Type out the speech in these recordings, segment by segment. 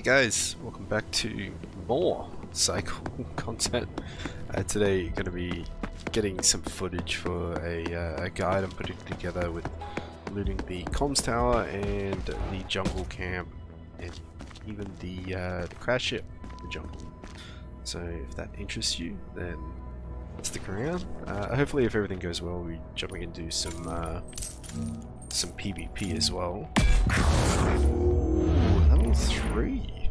Hey guys, welcome back to more cycle content. Uh, today going to be getting some footage for a, uh, a guide I'm putting together with looting the comms tower and the jungle camp and even the, uh, the crash ship, the jungle. So if that interests you, then stick around. Uh, hopefully if everything goes well, we'll be jumping into some uh, some PvP as well. Level 3.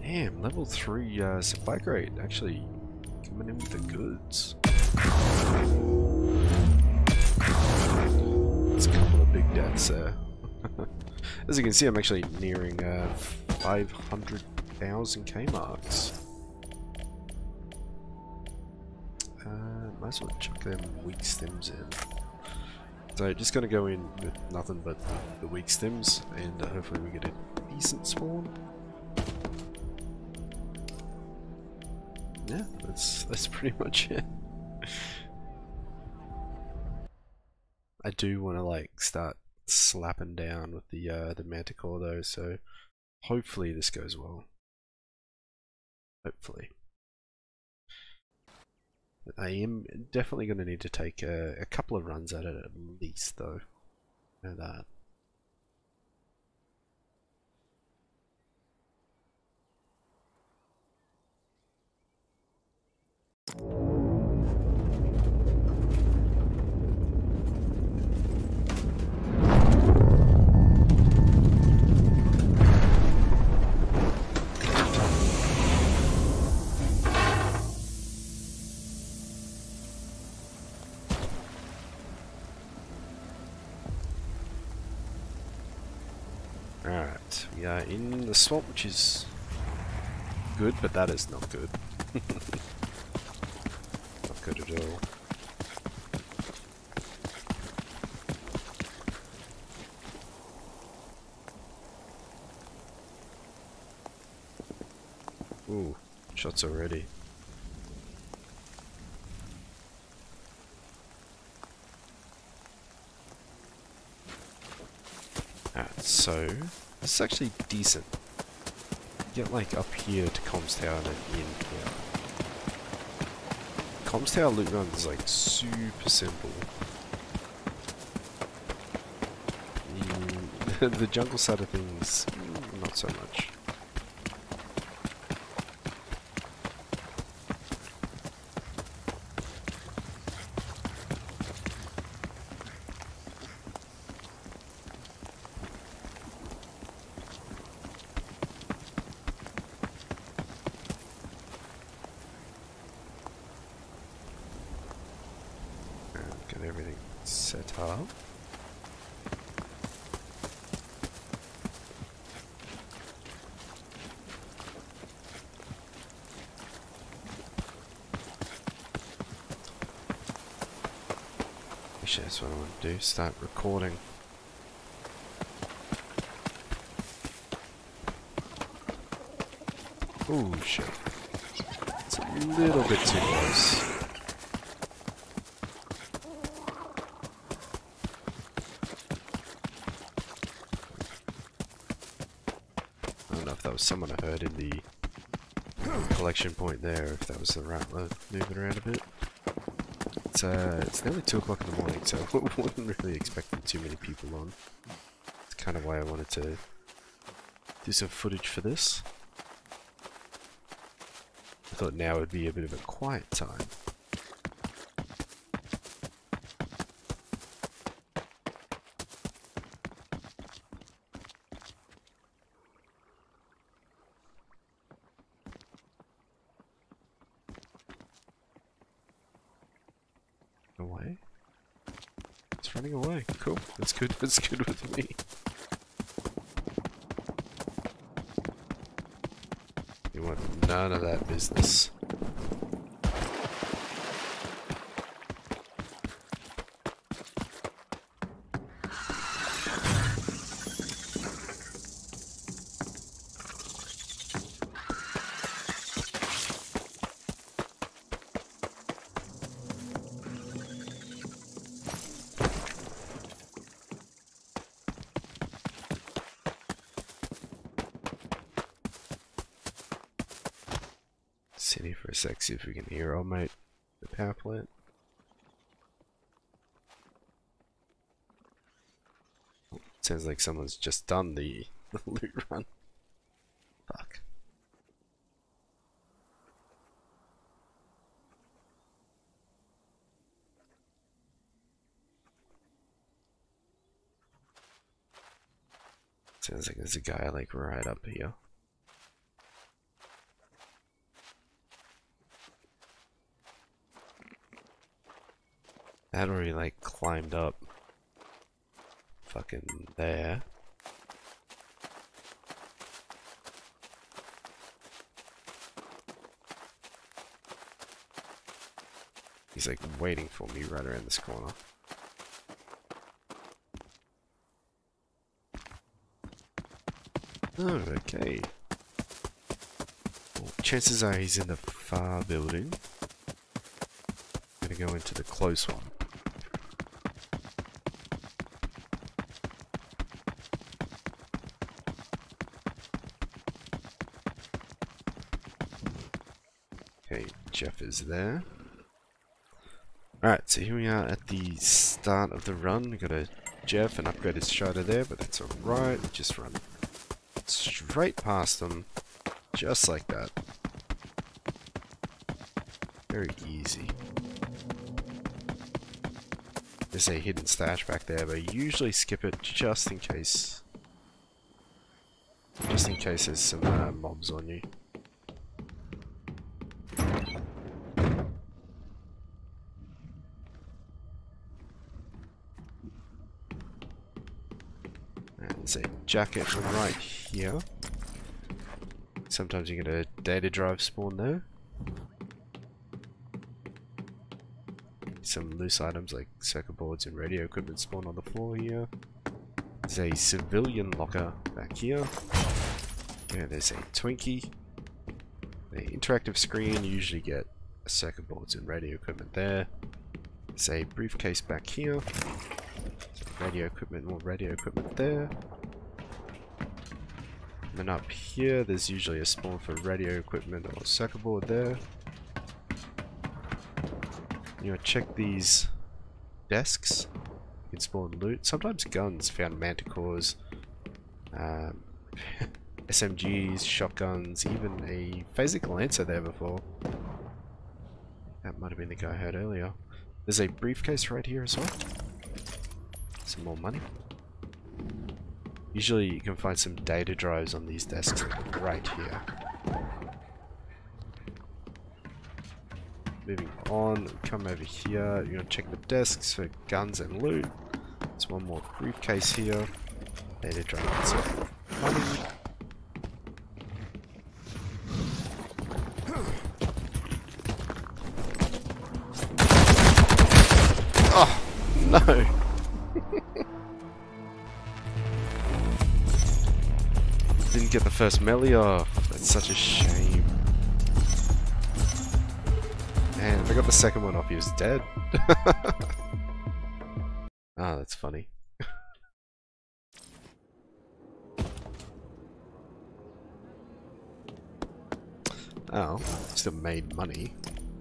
Damn, level 3 uh, supply crate actually coming in with the goods. It's a couple of big deaths there. As you can see, I'm actually nearing uh, 500,000 K marks. Uh, might as well chuck them weak stims in. So just gonna go in with nothing but the weak stims and uh, hopefully we get a decent spawn. Yeah, that's that's pretty much it. I do want to like start slapping down with the uh, the manticore though, so hopefully this goes well. Hopefully. I am definitely going to need to take a, a, couple of runs at it at least, though. know that. Are in the swamp, which is good, but that is not good. not good at all. Ooh, shots already. so this is actually decent. Get like up here to Comms Tower and then in here. Comms Tower loot run is like super simple. Mm, the jungle side of things, not so much. everything set up. Actually, that's what I want to do, start recording. Oh shit. It's a little bit too close. I don't know if that was someone I heard in the collection point there, if that was the right rattler moving around a bit. It's, uh, it's nearly 2 o'clock in the morning, so I wasn't really expecting too many people on. It's kind of why I wanted to do some footage for this. I thought now would be a bit of a quiet time. away. It's running away. Cool. That's good. Good with me. You want none of that business. Sounds like someone's just done the, the loot run. Fuck. Sounds like there's a guy like right up here. That already like climbed up fucking there. He's like waiting for me right around this corner. Oh, okay. Well, chances are he's in the far building. I'm gonna go into the close one. Jeff is there. Alright, so here we are at the start of the run. We got a Jeff and upgraded Strider there, but that's alright. Just run straight past them, just like that. Very easy. There's a hidden stash back there, but I usually skip it just in case. Just in case there's some uh, mobs on you. Jacket from right here. Sometimes you get a data drive spawn there. Some loose items like circuit boards and radio equipment spawn on the floor here. There's a civilian locker back here. Yeah, there's a Twinkie. The interactive screen, you usually get circuit boards and radio equipment there. There's a briefcase back here. Radio equipment, more radio equipment there. And up here, there's usually a spawn for radio equipment or circuit board there. You know, check these desks. You can spawn loot. Sometimes guns found manticores, um, SMGs, shotguns, even a phasic lancer there before. That might have been the guy I heard earlier. There's a briefcase right here as well. Some more money. Usually you can find some data drives on these desks right here. Moving on, come over here, you're gonna check the desks for guns and loot. There's one more briefcase here. Data drive, first melee off. That's such a shame. Man, if I got the second one off, he was dead. ah, that's funny. oh, still made money,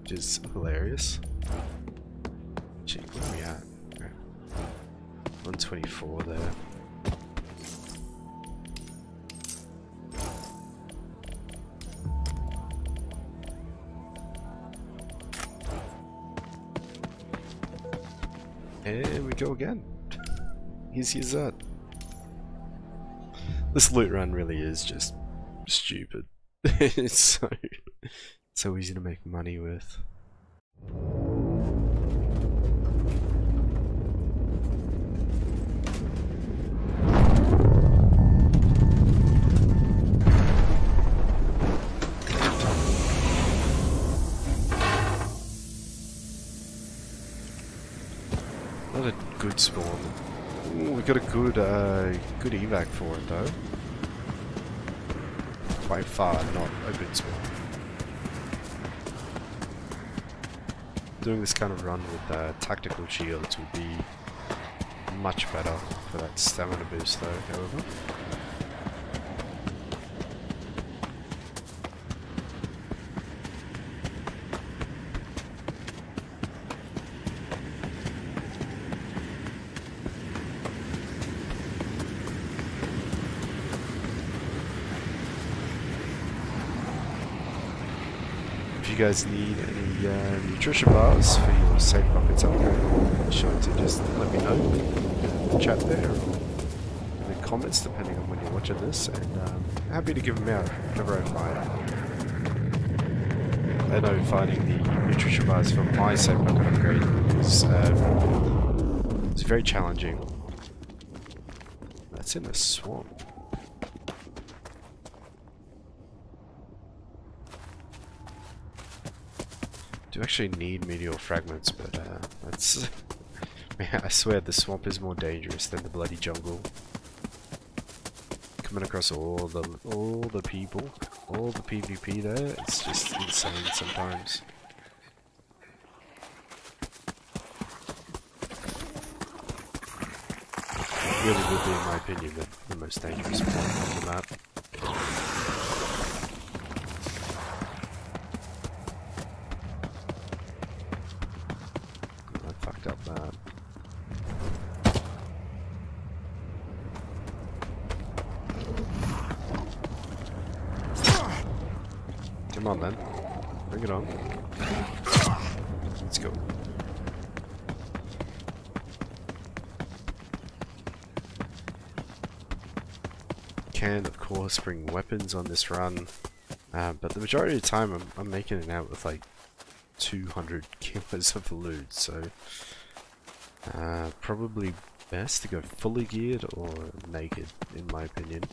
which is hilarious. Gee, where we at? 124 there. Go again. Easy as that. This loot run really is just stupid. it's so, so easy to make money with. Spawn. Ooh, we got a good, uh, good evac for it though. By far not a good spawn. Doing this kind of run with uh, tactical shields would be much better for that stamina boost though, however. Guys need any uh, nutrition bars for your safe buckets upgrade, be sure to just let me know in the chat there or in the comments, depending on when you're watching this, and um, happy to give them out whenever I find. I know finding the nutrition bars for my safe bucket upgrade is, um, is very challenging. That's in the swamp. do actually need meteor fragments, but uh, that's... Man, I swear the swamp is more dangerous than the bloody jungle. Coming across all the all the people, all the PvP there, it's just insane sometimes. Really would be, in my opinion, the, the most dangerous part on the map. Come on then. Bring it on. Let's go. Course, bring weapons on this run, uh, but the majority of the time I'm, I'm making it out with like 200 kilos of loot, so uh, probably best to go fully geared or naked, in my opinion.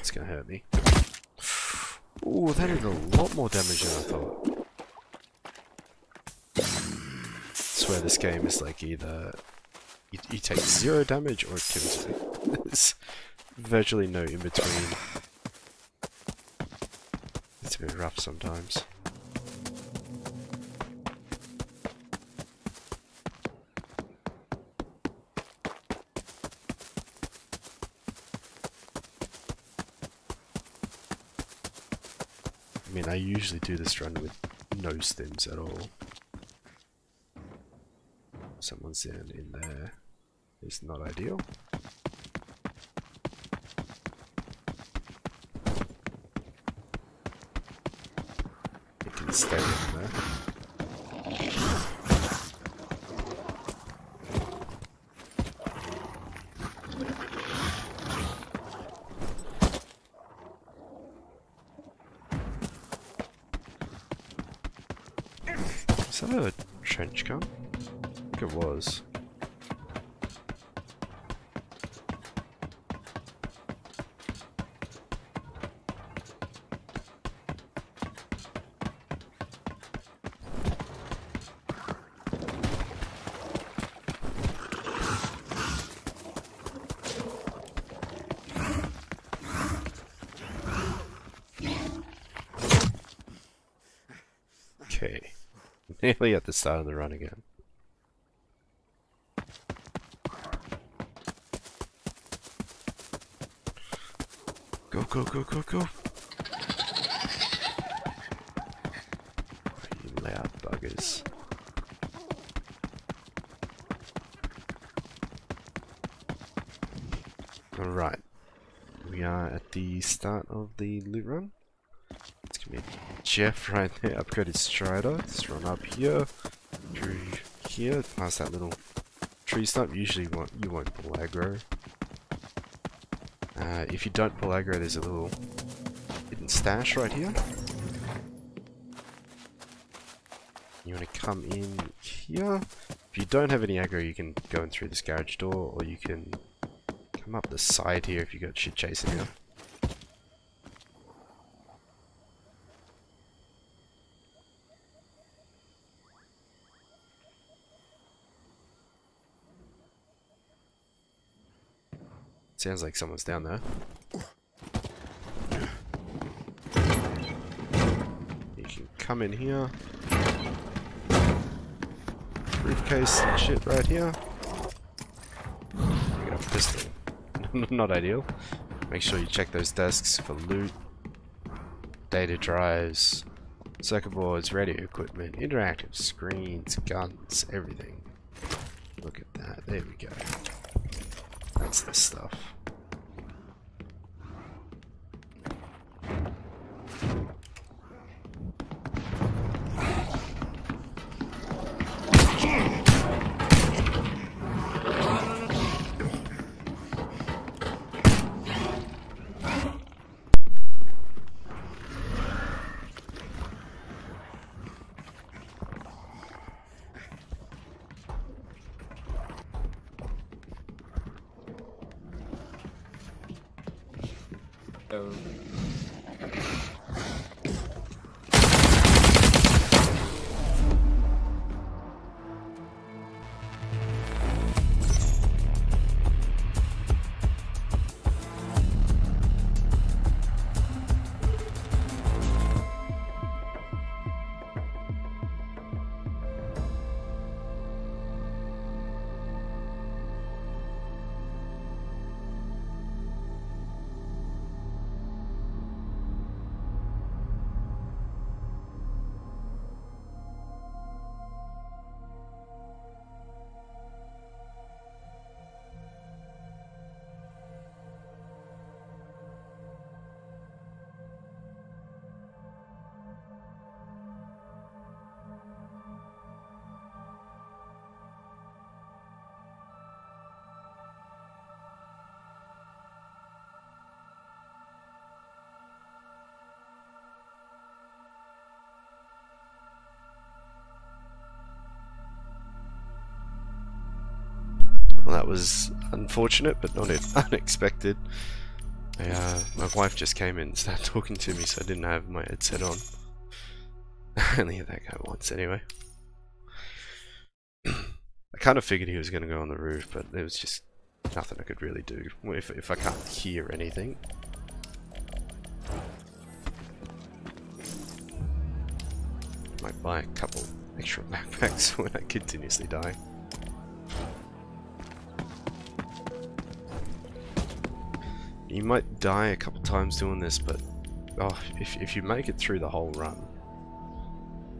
It's gonna hurt me. Ooh, that did a lot more damage than I thought. I swear this game is like either you, you take zero damage or it kills you. There's virtually no in between. It's a bit rough sometimes. I mean, I usually do this run with no stims at all. Someone's in, in there. It's not ideal. Nearly at the start of the run again. Go, go, go, go, go! You loud buggers. Alright. We are at the start of the loot run. It's Jeff right there, upgraded Strider. Let's run up here, through here, past that little tree stump. Usually you won't, you won't pull aggro. Uh, if you don't pull aggro, there's a little hidden stash right here. You want to come in here. If you don't have any aggro, you can go in through this garage door, or you can come up the side here if you got shit chasing you. Sounds like someone's down there. You can come in here. Briefcase and shit right here. You got a pistol. Not ideal. Make sure you check those desks for loot, data drives, circuit boards, radio equipment, interactive screens, guns, everything. Look at that. There we go. That's the stuff. That was unfortunate, but not unexpected. I, uh, my wife just came in and started talking to me, so I didn't have my headset on. I only had that guy once anyway. I kind of figured he was going to go on the roof, but there was just nothing I could really do if, if I can't hear anything. Might buy a couple extra backpacks when I continuously die. You might die a couple times doing this, but oh, if, if you make it through the whole run,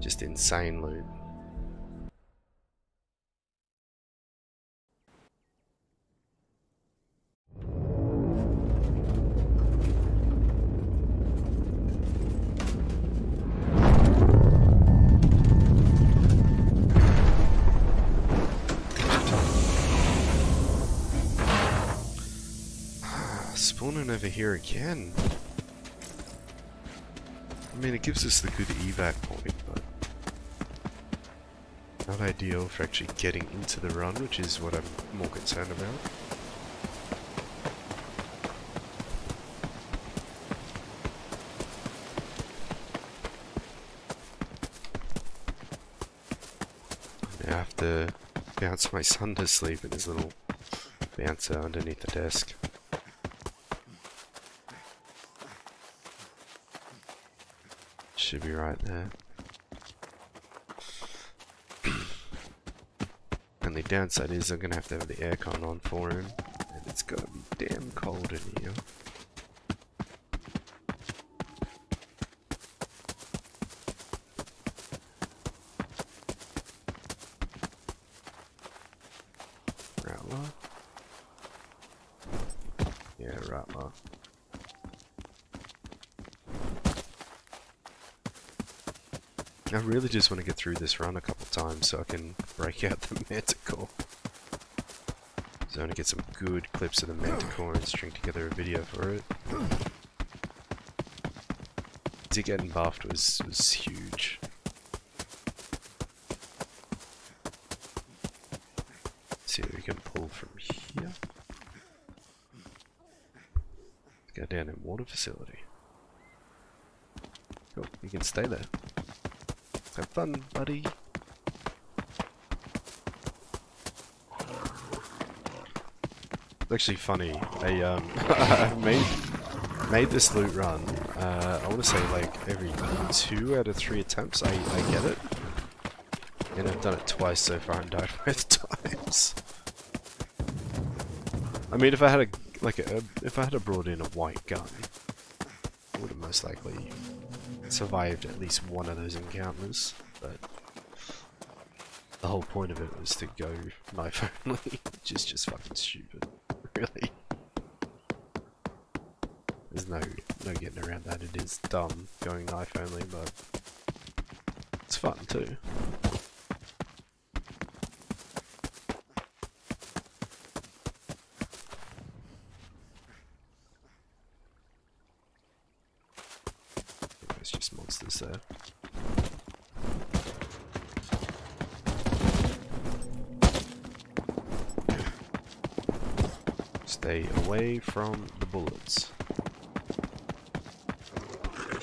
just insane loot. Here again. I mean, it gives us the good evac point, but not ideal for actually getting into the run, which is what I'm more concerned about. I have to bounce my son to sleep in his little bouncer underneath the desk. Should be right there. and the downside is I'm gonna have to have the aircon on for him. And it's gonna be damn cold in here. Rattler? Yeah, Rattler. I really just want to get through this run a couple times so I can break out the Manticore. So I want to get some good clips of the Manticore and string together a video for it. To getting buffed was, was huge. See what we can pull from here. Let's Go down in water facility. Cool, you can stay there. Have fun, buddy. It's actually funny. I um I made made this loot run. Uh, I want to say like every two out of three attempts I I get it, and I've done it twice so far and died both times. I mean, if I had a like a, if I had a brought in a white gun, I would have most likely survived at least one of those encounters, but the whole point of it was to go knife only, which is just fucking stupid, really. There's no, no getting around that, it is dumb going knife only, but it's fun too. there. Stay from the bullets.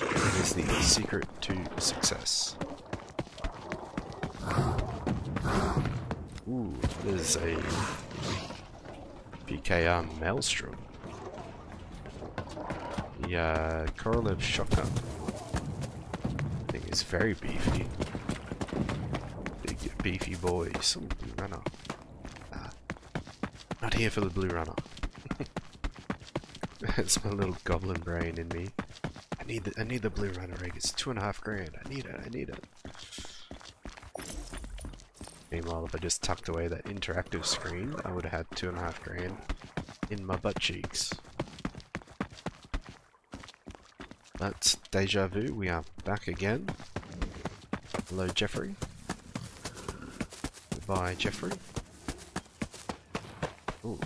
It is the secret to success. Ooh, that is a PKR Maelstrom. The uh, Korolev shotgun I think it's very beefy. Big beefy boy. Some blue runner. Ah, not here for the blue runner. it's my little goblin brain in me. I need the I need the blue runner rig. It's two and a half grand. I need it. I need it. Meanwhile, if I just tucked away that interactive screen, I would have had two and a half grand in my butt cheeks. That's deja vu. We are back again. Hello, Jeffrey. Goodbye, Jeffrey. Ooh.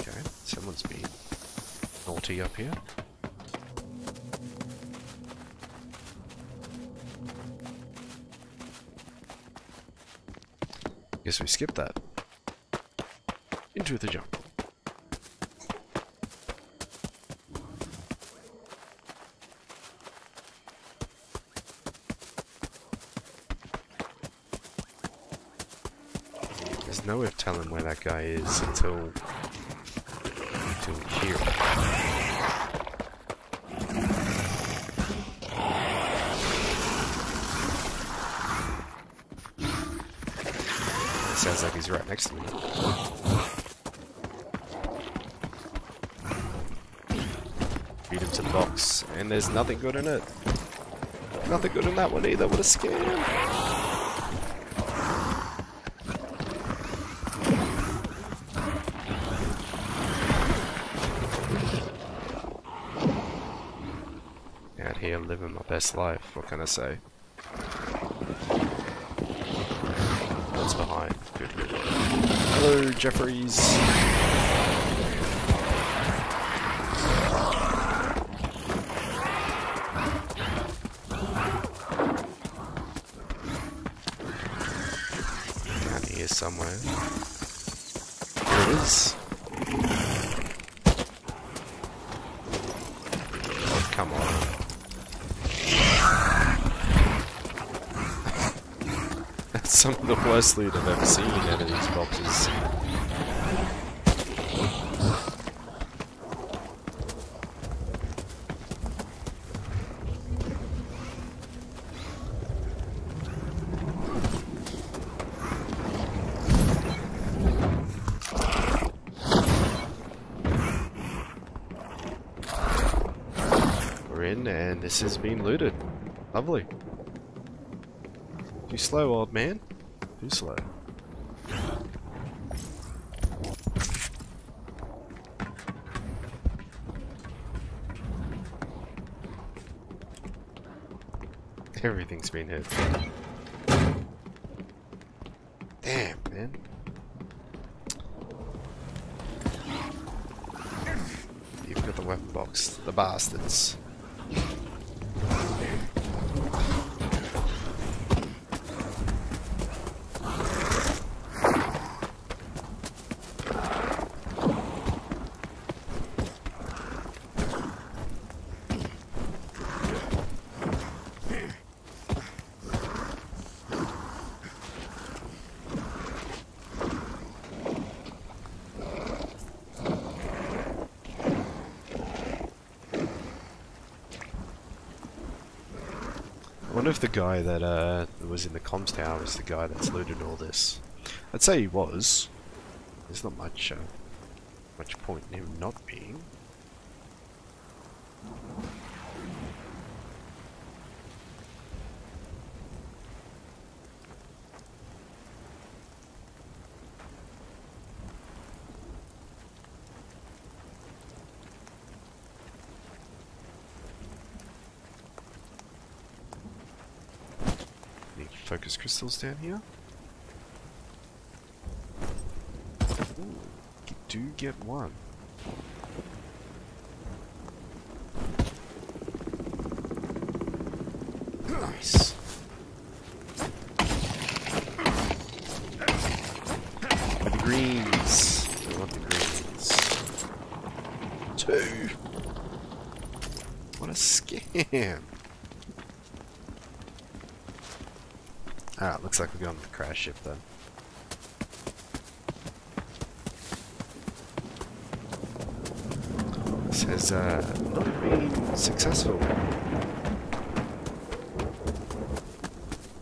Okay, someone's been naughty up here. Guess we skip that. Into the jungle. There's no way of telling where that guy is until hear. It sounds like he's right next to me. Feed him to the box, and there's nothing good in it. Nothing good in that one either. What a scam! Out here living my best life, what can I say? What's behind? Good, good. Hello, Jeffries. Down here somewhere. Here it is. Oh, come on. That's some of the worst loot I've ever seen out of these boxes. We're in and this has been looted. Lovely. Too slow, old man. Too slow. Everything's been hit. Damn, man. Even got the weapon box. The bastards. Wonder if the guy that uh, was in the comms tower was the guy that's looted all this. I'd say he was. There's not much uh, much point in him not being. Any crystals down here? Ooh, you do get one. Nice. The greens. I want the greens. Two. What a scam! Alright, looks like we're going to the crash ship then. This has uh, not been successful.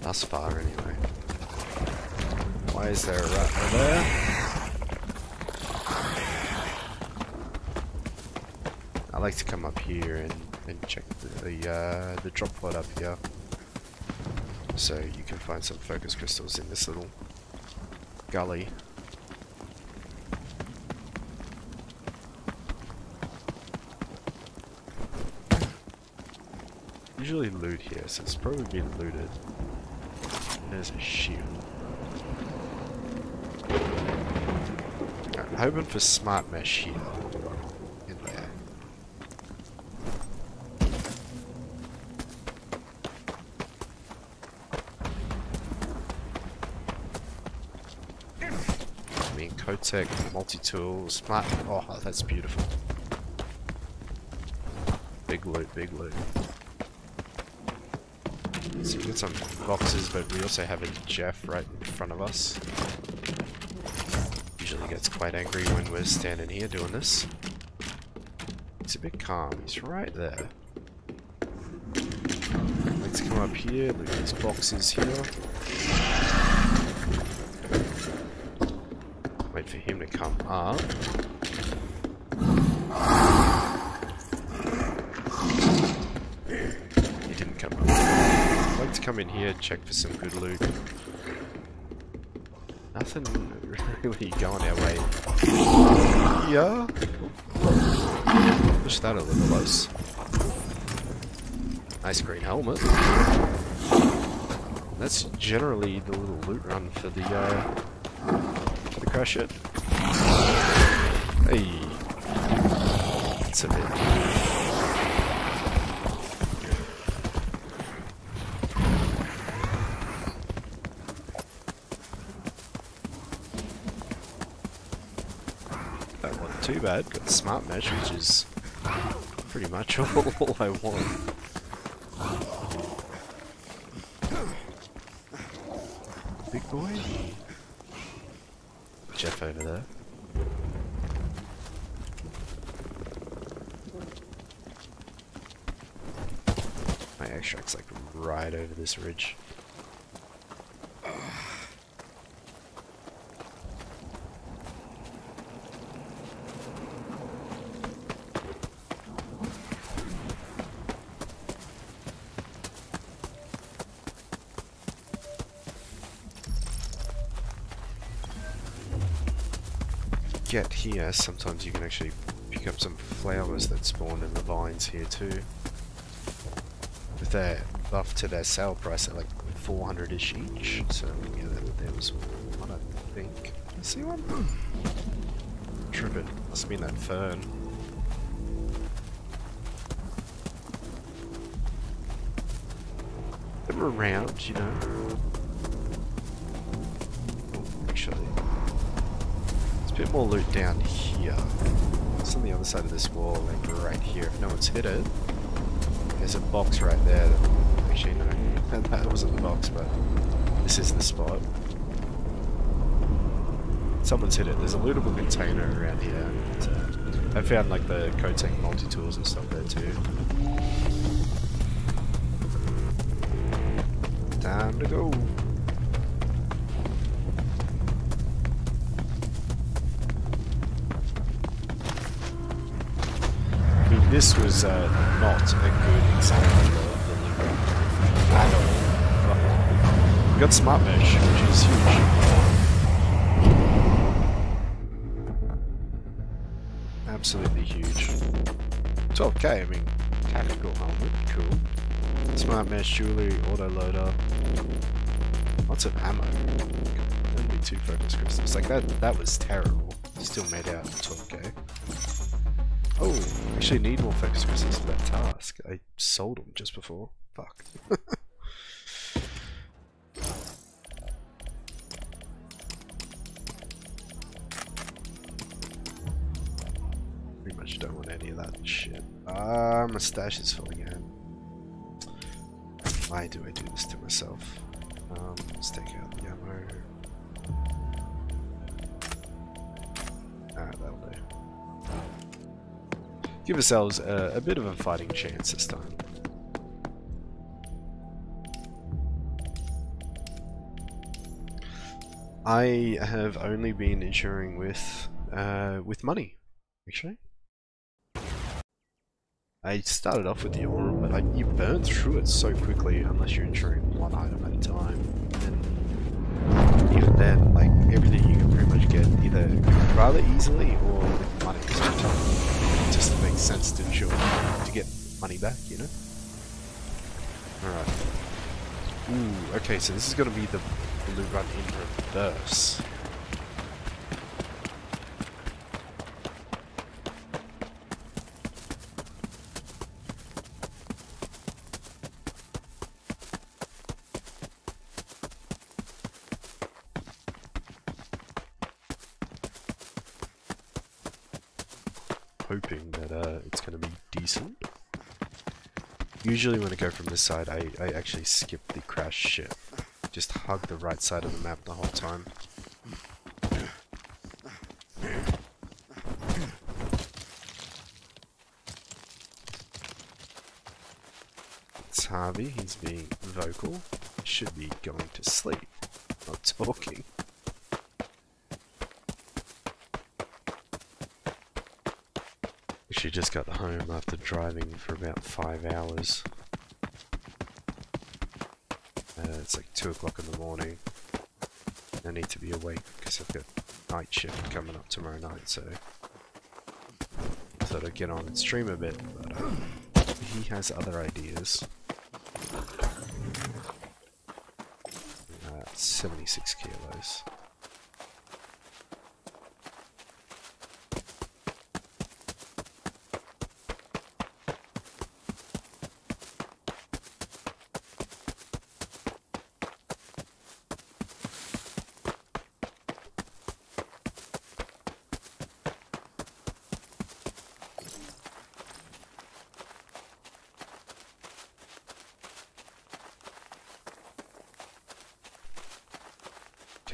Thus far, anyway. Why is there a rat over there? I like to come up here and, and check the the, uh, the drop pod up here. So you can find some focus crystals in this little gully. Usually loot here, so it's probably been looted. There's a shield. I'm hoping for smart mesh here. Multi-tools. Oh, that's beautiful. Big loot, big loot. So we've got some boxes, but we also have a Jeff right in front of us. Usually gets quite angry when we're standing here doing this. He's a bit calm, he's right there. Let's come up here, look at these boxes here. Wait for him up. He didn't come up. I'd like to come in here, check for some good loot. Nothing really going our way. Yeah. Push that a little close. Nice green helmet. That's generally the little loot run for the uh, for the crash it. Hey, bit. That wasn't too bad. Got smart mesh, which is pretty much all I want. Big boy. Jeff over there. Extract's like right over this ridge. get here, sometimes you can actually pick up some flowers that spawn in the vines here too. They're buffed to their sale price at like 400-ish each, so yeah, there, was one I think. I see one? Tripping, must have been that fern. They're around, you know. Oh, actually, there's a bit more loot down here. It's on the other side of this wall, like right here. If no one's hit it, there's a box right there. That, actually, no, that wasn't the box, but this is the spot. Someone's hit it. There's a lootable container around here. And, uh, I found like the Kotek multi-tools and stuff there too. Time to go. This was uh, not a good example of the run at all. We got smart mesh, which is huge. Absolutely huge. 12k, I mean, tactical helmet, cool. Smart mesh jewelry, auto loader. Lots of ammo. Only two focus crystals. Like that that was terrible. Still made out 12k. Actually need more focus crystals for that task. I sold them just before. Fuck. Pretty much don't want any of that shit. Ah, my stash is full again. Why do I do this to myself? Um, let's take out the ammo. Give ourselves a, a bit of a fighting chance this time. I have only been insuring with uh, with money, actually. I started off with the aura, but I, you burn through it so quickly unless you're insuring one item at a time. And even then, like everything you can pretty much get either rather easily or with money. So it just makes sense to insure to get money back, you know. All right. Ooh, okay, so this is gonna be the blue run in reverse. hoping that uh, it's going to be decent. Usually when I go from this side, I, I actually skip the crash ship. Just hug the right side of the map the whole time. It's Harvey, he's being vocal. Should be going to sleep, not talking. She just got home after driving for about five hours. Uh, it's like 2 o'clock in the morning. I need to be awake because I've got night shift coming up tomorrow night, so thought I'd get on and stream a bit, but uh, he has other ideas. Uh, 76 kilos.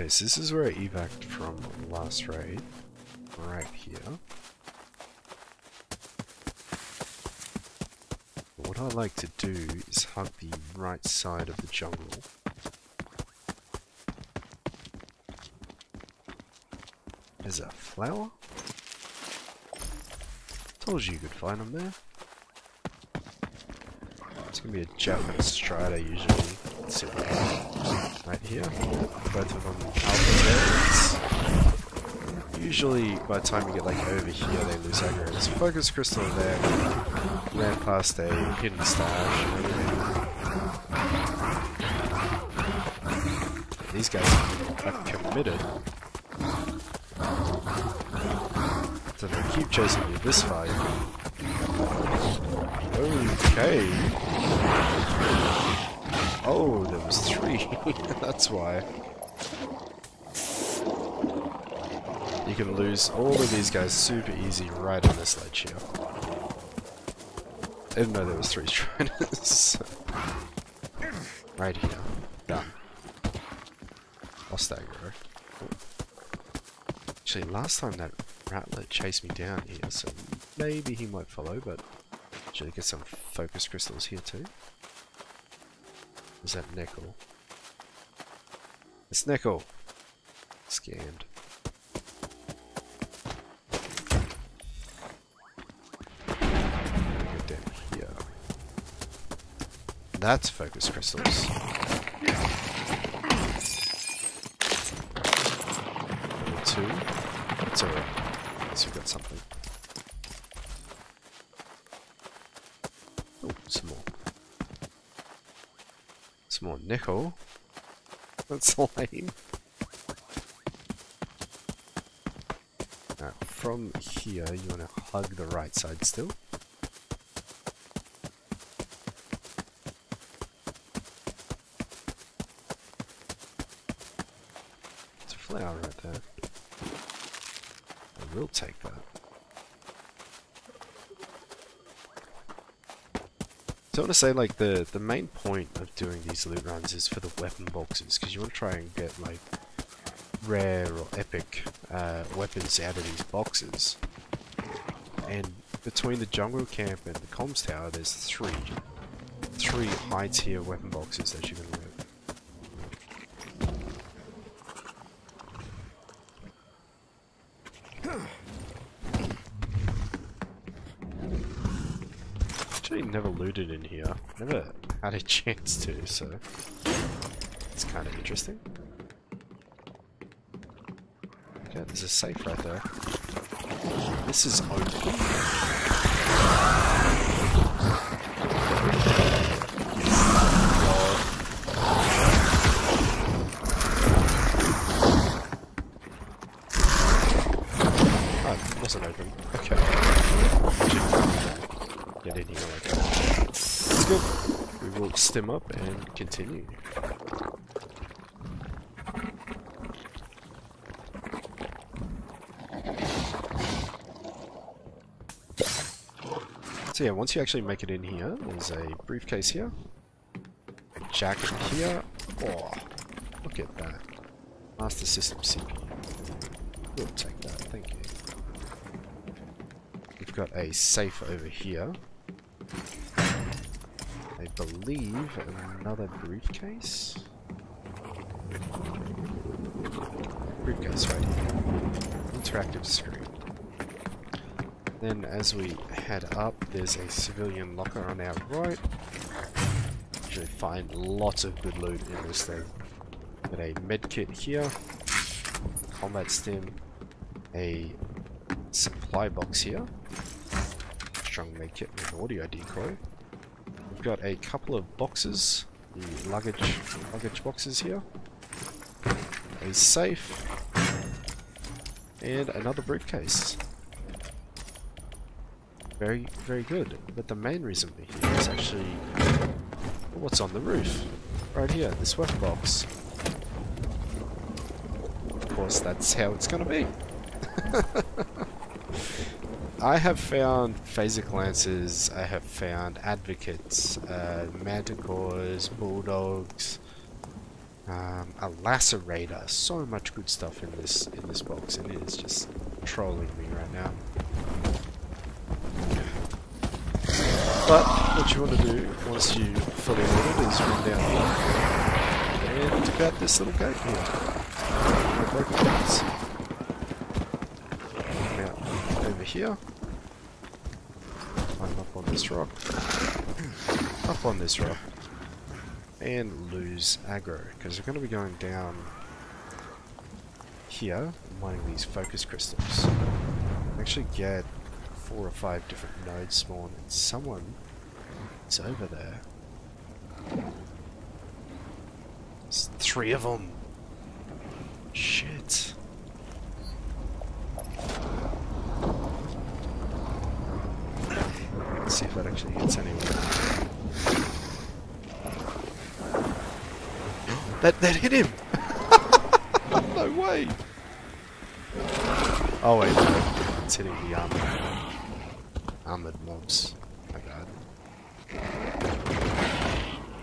Okay, so this is where I evac'd from last raid. Right here. What I like to do is hug the right side of the jungle. There's a flower? Told you you could find them there. It's gonna be a Japanese strider usually. See right here. Both of them. Usually, by the time you get like over here, they lose aggro. A focus crystal there. Ran past a hidden stash. These guys are committed. So they keep chasing you this fight. Okay. Oh, there was three. That's why. You can lose all of these guys super easy right on this ledge here. I didn't know there was three striders. right here. Done. Lost aggro. Actually, last time that rattler chased me down here, so maybe he might follow, but actually get some focus crystals here too. Is that nickel? It's nickel! Scammed. Go down here. That's focus crystals. Number two. It's alright. At we got something. Oh, some more. Some more nickel. That's lame. Now, from here, you want to hug the right side still. It's a flower right there. I will take that. So I want to say like the the main point of doing these loot runs is for the weapon boxes because you want to try and get like rare or epic uh, weapons out of these boxes. And between the jungle camp and the comms tower, there's three three high tier weapon boxes that you can never looted in here. Never had a chance to, so it's kind of interesting. Okay, there's a safe right there. This is open. Oh, it wasn't open. Okay. Get in here like that. That's good. Stim up and continue. So yeah, once you actually make it in here, there's a briefcase here, a jacket here. Oh, look at that. Master System CPU. We'll take that, thank you. We've got a safe over here. I believe another briefcase. Briefcase right here. Interactive screen. Then as we head up, there's a civilian locker on our right. Usually find lots of good loot in this thing. Got a med kit here, combat stim, a supply box here, strong med kit and an audio decoy. Got a couple of boxes, the luggage luggage boxes here, a safe, and another briefcase. Very, very good. But the main reason we're here is actually what's on the roof. Right here, this weapon box. Of course, that's how it's gonna be. I have found phasic lancers, I have found advocates, uh, manticores, bulldogs, um, a lacerator, so much good stuff in this in this box, and it is just trolling me right now. But what you want to do once you fully loaded is run down here and take out this little gate here. No broken gates. Now over here. Climb up on this rock. Up on this rock. And lose aggro because we're going to be going down here mining these focus crystals. Actually get four or five different nodes spawn and someone is over there. There's three of them. Shit. Let's see if that actually hits anyone. That that hit him. no way. Oh wait, no. it's hitting the armor armored mobs. My god.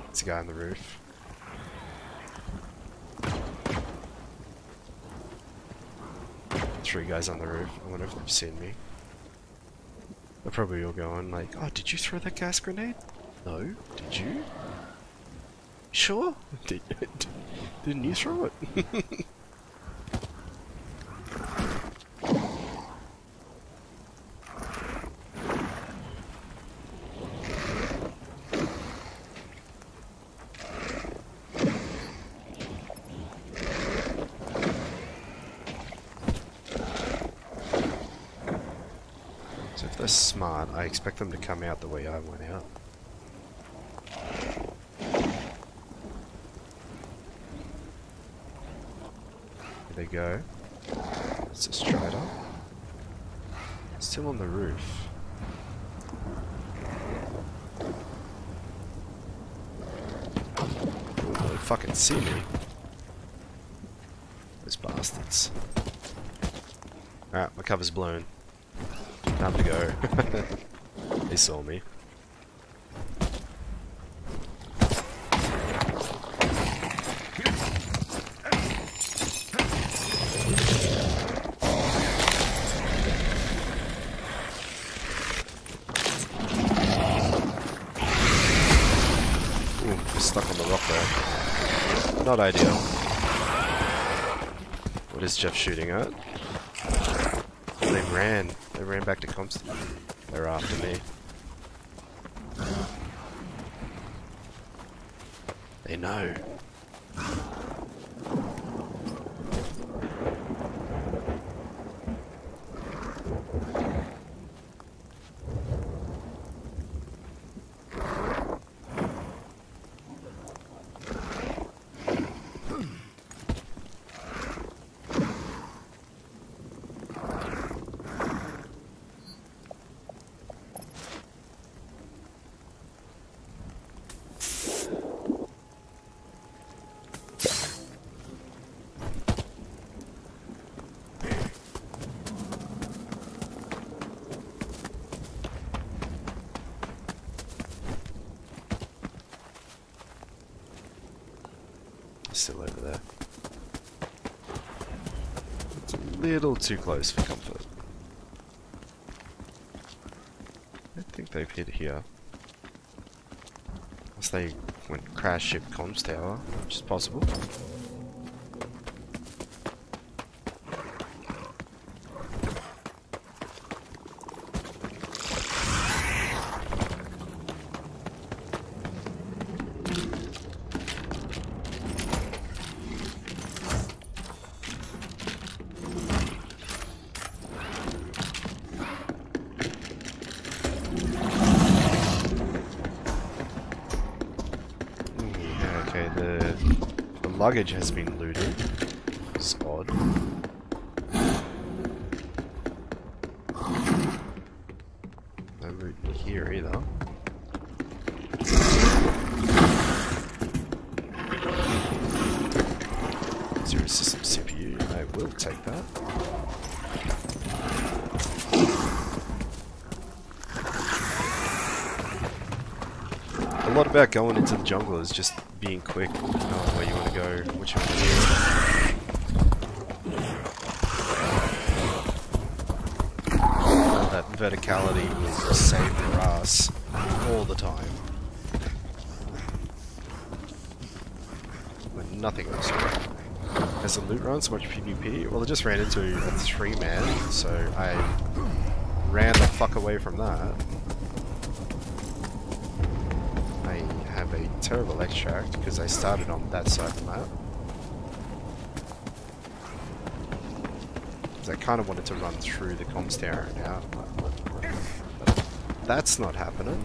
It's a guy on the roof. Three guys on the roof. I wonder if they've seen me. They're probably all going like, oh, did you throw that gas grenade? No. Did you? Sure? Did, didn't you throw it? So if they're smart, I expect them to come out the way I went out. Go. It's a strider. Still on the roof. They fucking see me. Those bastards. Alright, my cover's blown. Time to go. they saw me. Not ideal. What is Jeff shooting at? They ran. They ran back to Comstock. They're after me. They know. Still over there. It's a little too close for comfort. I think they've hit here. Unless they went crash ship comms tower, which is possible. Yeah, okay, the, the luggage has been looted. It's odd. No loot here either. Zero system CPU, I will take that. A lot about going into the jungle is just being quick, knowing go, you want to. That verticality will save your ass all the time. When nothing else will. Has the loot run so much PvP? Well, I just ran into a three man, so I ran the fuck away from that. I have a terrible extract because I started on that side of the map. Because I kind of wanted to run through the comms tower out. But that's not happening.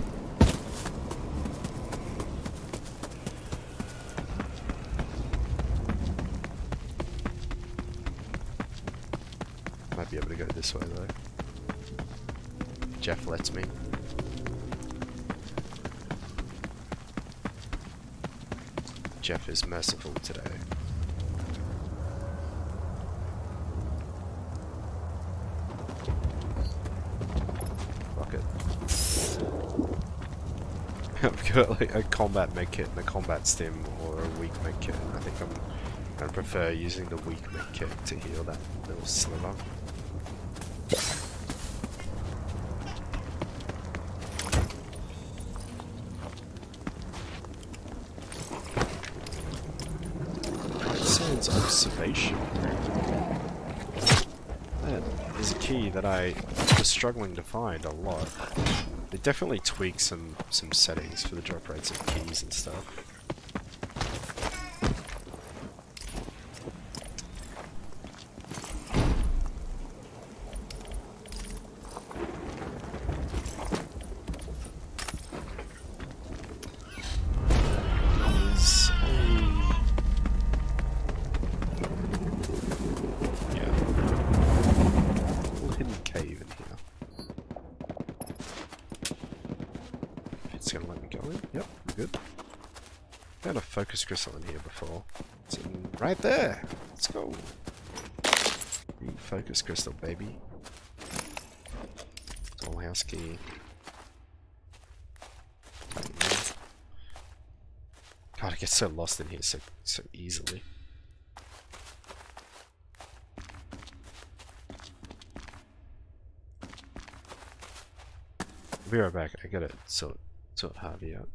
Might be able to go this way though. Jeff lets me. Jeff is merciful today. Fuck it. I've got like a combat medkit and a combat stim or a weak medkit. I think I'm gonna prefer using the weak medkit to heal that little sliver. Sounds observation. That is a key that I was struggling to find a lot. They definitely tweak some some settings for the drop rates of keys and stuff. Is a yeah. Little hidden cave in here. If it's gonna let me go in. Yep, we're good. Found a focus crystal in here before. It's in right there. Let's go. Focus crystal, baby. Tall house key. God, I get so lost in here so so easily. Be right back. I gotta sort sort Harvey out.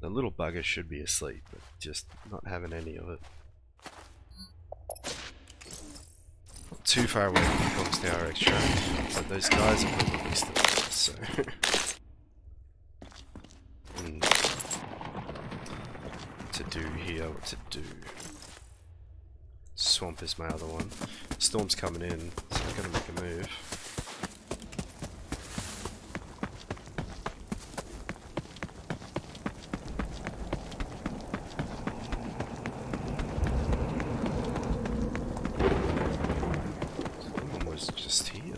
The little bugger should be asleep, but just not having any of it. Not too far away from the comms tower extract, but those guys are probably still there, so... Hmm. What to do here, what to do. Swamp is my other one. Storm's coming in, so I'm gonna make a move. Someone was just here.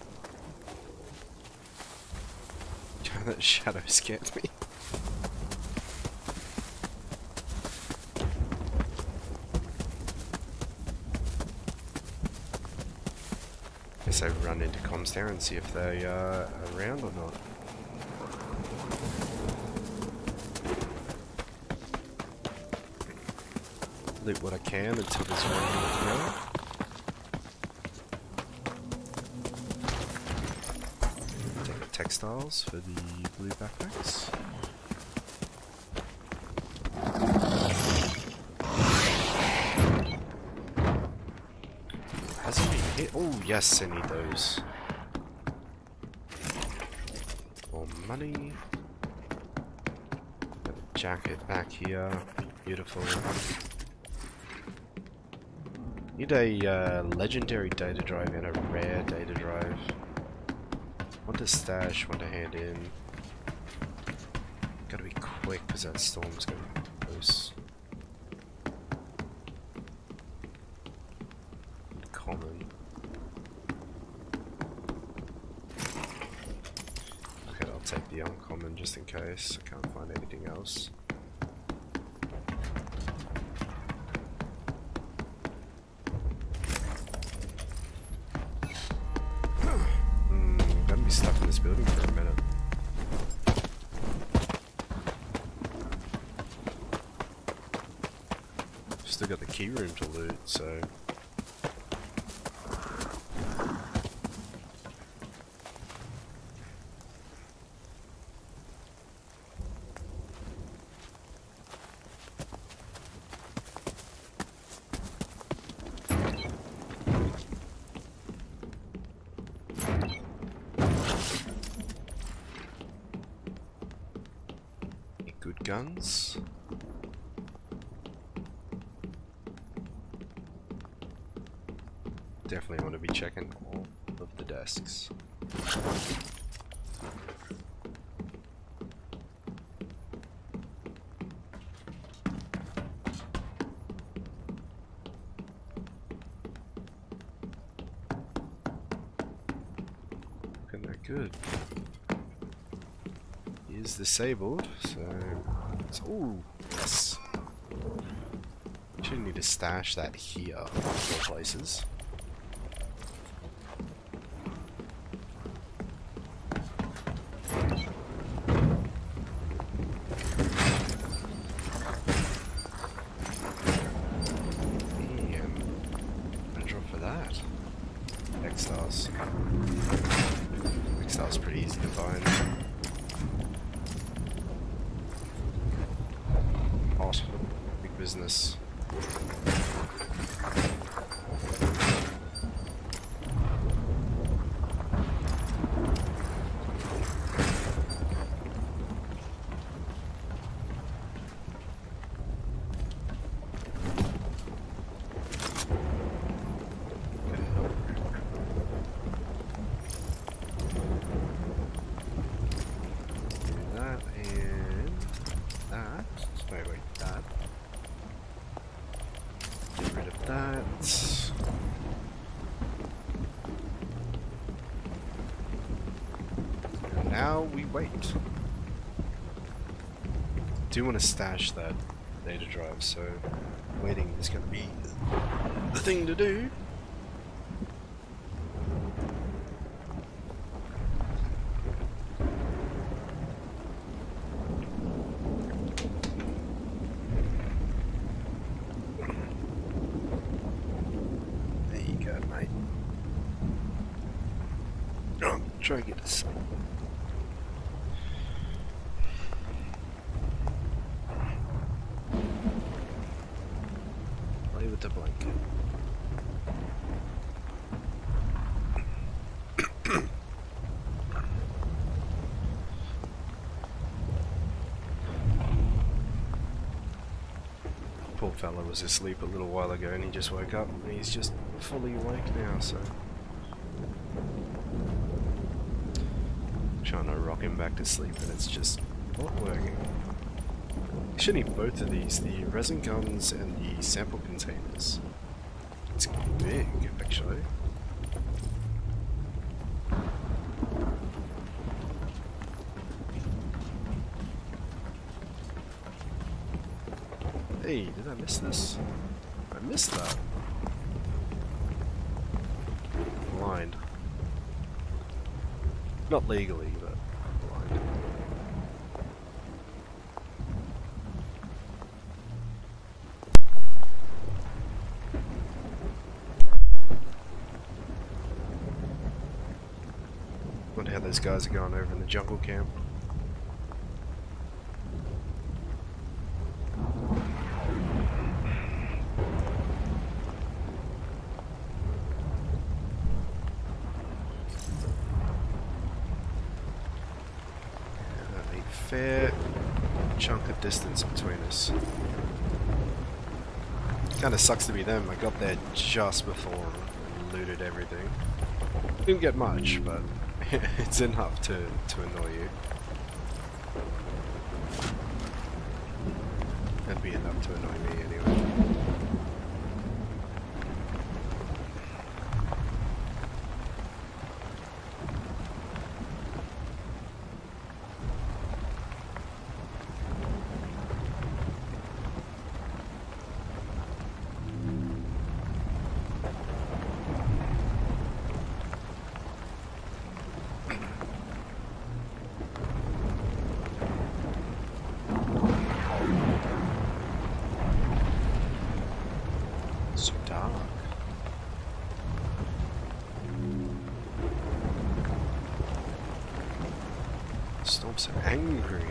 that shadow scared me. Guess I run into comms there and see if they uh, are around or not. Loot what I can until there's one textiles for the blue backpacks. Hasn't been hit. Oh, yes, I need those. More money. Got a jacket back here. Beautiful. Need a uh, legendary data drive and a rare data drive. To stash, one to hand in. Gotta be quick because that storm's gonna close. Common. Okay, I'll take the uncommon just in case. I can't find anything else. Still got the key room to loot, so. Good guns. Definitely want to be checking all of the desks. Looking that good. He is disabled, so... so ooh, yes. Should need to stash that here, of places. Damn. Gonna drop for that. X-Stars. X-Stars pretty easy to find. Hot. Big business. Good help. Do that and that. Wait, wait, that. Get rid of that. And now we wait. Do want to stash that data drive, so waiting is going to be the thing to do. There you go, mate. Oh, try and get this. with the blanket. Poor fella was asleep a little while ago and he just woke up and he's just fully awake now, so... Trying to rock him back to sleep and it's just not working. Should need both of these, the resin guns and the sample containers. It's big, actually. Hey, did I miss this? I missed that. Blind. Not legally, but blind. Wonder how those guys are going over in the jungle camp. a fair chunk of distance between us. Kinda sucks to be them, I got there just before and looted everything. Didn't get much, but it's enough to, to annoy you. That'd be enough to annoy me anyway. So dark. Stomps are angry.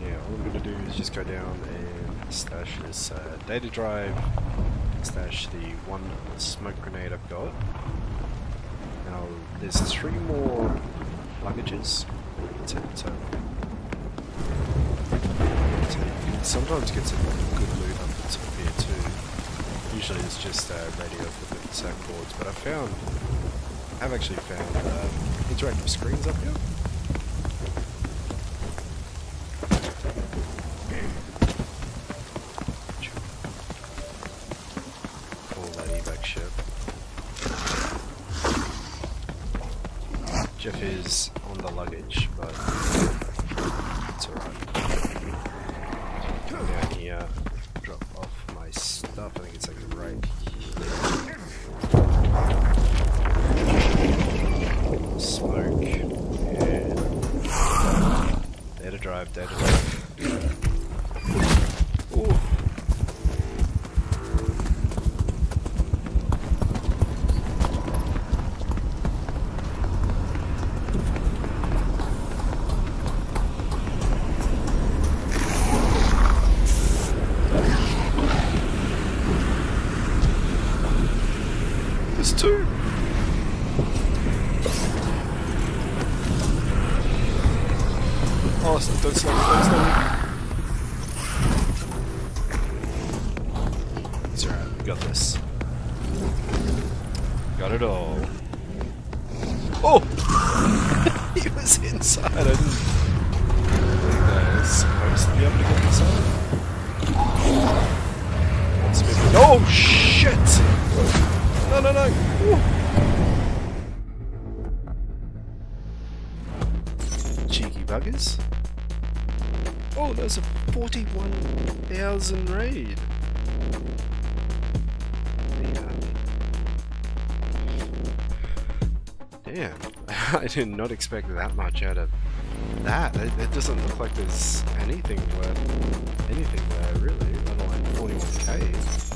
Yeah, all I'm gonna do is just go down and stash this uh, data drive, stash the one smoke grenade I've got. Now, there's three more luggages. Sometimes gets a good loot up the top here too. Usually it's just uh, radio equipment and sack boards, but I found, I've actually found uh, interactive screens up here. Data 41,000 raid. Damn. I did not expect that much out of that. It, it doesn't look like there's anything worth anything there, really, let alone 41k.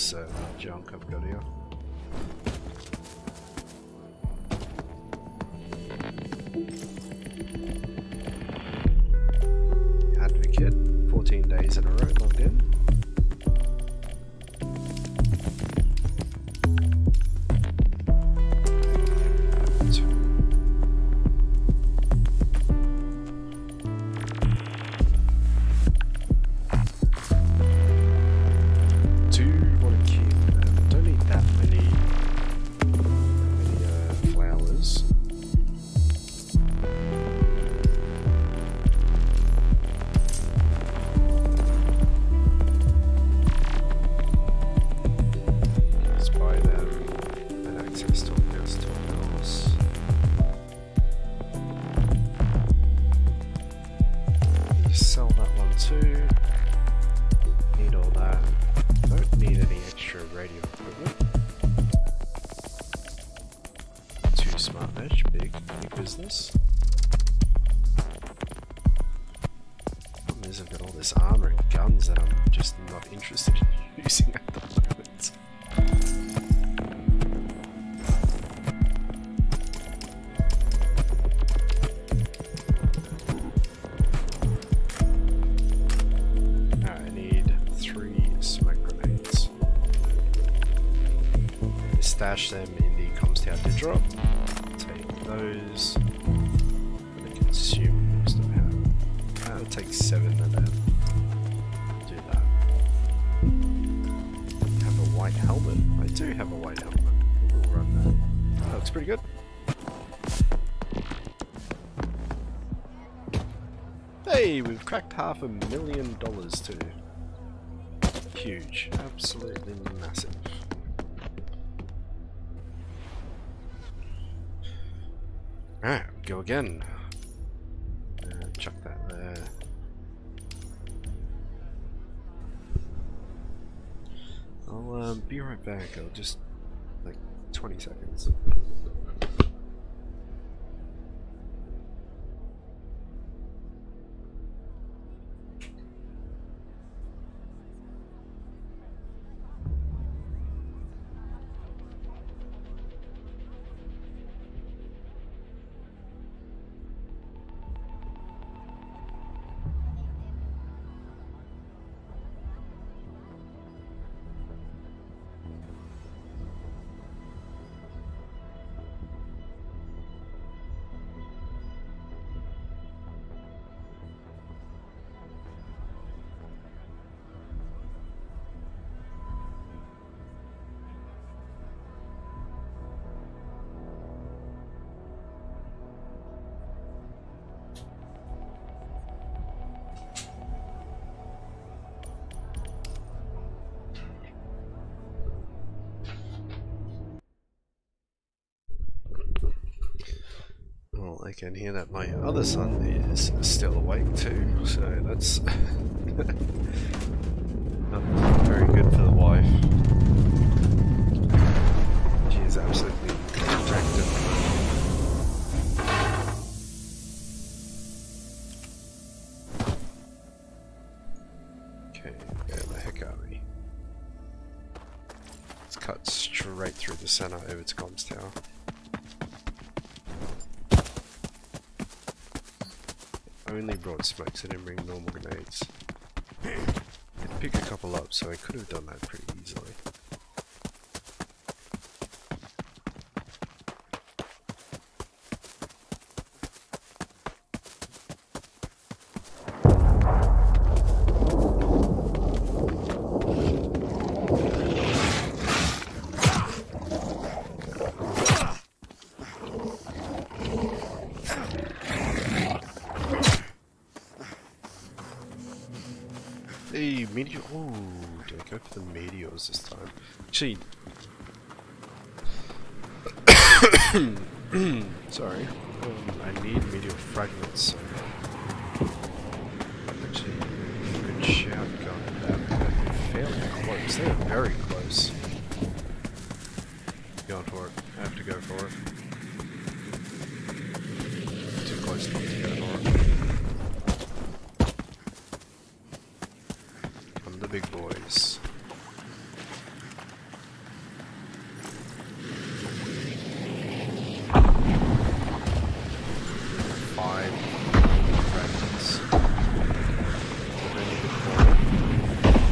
This uh, junk I've got here. Half a million dollars too. Huge. Absolutely massive. Alright, go again. Uh, chuck that there. I'll um, be right back. I'll just like 20 seconds. I can hear that my other son is still awake too, so that's not very good for the wife. She is absolutely distracted. Okay, where the heck are we? Let's cut straight through the center over to Comms Tower. Smokes, I didn't bring normal grenades. I'd pick a couple up, so I could have done that pretty easily. Hey, meteor. Ooh, did I go for the meteors this time? Actually. Sorry. Um, I need meteor fragments. So. Actually, good shout, going that. fairly close. They are very close. Going for it. I have to go for it. Too close not to go for it. I'm the big boys. Five fragments. Ready to fall.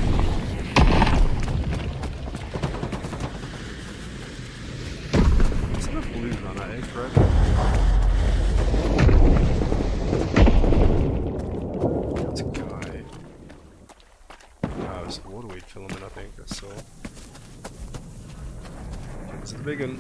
Is that a blue runner egg, right? That's a guy. Oh, it's a waterweed filament, I think, I saw. It's the big one.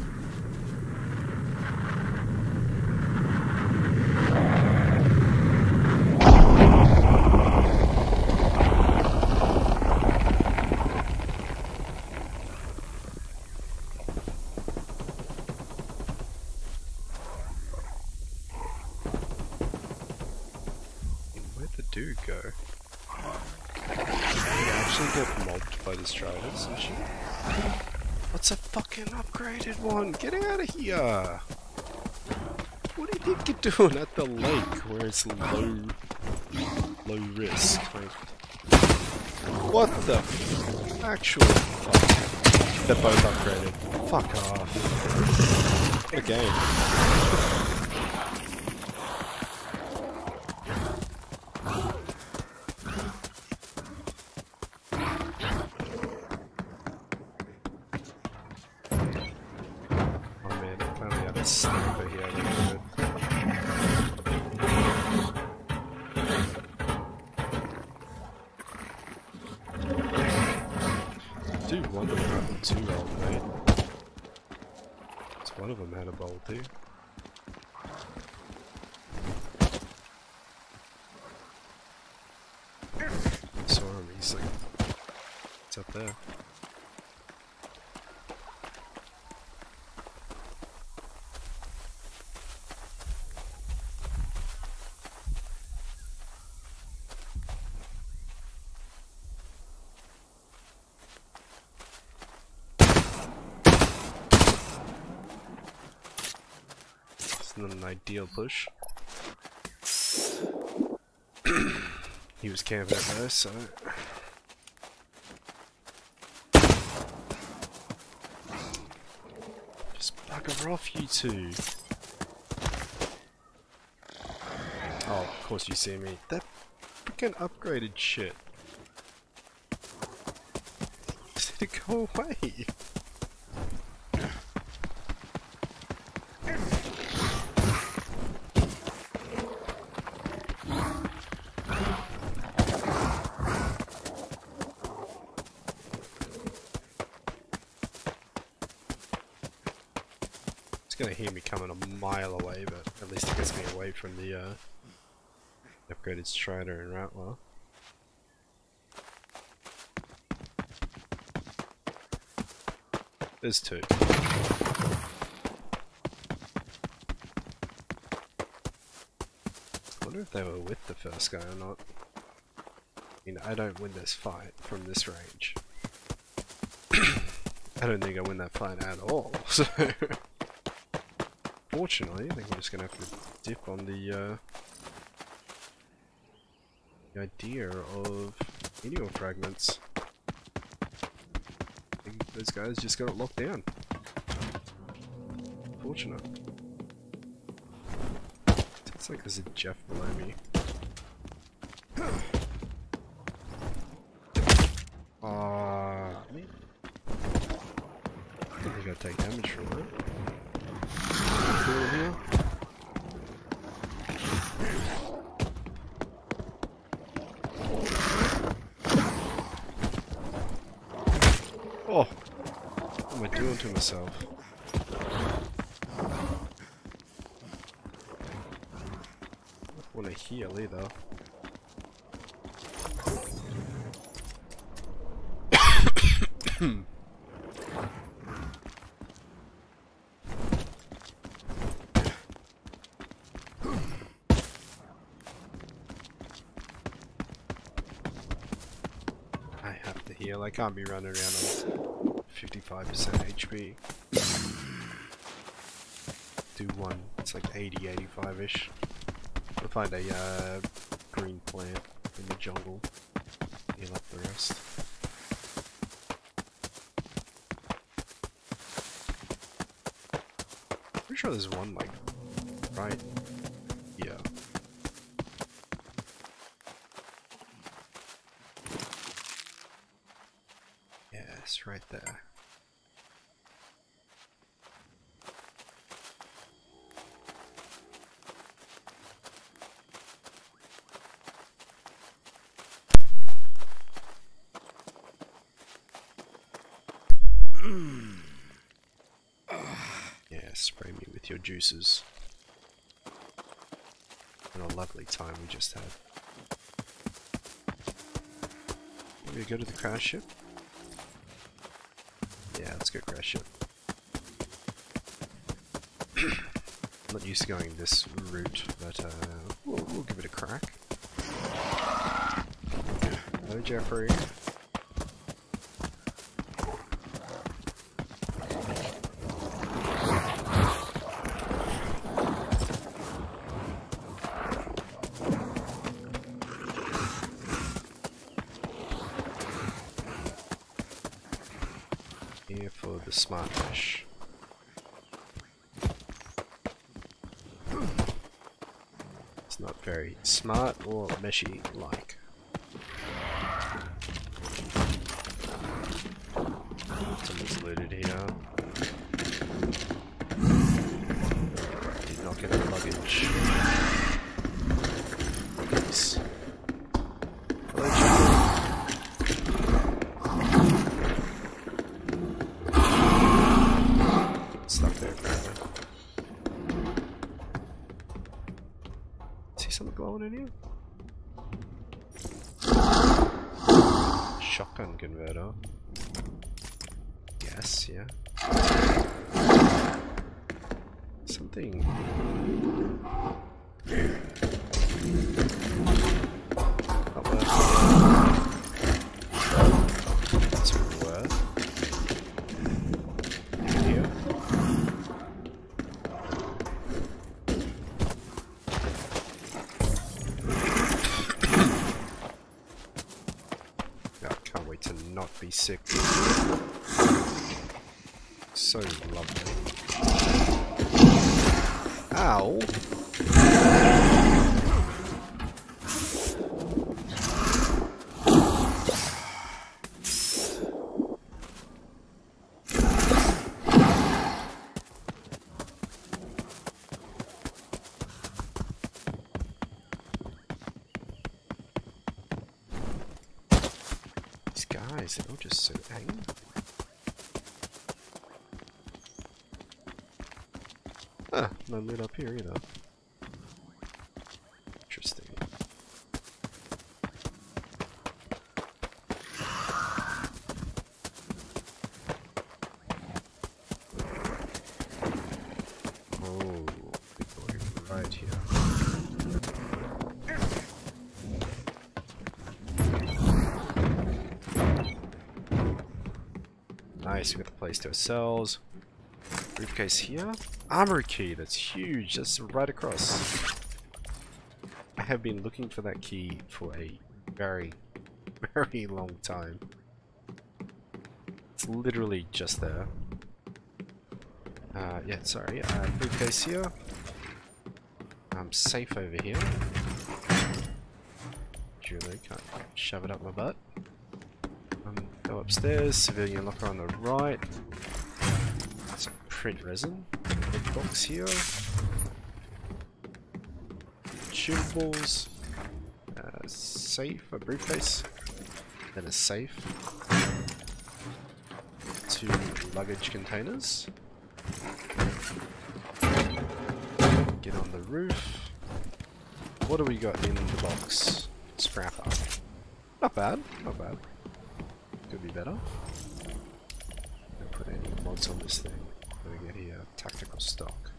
Where'd the dude go? Did he actually get mobbed by the Striders and shit? What's a fucking upgraded one? Get out of here! What do you think you're doing at the lake where it's low, low risk? Like, what the actual fuck? They're both upgraded. Fuck off. What a game. Oh man, I finally got a sniper here. That's good. I do wonder what happened to old mate. It's one of them had a bowl too. I saw him, he's like, it's up there. It's ideal push. he was camping up there, so. Just bugger off, you two. Oh, of course you see me. That freaking upgraded shit. Just need to go away. It's gonna hear me coming a mile away, but at least it gets me away from the uh, upgraded Strider and Rattler. There's two. I wonder if they were with the first guy or not. I mean, I don't win this fight from this range. I don't think I win that fight at all, so... Fortunately, I think we're just gonna have to dip on the, uh, idea of meteor fragments. I think those guys just got it locked down. Fortunate. It's like there's a Jeff below me. Ah, me. I don't think I take damage from it. Through here. Oh, what am I doing to myself? Want to heal either. I have to heal. I can't be running around 55% HP. Do one. It's like 80, 85-ish. We'll find a uh, green plant in the jungle. Heal up the rest. Pretty sure there's one like right here. Yes, right there. Mm. Yeah, spray me with your juices. And a lovely time we just had. Maybe go to the crash ship? Let's go crash ship. Not used to going this route, but uh, we'll, we'll give it a crack. Hello, Jeffrey. Here for the smart mesh. It's not very smart or meshy like. Someone's looted here. Did not get the luggage. Nice. Hello, Chico. Stuck there apparently. See something glowing in here? Shotgun converter. Yes, yeah. Something. Not worth it. It's worth. Here. I can't wait to not be sick. So lovely. Ow! These all just so angry. Ah, no lid up here either. Interesting. Oh, big boy, right here. Nice, we got the place to ourselves. Briefcase here. Armor key, that's huge. That's right across. I have been looking for that key for a very, very long time. It's literally just there. Uh, yeah, sorry. Uh, briefcase here. I'm safe over here. Julie can't shove it up my butt. Upstairs. Civilian locker on the right. Some print resin. Big box here. Shootables. Uh, safe, a briefcase. Then a safe. Two luggage containers. Get on the roof. What do we got in the box? Scrapper. Not bad, not bad. Better. Don't put any mods on this thing. What do we get here? Tactical stock.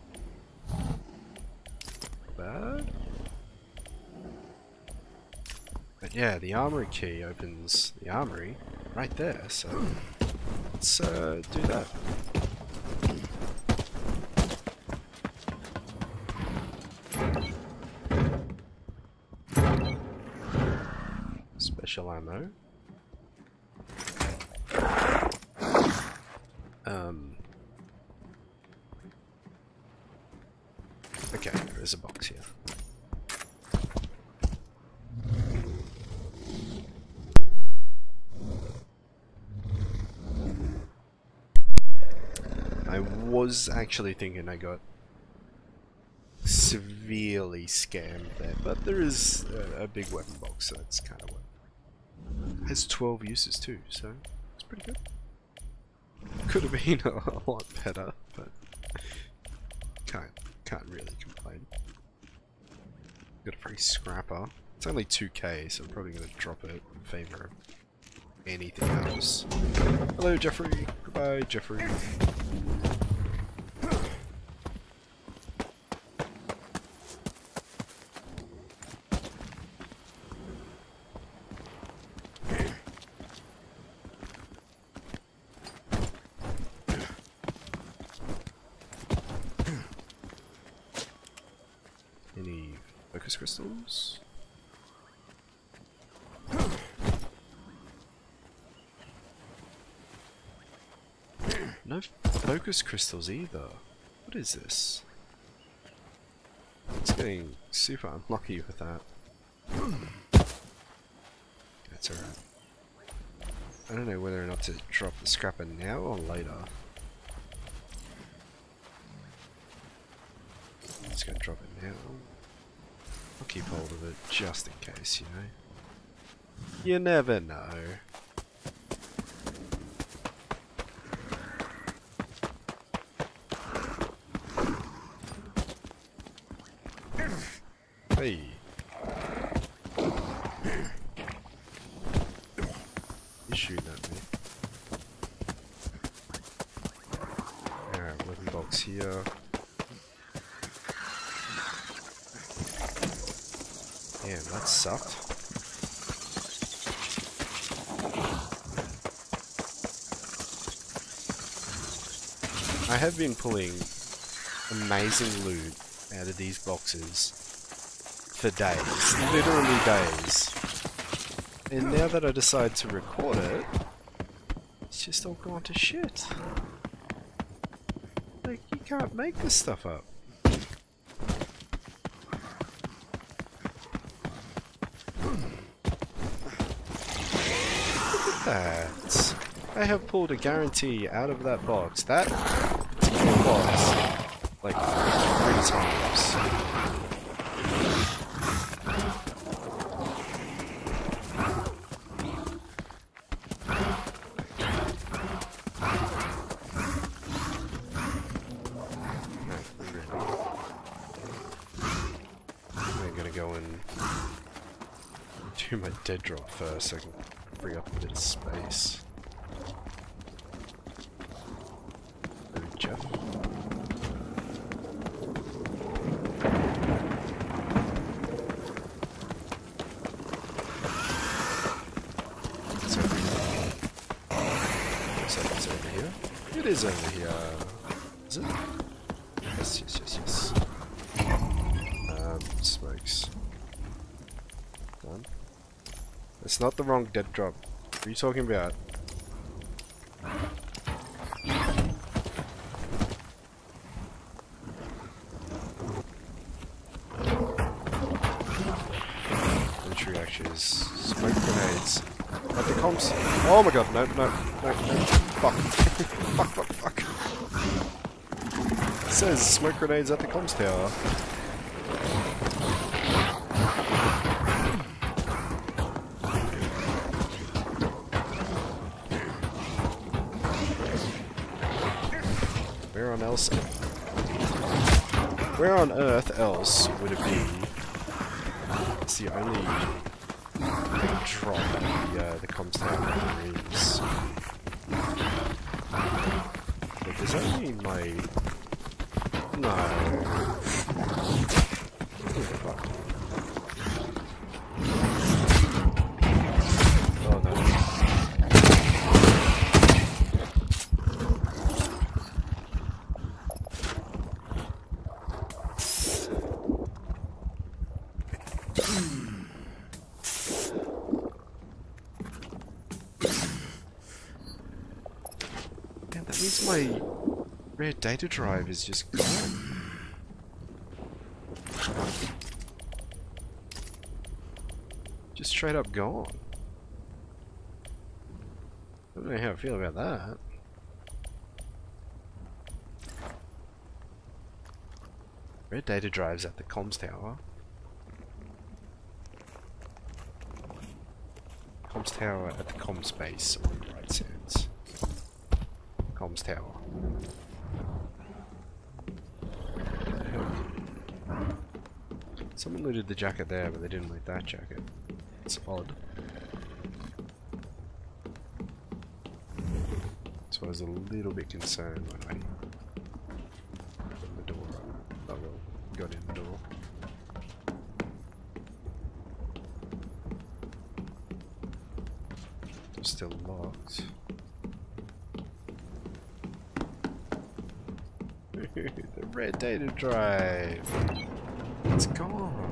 Not bad. But yeah, the armory key opens the armory. right there, so let's uh, do that. Special ammo. Um. Okay, there's a box here. I was actually thinking I got severely scammed there, but there is a, a big weapon box, so that's kind of what. Has 12 uses too, so it's pretty good. Could have been a, a lot better, but can't can't really complain. Got a free scrapper. It's only 2k, so I'm probably gonna drop it in favor of anything else. Hello, Jeffrey. Goodbye, Jeffrey. Any focus crystals? No focus crystals either. What is this? It's getting super unlucky with that. That's alright. I don't know whether or not to drop the scrapper now or later. I'm just gonna drop it now. I'll keep hold of it just in case, you know. You never know. Hey. You shooting at me. Alright, weapon box here. Damn, that sucked. I have been pulling amazing loot out of these boxes for days, literally days. And now that I decide to record it, it's just all gone to shit. Like, you can't make this stuff up. Look at that. I have pulled a guarantee out of that box. That particular like, three times. I'm gonna go and do my dead drop first so I can free up a bit of space. Hello, Jeff. It's over here. Looks like it's over here. It is over here. Is it? Yes, yes, yes, yes. Um, smokes. Done. It's not the wrong dead drop. What are you talking about? Entry actually is smoke grenades. At the comms. Oh my god, no, no, no, no. Fuck. fuck, fuck, fuck. It says smoke grenades at the comms tower. Else? Where on earth else would it be? It's the only drop the uh, the comms tower. But there's only my no. Fuck. Oh no. means my rare data drive is just gone. Just straight up gone. I don't know how I feel about that. Red data drives at the comms tower. Comms tower at the comms base on the right sense. Comms tower. Someone looted the jacket there, but they didn't loot that jacket. It's odd. So I was a little bit concerned when I opened the door. Oh well, got in the door. It's still locked. the red data drive. It's gone.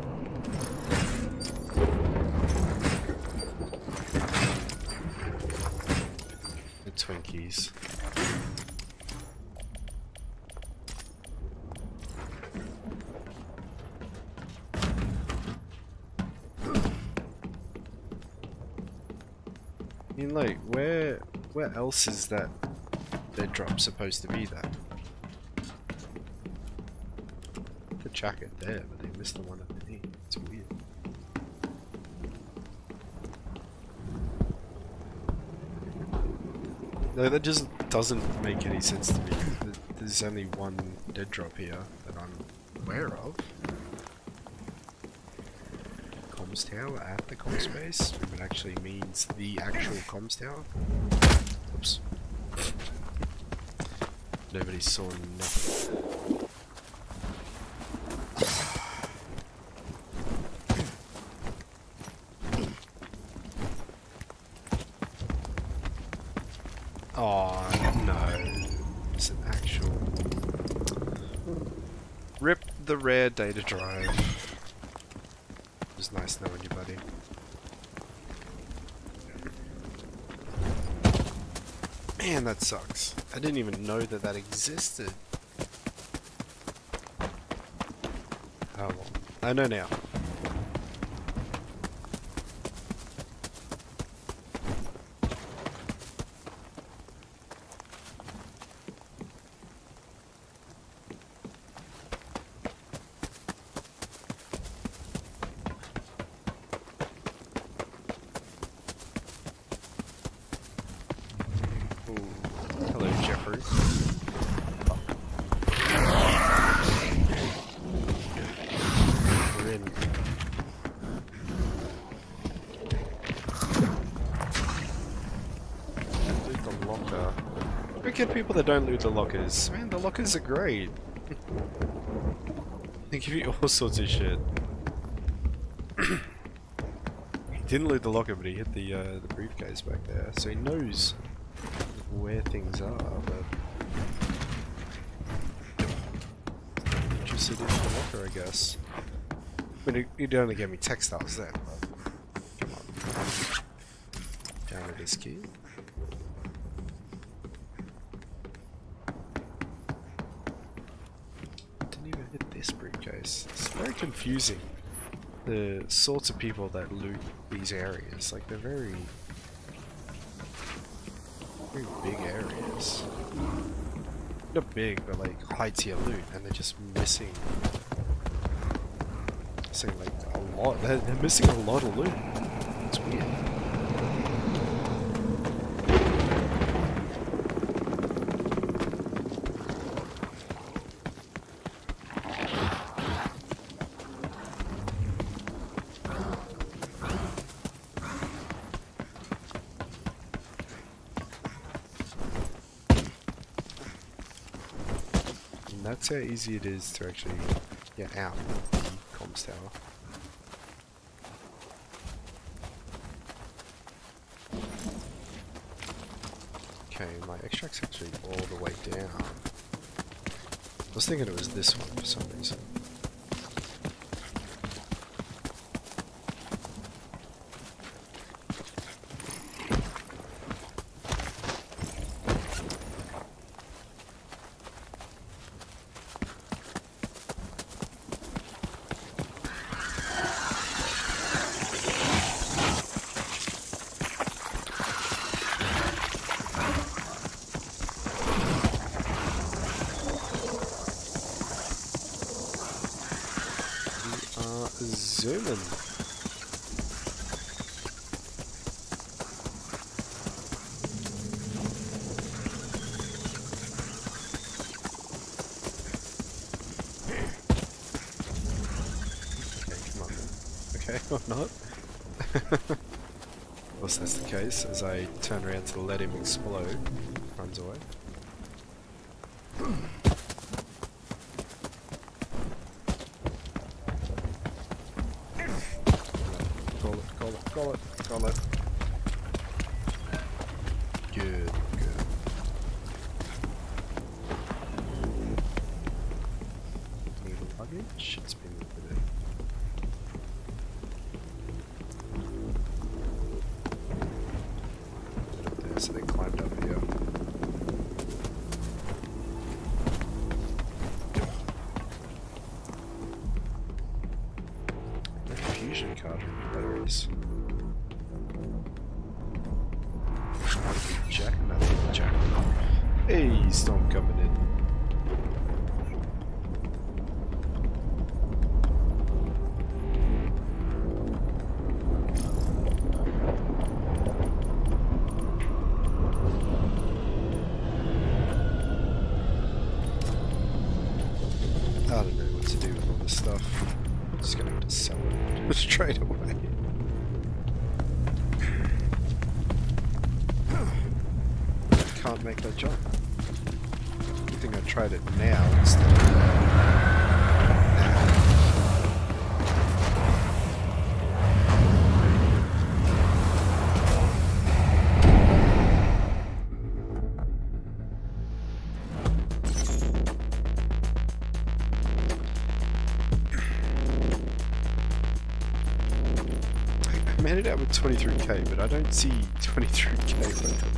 The Twinkies. I mean, like, where, where else is that dead drop supposed to be then? The jacket there, but they missed the one underneath. It's weird. No, that just doesn't make any sense to me. There's only one dead drop here that I'm aware of. Comms tower at the comms space. It actually means the actual comms tower. Oops. Nobody saw nothing. Oh no. It's an actual Rip the rare data drive. It was nice knowing you, buddy. Man, that sucks. I didn't even know that that existed. Oh well. I know now. Ooh. Loot the locker. Look at people that don't loot the lockers. Man, the lockers are great. they give you all sorts of shit. he didn't loot the locker, but he hit the uh, the briefcase back there, so he knows where things are, but interested in the locker, I guess. But it, it only gave me textiles then. Come on, down with this key. Didn't even hit this briefcase. It's very confusing. The sorts of people that loot these areas, like they're very very big areas. Not big, but like high tier loot, and they're just missing. Missing like a lot. They're, they're missing a lot of loot. It's weird. And that's how easy it is to actually get out of the comms tower. Okay, my extract's actually all the way down. I was thinking it was this one for some reason. zooming. Okay, come on. Okay, or not. of course that's the case, as I turn around to let him explode, runs away. Batteries. Tried it now instead of. I made it out with 23k, but I don't see 23k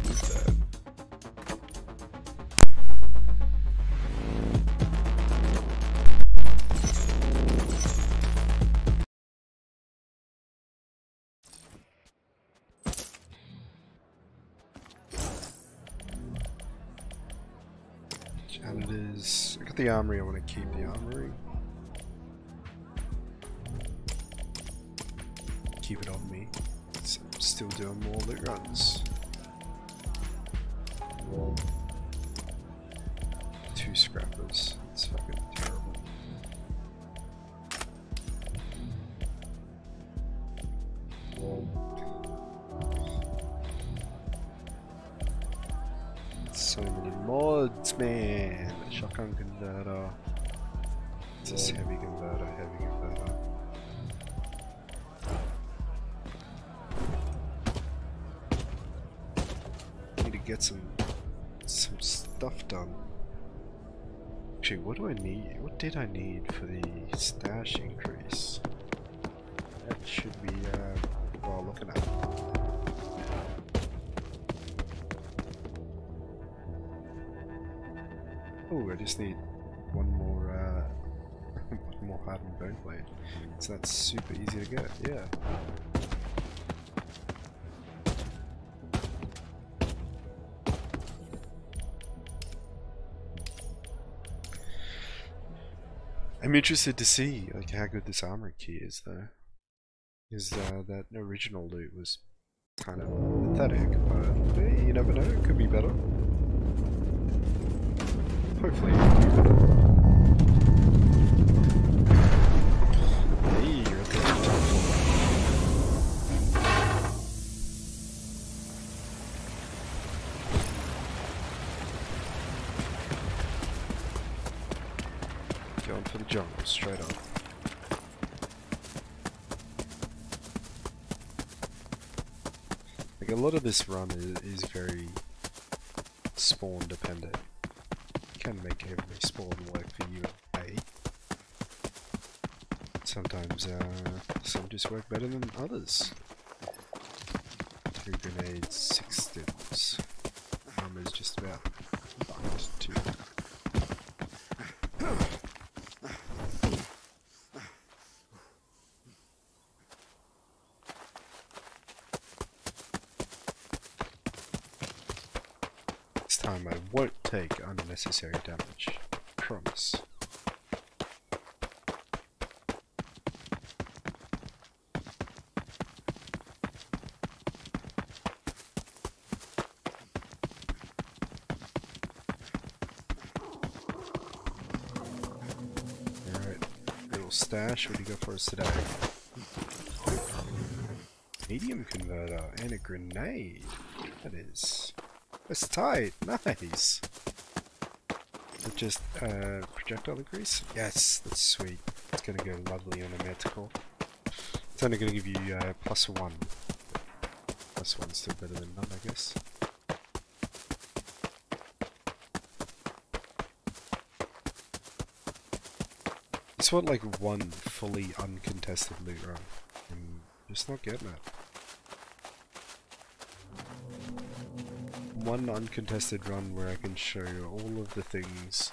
doing more loot runs. Two scrappers. It's fucking terrible. So many mods, man. Shotgun converter. This heavy converter, get some some stuff done. Actually, what do I need? What did I need for the stash increase? That should be uh, well looking at. Oh, I just need one more uh, one more hardened bone blade. So that's super easy to get. Yeah. I'm interested to see like how good this armory key is though. Is uh, that original loot was kind of pathetic, but hey, you never know, it could be better. Hopefully it could be better. This run is, is very spawn dependent. You can make every spawn work for you A. Sometimes uh, some just work better than others. Two grenades, six necessary damage. Promise. stash? What do you go for us today? Medium converter and a grenade. That is. That's tight. Nice. Just uh, projectile increase? Yes, that's sweet. It's gonna go lovely on a medical. It's only gonna give you uh, plus one. Plus one's still better than none, I guess. Just want like one fully uncontested loot run. I'm just not getting it. One uncontested run where I can show you all of the things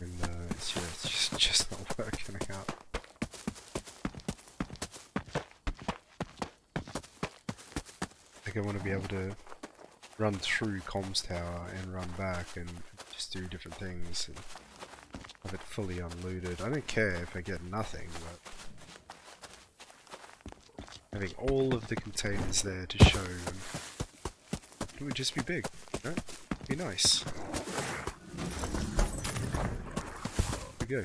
and uh, it's, yeah, it's just, just not working out. Like I want to be able to run through comms tower and run back and just do different things and have it fully unlooted. I don't care if I get nothing, but having all of the containers there to show it would just be big, right? Be nice. We go.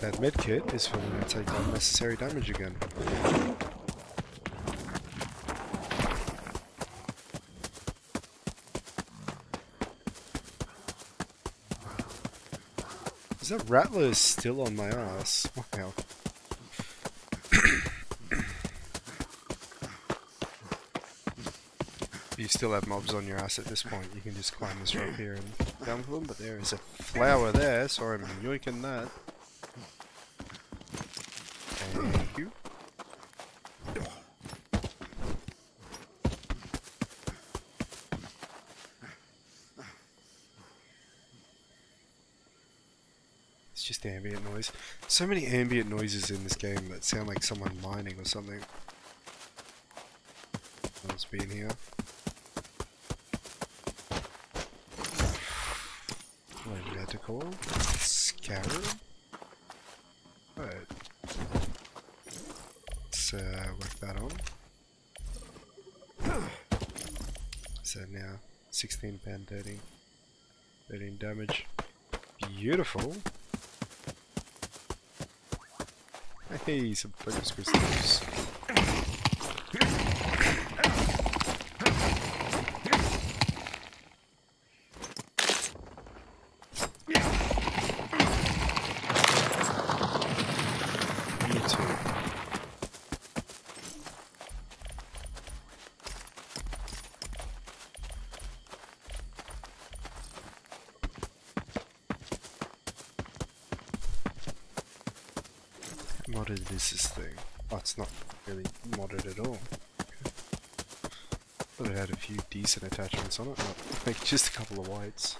That medkit is for when I take unnecessary damage again. Is that Rattler still on my ass? Wow. You still have mobs on your ass at this point, you can just climb this rope here and dump them, but there is a flower there, so I'm yoinking that. Thank you. It's just ambient noise. So many ambient noises in this game that sound like someone mining or something. Someone's been here. Vertical. Scarab. Right. Let's uh, work that on. So now 16 pen 13. 13 damage. Beautiful. Hey, some focus crystals. You too. modded is this thing? Oh, it's not really modded at all. Thought it had a few decent attachments on it, but like just a couple of whites.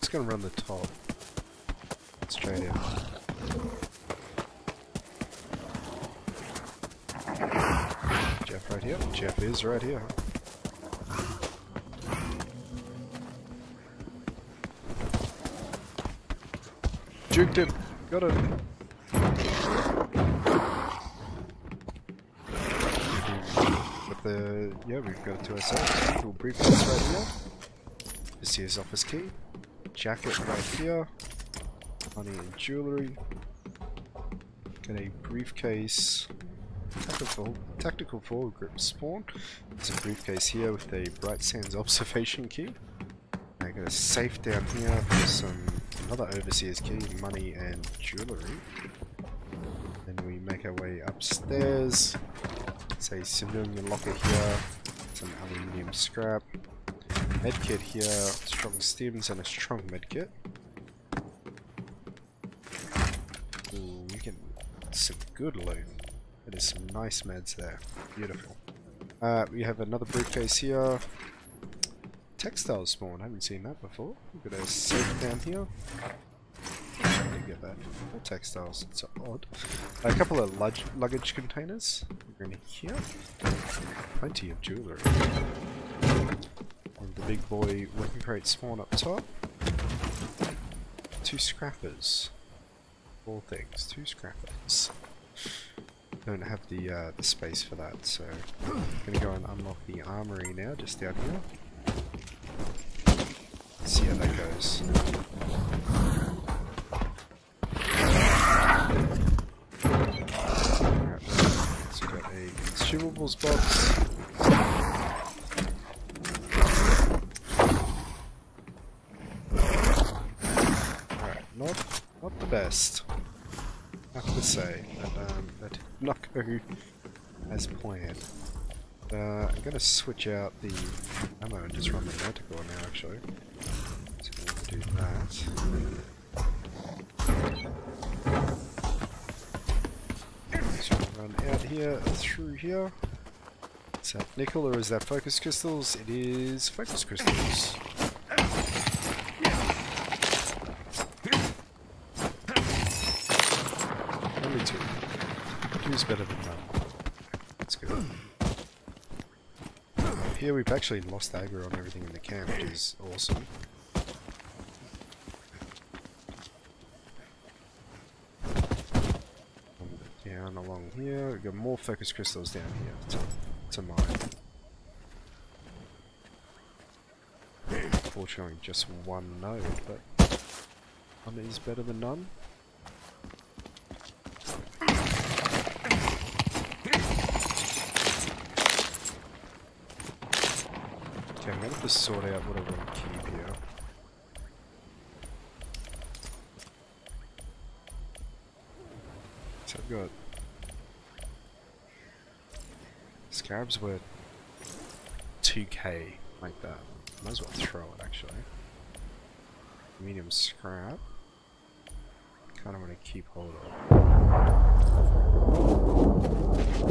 Just gonna run the top. Let's Straight in. Jeff right here. Jeff is right here. Got him. But the yeah, we've got it to ourselves. Little briefcase right here. This is office key. Jacket right here. Money and jewellery. Got a briefcase. Tactical, tactical foregrip spawn. There's a briefcase here with a Bright Sands observation key. I got a safe down here for some another overseer's key, money and jewellery. Then we make our way upstairs. Say civilian locker here. Some aluminium scrap. Medkit here, strong stims and a strong medkit. Ooh, we can some good loot. There's some nice meds there. Beautiful. Uh, we have another briefcase here. Textile spawn. I haven't seen that before. We've got a safe down here. Do get that? All textiles. It's odd. A couple of lug luggage containers. We're in here. Plenty of jewellery. And the big boy weapon crate spawn up top. Two scrappers. Four things. Two scrappers. don't have the uh, the space for that, so I'm gonna go and unlock the armory now, just down here. See how that goes. Alright, so got a consumables box. Alright, not not the best. I have to say that um, that did not go as planned. Uh, I'm gonna switch out the ammo and just run the Manticore now actually. Do that. So run out here, through here. Is that nickel or is that focus crystals? It is focus crystals. Only two. Two's better than. That's good. Here we've actually lost aggro on everything in the camp, which is awesome. Down along here, we've got more focus crystals down here to, to mine. Fortunately, just one node, but one is better than none. Okay, I'm gonna to sort out what I want to keep here. So I've got scarabs were 2k like that. Might as well throw it actually. Medium scrap. Kinda wanna keep hold of.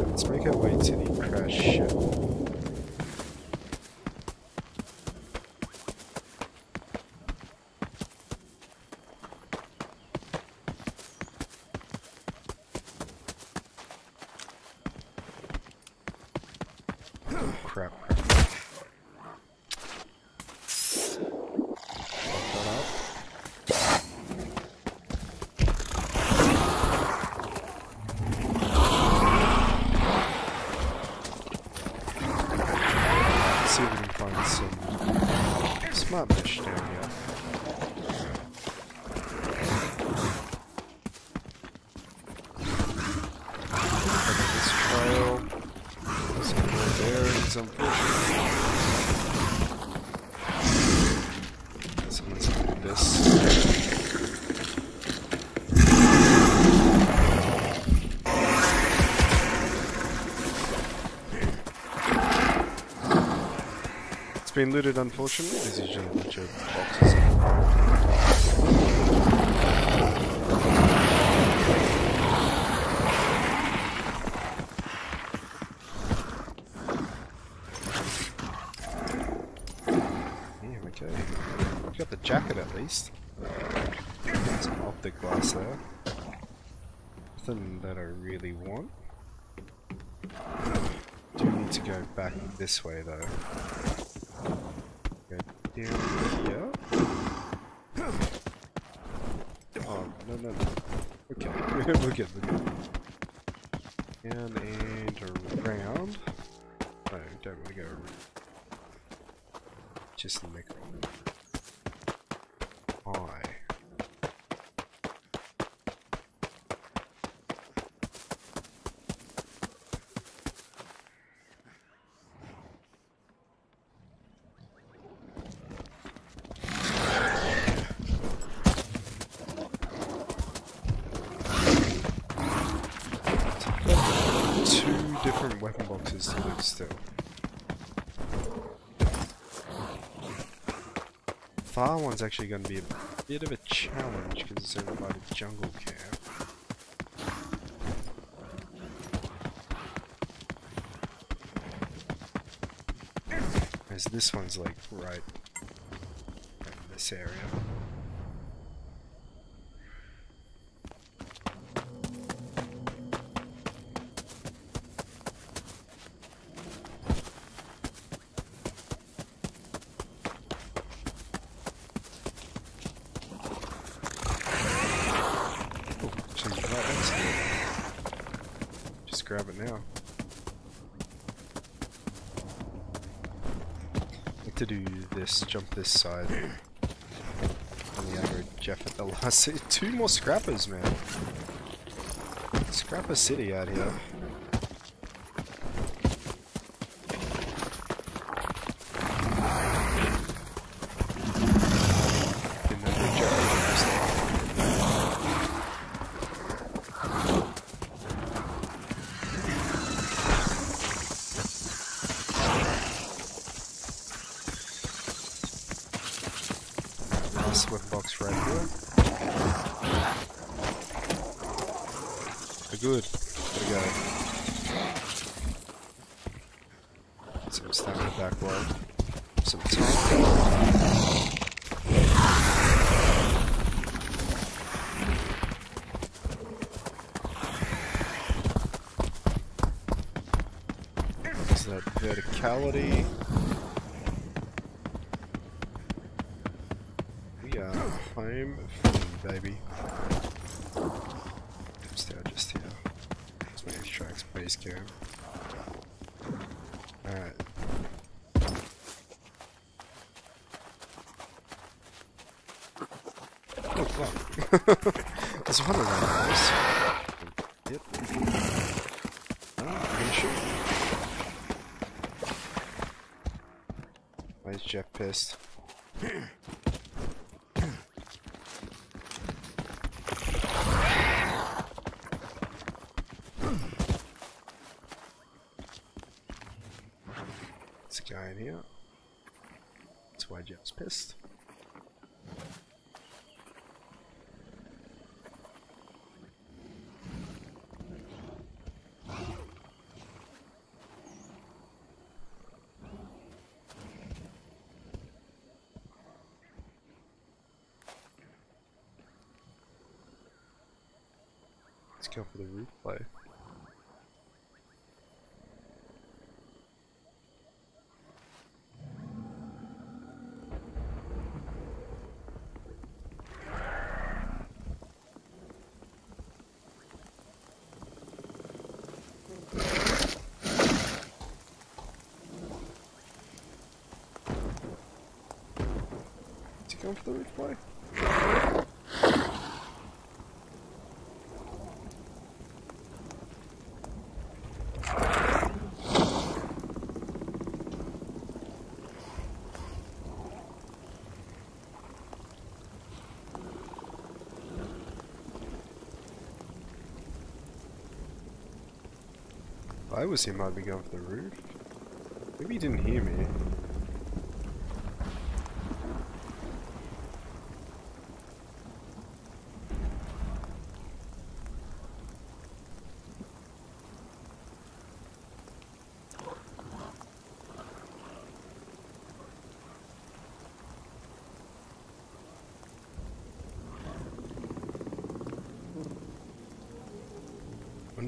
Let's make our way to the crash ship. crap, crap. Fuck that up. Let's see if we can find some smart mesh down here. Cover this trail. Some more bearings, unfortunately. Someone's gonna do this. It's been looted, unfortunately. There's usually a bunch of boxes. Yeah, okay. We got the jacket at least. Some optic glass there. Nothing that I really want. Do need to go back this way though. Go down here. Oh, no, no, no. Okay, we're good, we're good. Down and around. No, don't want to go around. Just nickel. I. Two different weapon boxes to loot still. Far one's actually going to be a bit of a challenge because it's over by the jungle camp. Whereas this one's like right, right in this area. Oh, actually, right next to it. Which is just grab it now. Like to do this, side. And the aggro Jeff at the last Two more scrappers, man. Scrapper City out here. good. Gotta go. Some stamina back wall. Some time. Is that verticality? We are home free, baby. base camp. Alright. Oh fuck. There's a hundred around this. Yep. Oh, I'm gonna shoot. Why is guy in here. That's why Jeff's pissed. Let's go for the roof play. Going for the replay? I was him, I'd be going for the roof. Maybe he didn't hear me.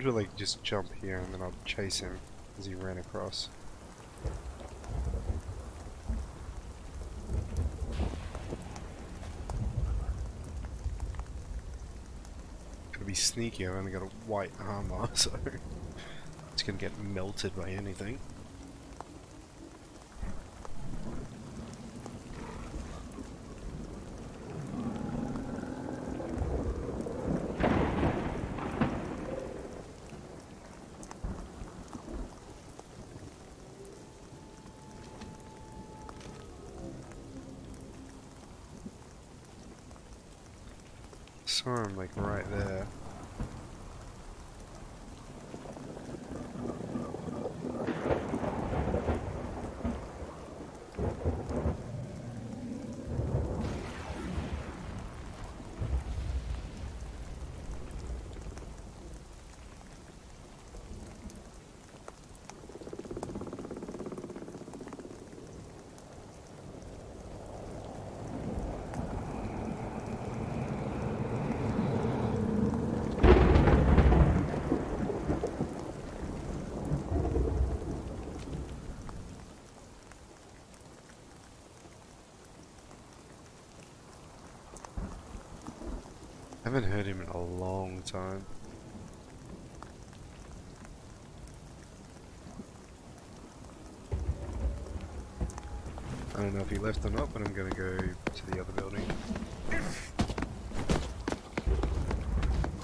I'm like just jump here and then I'll chase him as he ran across. Gotta be sneaky, I've only got a white armor, so it's gonna get melted by anything. haven't heard him in a long time. I don't know if he left or not, but I'm gonna go to the other building.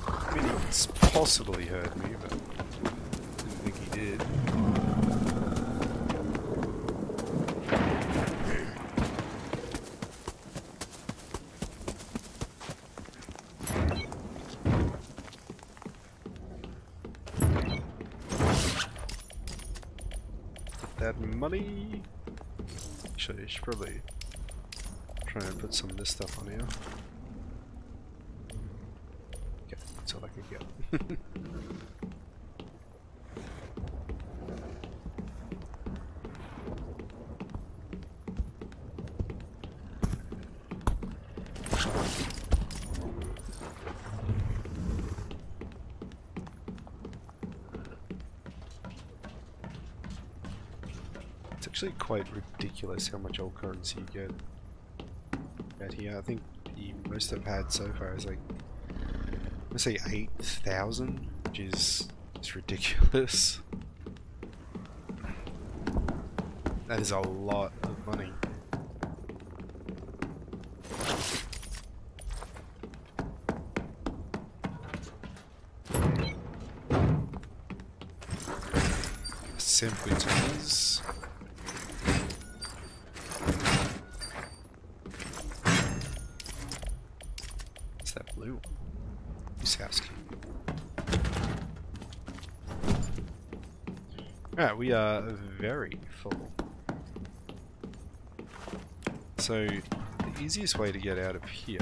I mean, he's possibly heard me, but didn't think he did. Actually, I should probably try and put some of this stuff on here. Okay, that's all I can get. It's actually quite ridiculous how much old currency you get out here. I think the most I've had so far is like, let's say 8,000, which is just ridiculous. That is a lot of money. Simply turns. What's that blue one? Musowski. Alright, are very full. So, the easiest way to get out of here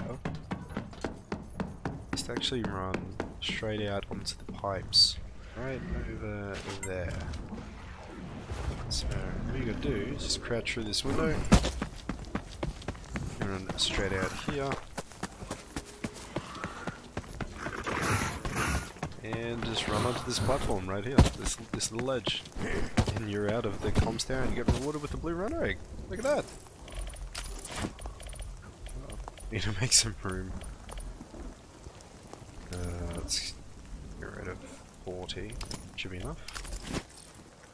is to actually run straight out onto the pipes. Right over there. So, what you gotta do is just crouch through this window. Run straight out here. and just run onto this platform right here, this this little ledge, and you're out of the comms tower and you get rewarded with the blue runner egg. Look at that. Oh, need to make some room. Uh, let's get rid of 40. Should be enough.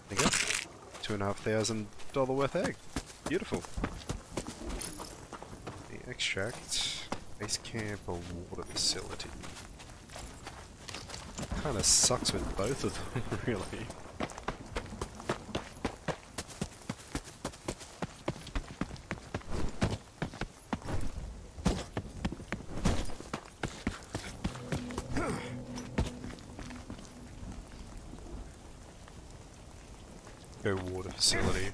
There you go. Two and a half thousand dollar worth egg. Beautiful. The extract, base camp, or water facility kind of sucks with both of them, really. Go water facility.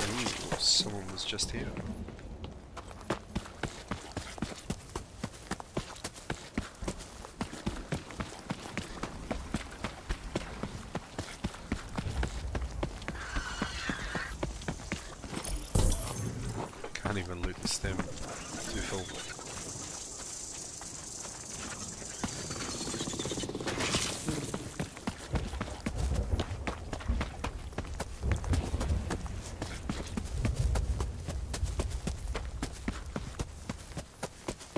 Ooh, someone was just here. Can't even loot the stim. Too full.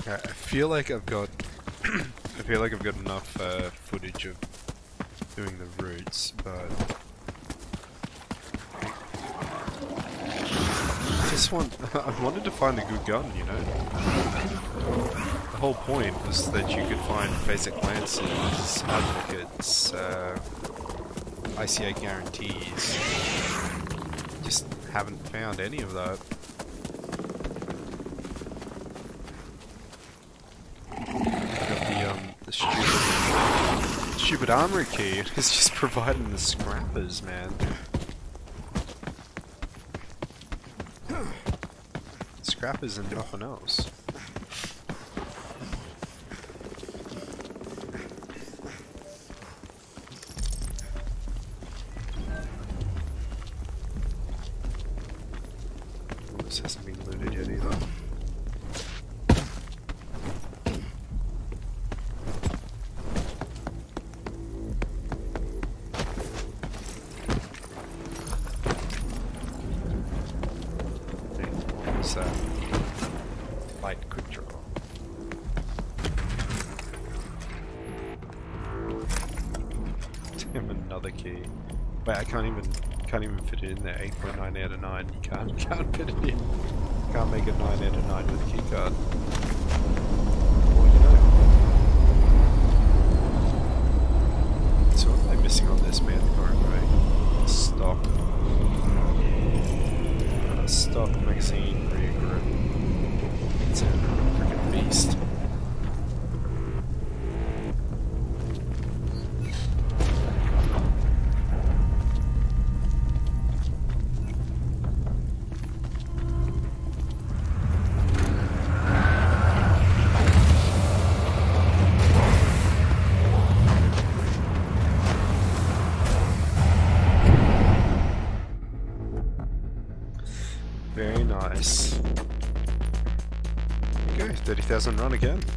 I I feel like I've got I feel like I've got enough uh, footage of doing the routes, but I just want I wanted to find a good gun, you know. The whole point was that you could find basic lancers, advocates, uh, ICA guarantees. Just haven't found any of that. got the um the stupid armory key. Just providing the scrappers, man. Scrappers and nothing else. 30,000 run again.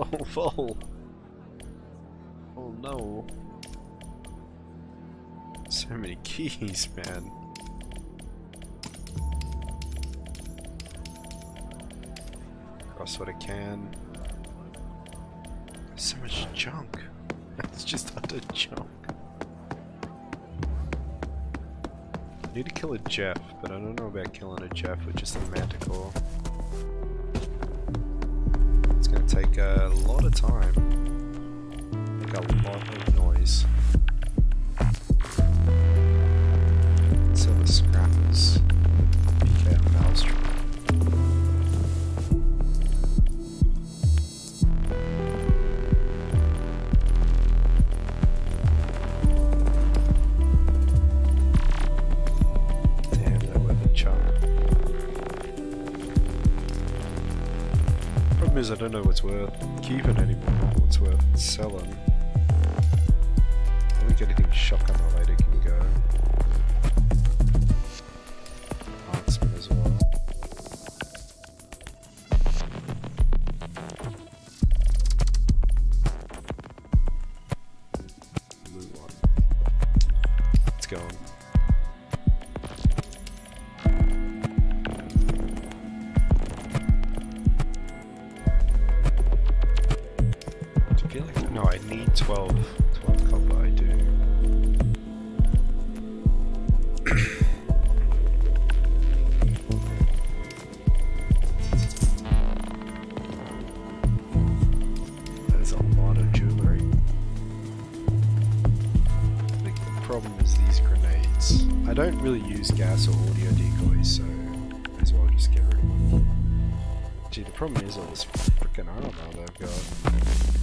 Oh, all full. Oh no. So many keys, man. Cross what I can. So much junk. It's just utter junk. I need to kill a Jeff, but I don't know about killing a Jeff with just a Manticore. A lot of time. Make a lot of noise. Is, I don't know what's worth keeping anymore, what's worth selling. I don't think anything shotgun related I don't really use gas or audio decoys, so as well just get rid of them. Gee, the problem is all this freaking armor they've got.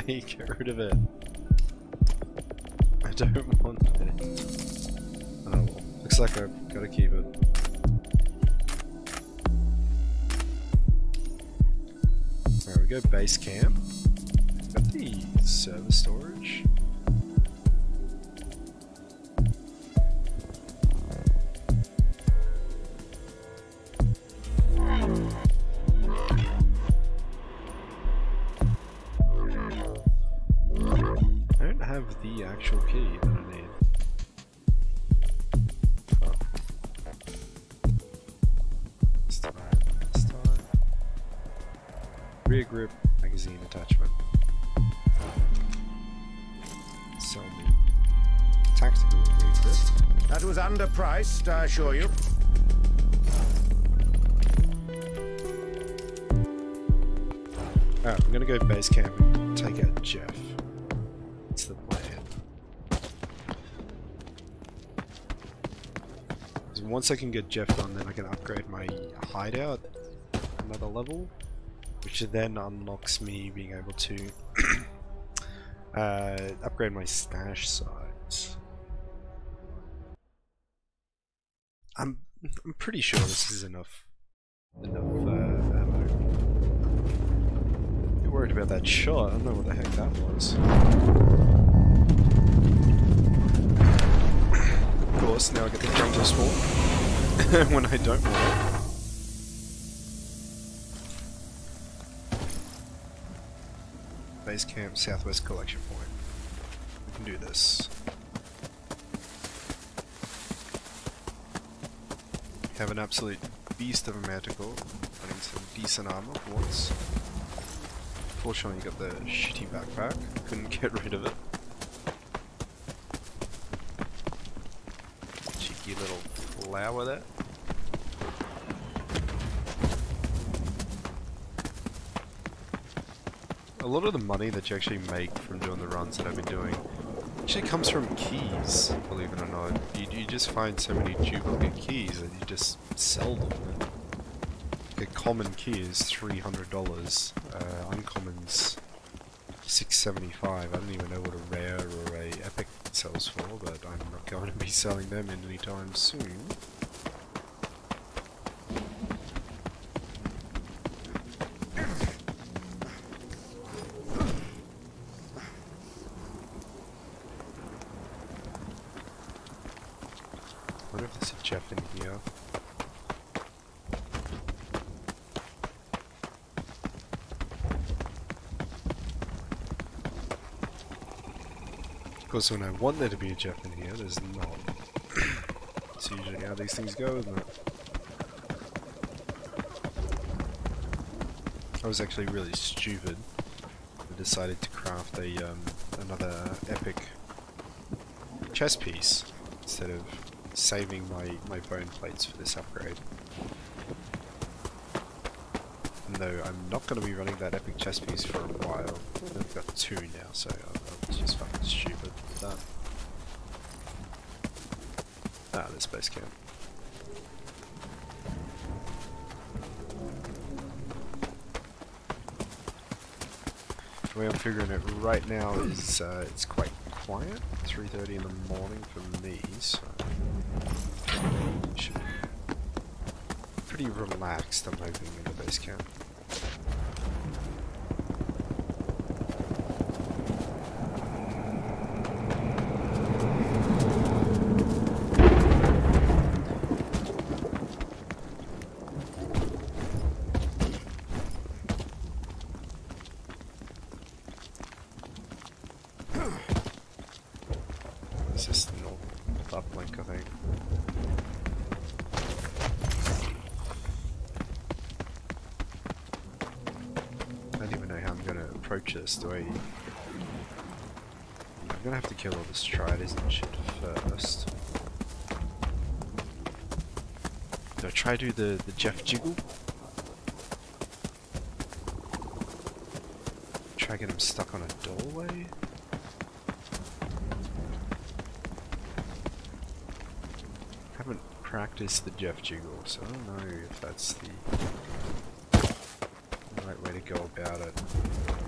Get rid of it? I don't want it. Oh. Looks like I've gotta keep it. There we go, base camp. I assure you. Alright, I'm gonna go base camp and take out Jeff. That's the plan. once I can get Jeff done, then I can upgrade my hideout another level, which then unlocks me being able to uh, upgrade my stash size. I'm I'm pretty sure this is enough enough uh, ammo. You're worried about that shot. I don't know what the heck that was. Of course, now I get the Kratos spawn when I don't want it. Base camp, southwest collection point. We can do this. Have an absolute beast of a manticore, running some decent armor for once. Fortunately, you got the shitty backpack. Couldn't get rid of it. Cheeky little flower there. A lot of the money that you actually make from doing the runs that I've been doing actually comes from keys, believe it or not. You, you just find so many duplicate keys and you just sell them. A common key is $300, uh, uncommons 675 I don't even know what a rare or a epic sells for, but I'm not going to be selling them anytime soon. wonder if there's a Jeff in here. Of course, when I want there to be a Jeff in here, there's not. It's usually how these things go, isn't it? I was actually really stupid. I decided to craft a um, another epic chess piece instead of saving my, my bone plates for this upgrade. Though I'm not going to be running that epic chest piece for a while, I've got two now, so I, I was just fucking stupid that. Ah, this base camp. The way I'm figuring it right now is uh, it's quite quiet. 3.30 in the morning for me, so pretty relaxed I'm hoping in the base camp. It's just north uplink, I think. I don't even know how I'm Do I? I'm gonna have to kill all the striders and shit first. Do I try to do the the Jeff jiggle? Try get him stuck on a doorway. haven't practiced the Jeff jiggle, so I don't know if that's the right way to go about it.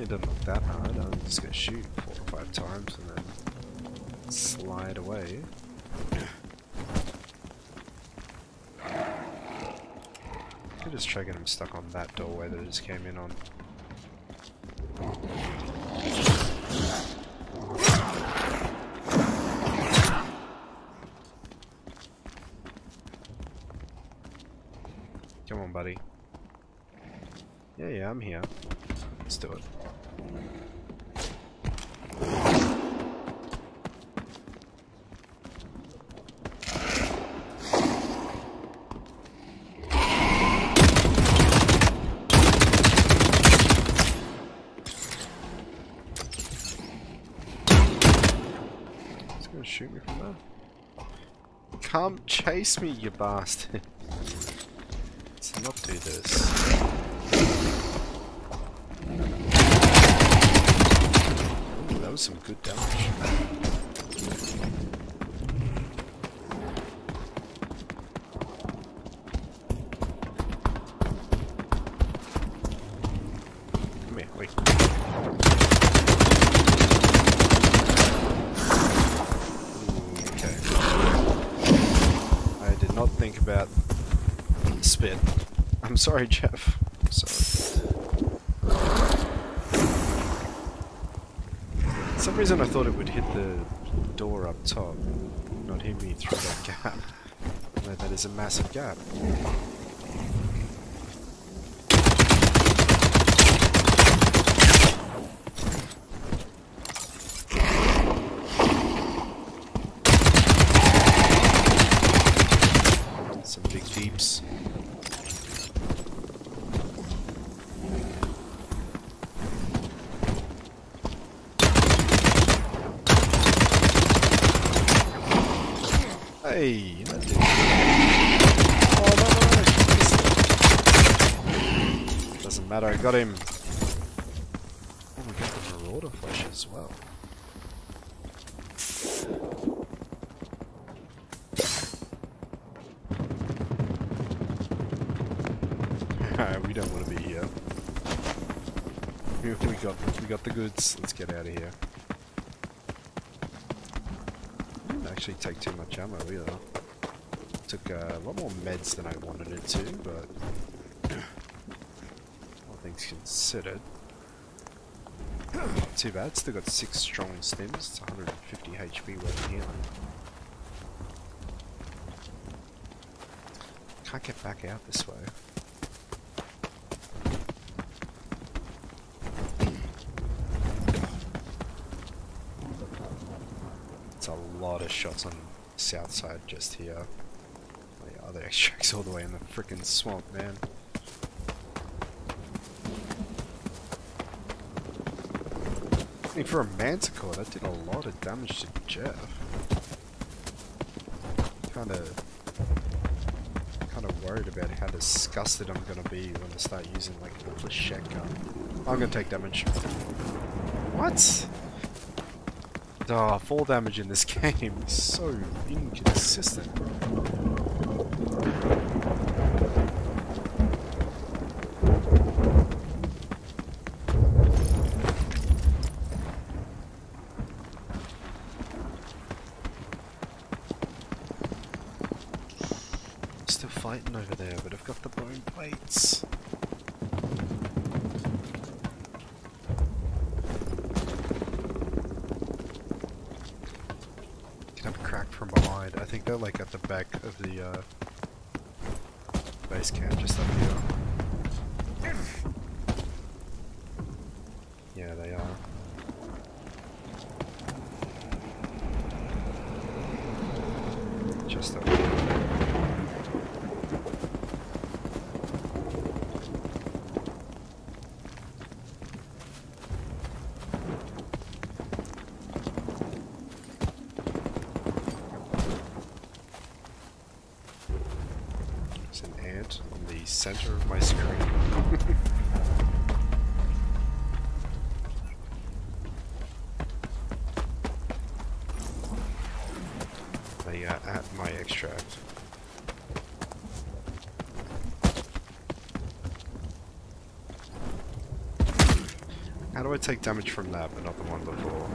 It doesn't look that hard, I'm just gonna shoot four or five times and then slide away. Could just try getting him stuck on that doorway that I just came in on. Come on, buddy. Yeah, yeah, I'm here. Let's do it. He's gonna shoot me from there. Come chase me, you bastard. Let's not do this. Ooh, that was some good damage. Come here, wait. Ooh, okay. I did not think about spit. I'm sorry, Jeff. Sorry. For some reason I thought it would hit the door up top, not hit me through that gap. No, that is a massive gap. Some big beeps. Hey, that did Oh no no no! missed it. Doesn't matter, I got him. Oh, we got the Marauder flesh as well. we don't want to be here. We we got we got the goods. Let's get out of here. Didn't actually take too much ammo either. Took uh, a lot more meds than I wanted it to, but considered. Not too bad. Still got six strong stims. It's 150 HP worth of healing. Can't get back out this way. It's a lot of shots on the south side just here. The other extracts all the way in the freaking swamp, man. For a manticore, that did a lot of damage to Jeff. Kinda... Kinda worried about how disgusted I'm gonna be when I start using, like, a flechette gun. I'm gonna take damage. What? Oh, fall damage in this game is so inconsistent. Still fighting over there, but I've got the bone plates. Can have a crack from behind. I think they're like the back of the uh, base camp, just up here. Yeah, they are. Just up here. There's an ant on the center of my screen. they are at my extract. How do I take damage from that but not the one before?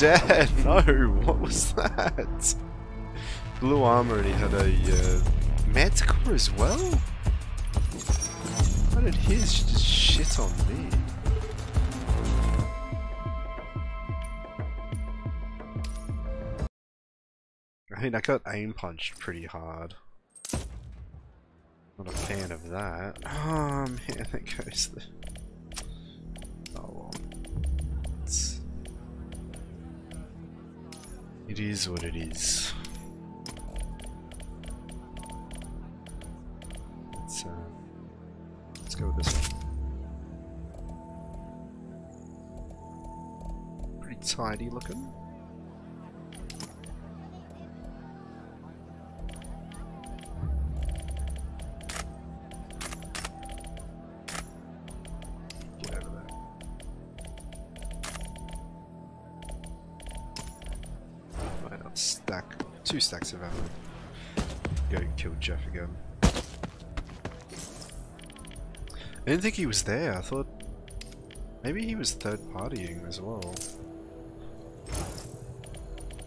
Dead! No! What was that? Blue armor and he had a uh, manticore as well? How did his just shit on me? I mean, I got aim punched pretty hard. Not a fan of that. Oh man, that goes. It is what it is. Let's, uh, let's go with this one. Pretty tidy looking. Two stacks of ammo. Go kill Jeff again. I didn't think he was there. I thought maybe he was third partying as well.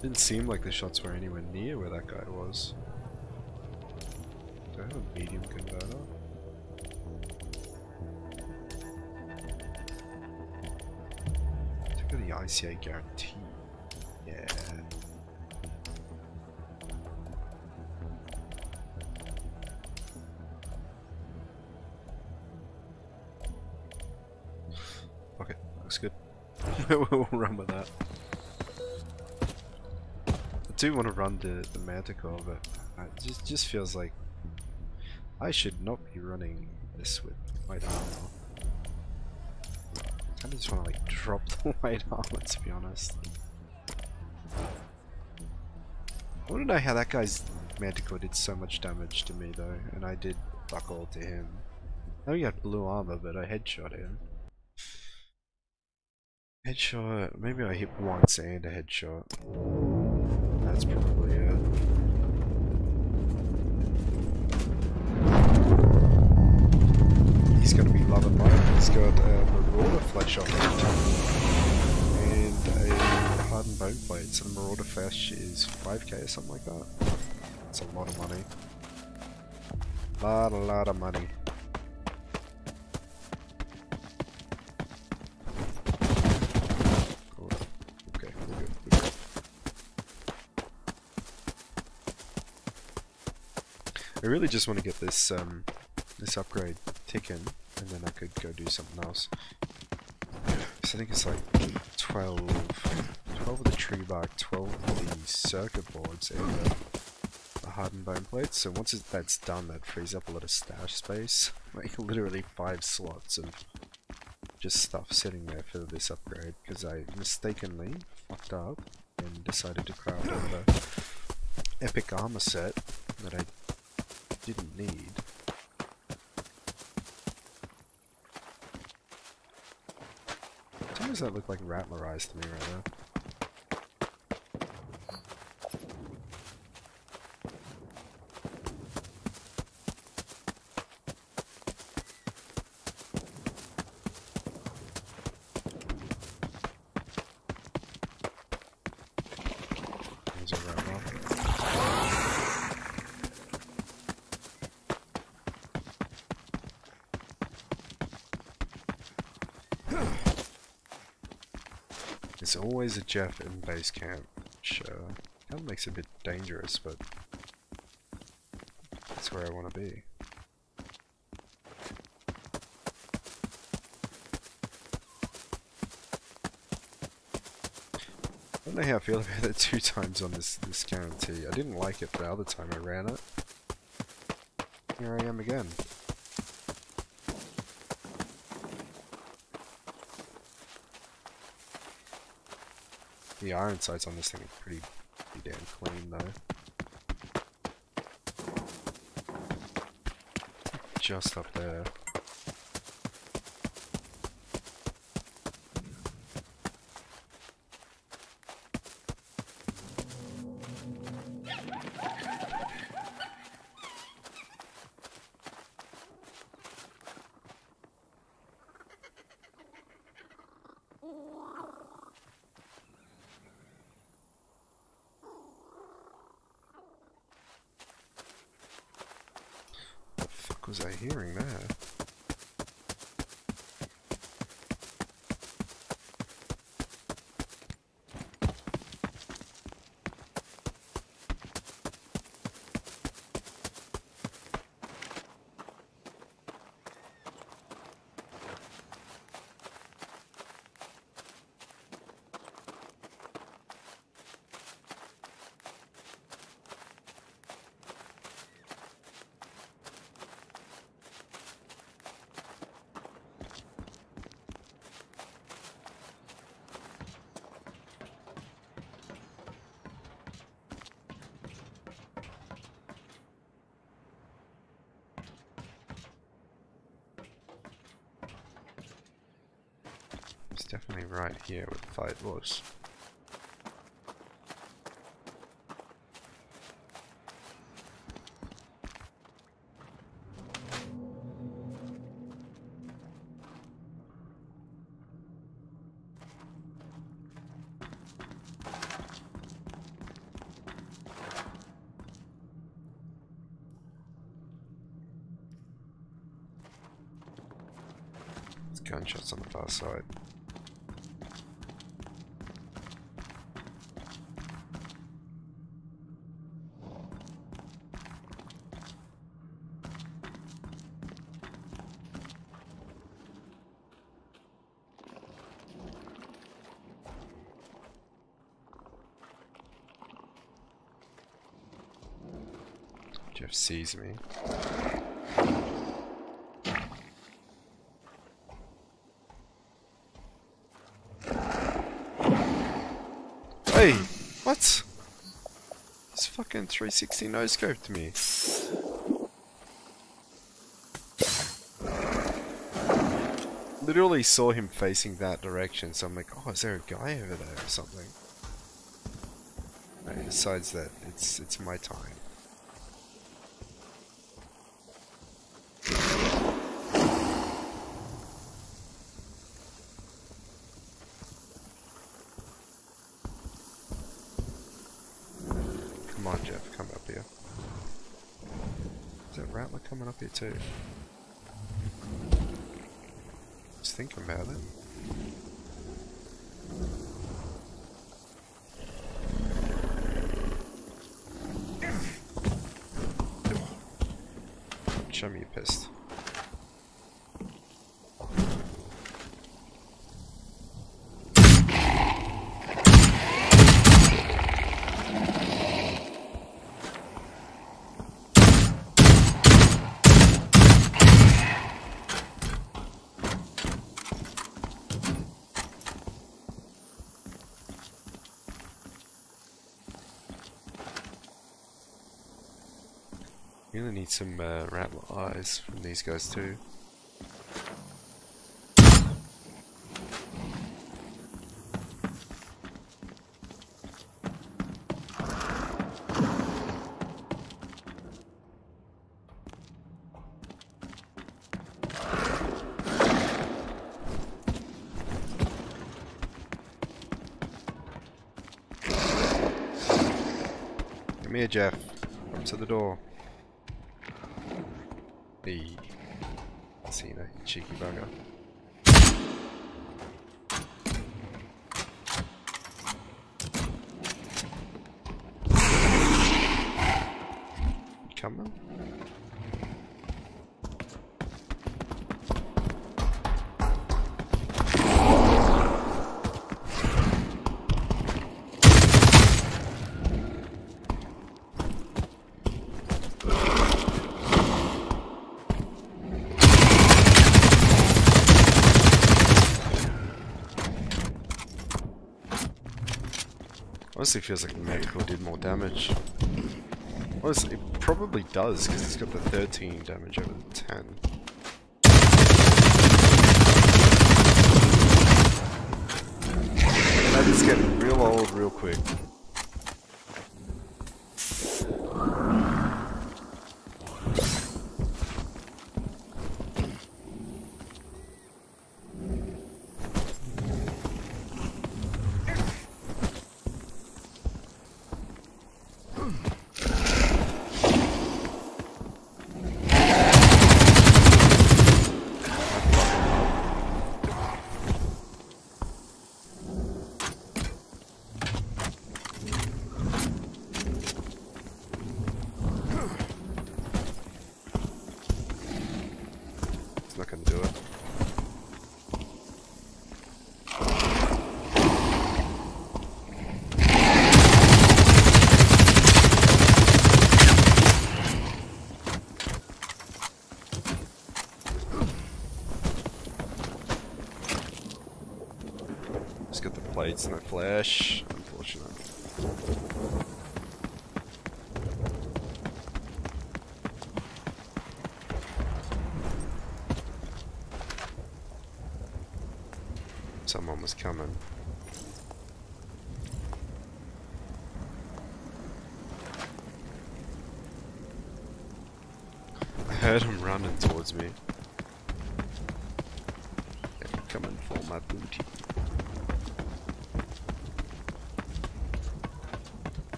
Didn't seem like the shots were anywhere near where that guy was. Do I have a medium converter? Check out the ICA guarantee. we'll run with that. I do want to run the, the Manticore, but it just, just feels like I should not be running this with white armor. I just want to like drop the white armor to be honest. I want to know how that guy's Manticore did so much damage to me though, and I did fuck all to him. I know he had blue armor, but I headshot him. Headshot, maybe I hit once and a headshot. That's probably it. He's gonna be loving life. He's got a Marauder flesh on him. And a hardened bone plate. So the Marauder flesh is 5k or something like that. It's a lot of money. Lot, a lot of money. Cool. Okay, we're good. We're good. I really just want to get this um, this upgrade ticking, and then I could go do something else. So I think it's like 12, 12 of the tree bark, 12 of the circuit boards, and the, the hardened bone plates. So once it, that's done, that frees up a lot of stash space. Like literally five slots of just stuff sitting there for this upgrade, because I mistakenly fucked up and decided to craft the epic armor set that I didn't need. Why does that look like Rattler eyes to me right now? There's a Rattler. Always a Jeff in base camp, which uh, kind of makes it a bit dangerous, but that's where I want to be. I don't know how I feel about it two times on this, this guarantee. I didn't like it the other time I ran it. Here I am again. The iron sights on this thing are pretty, pretty damn clean though. Just up there. Right here where the fight was. Gunshots on the far side. Jeff sees me. Hey, what? This fucking 360 no scoped me. Literally saw him facing that direction, so I'm like, oh, is there a guy over there or something? Decides that it's it's my time. Come on, Jeff, come up here. Is that Rattler coming up here too? Just thinking about it. Show me you're pissed. Really need some uh, rattler eyes from these guys too. Come here, Jeff. Come to the door. Cheeky bugger. Honestly feels like medical did more damage. Honestly, it probably does, because it's got the 13 damage over the 10. That is getting real old real quick. Plates. Unfortunate. Someone was coming. I heard him running towards me. Yeah, coming for my booty.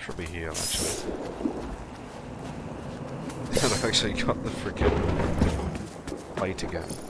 Should be here actually. and I've actually got the freaking plate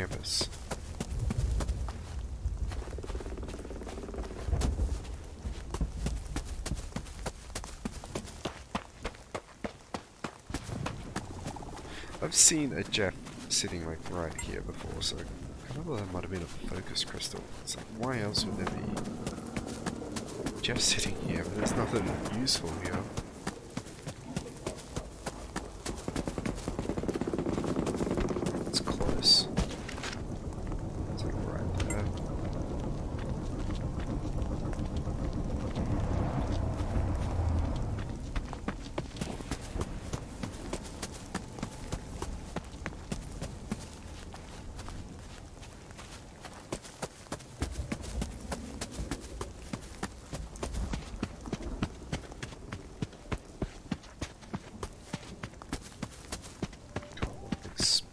campus? I've seen a Jeff sitting like right here before, so I thought that might have been a focus crystal. It's like, why else would there be Jeff sitting here? But there's nothing useful here. It's close. It's like right there.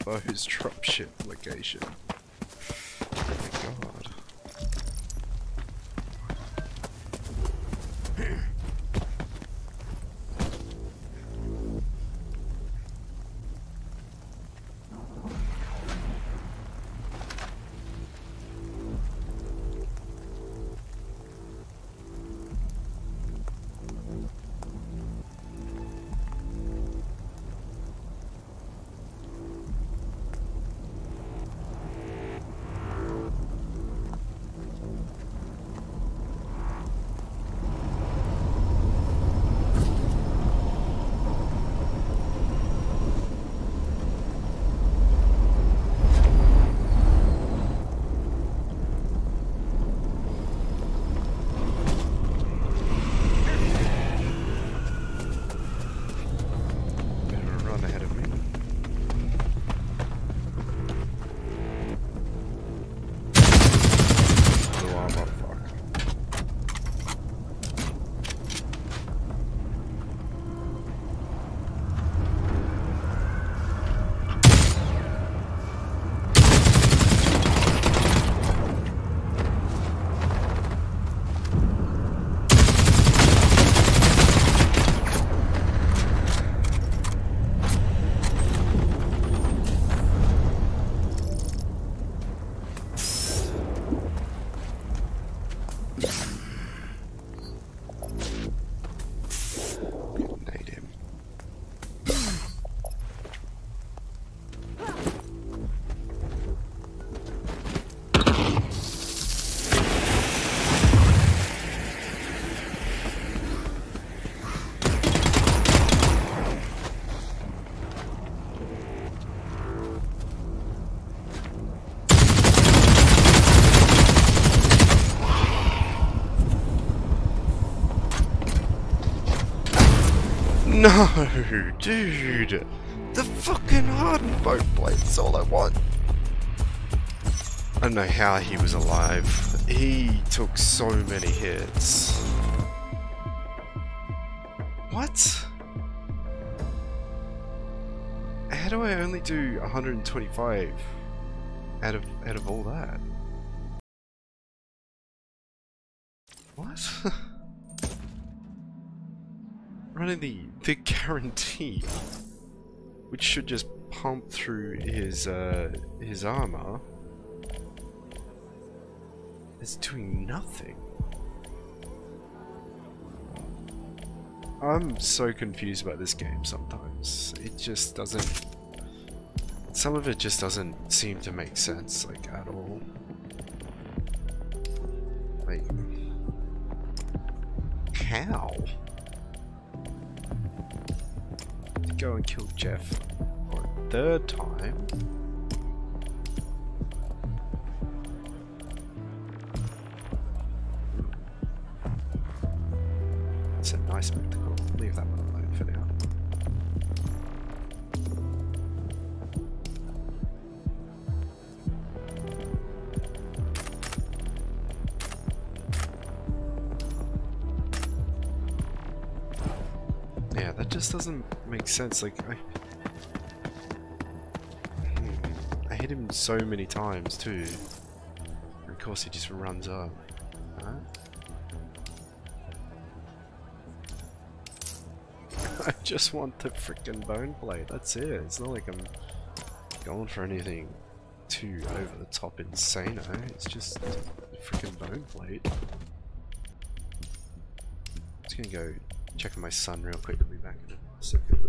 Exposed dropship No, dude! The fucking hardened bone plate's all I want. I don't know how he was alive. He took so many hits. What? How do I only do 125 should just pump through his uh, his armor, It's doing nothing. I'm so confused about this game sometimes. It just doesn't... Some of it just doesn't seem to make sense, like, at all. Like... How? Go and kill Jeff for a third time? It's a nice spectacle. Leave that one just doesn't make sense. Like, I... Hmm. I hit him so many times, too. And of course he just runs up. Right? I just want the freaking bone plate. That's it. It's not like I'm going for anything too over the top insane. It's just the freaking bone plate. Just gonna go check on my son real quick. I'll be back in a second.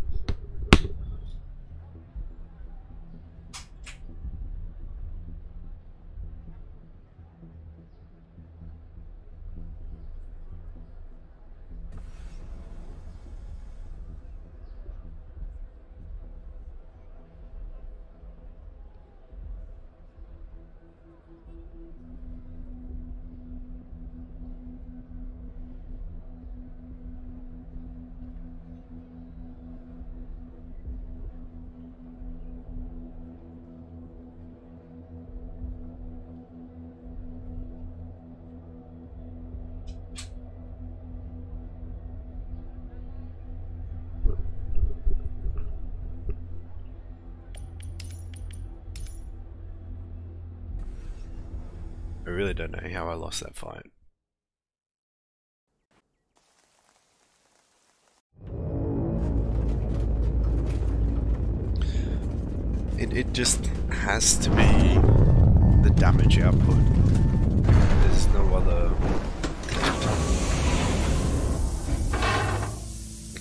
Really don't know how I lost that fight. It, it just has to be the damage output. There's no other...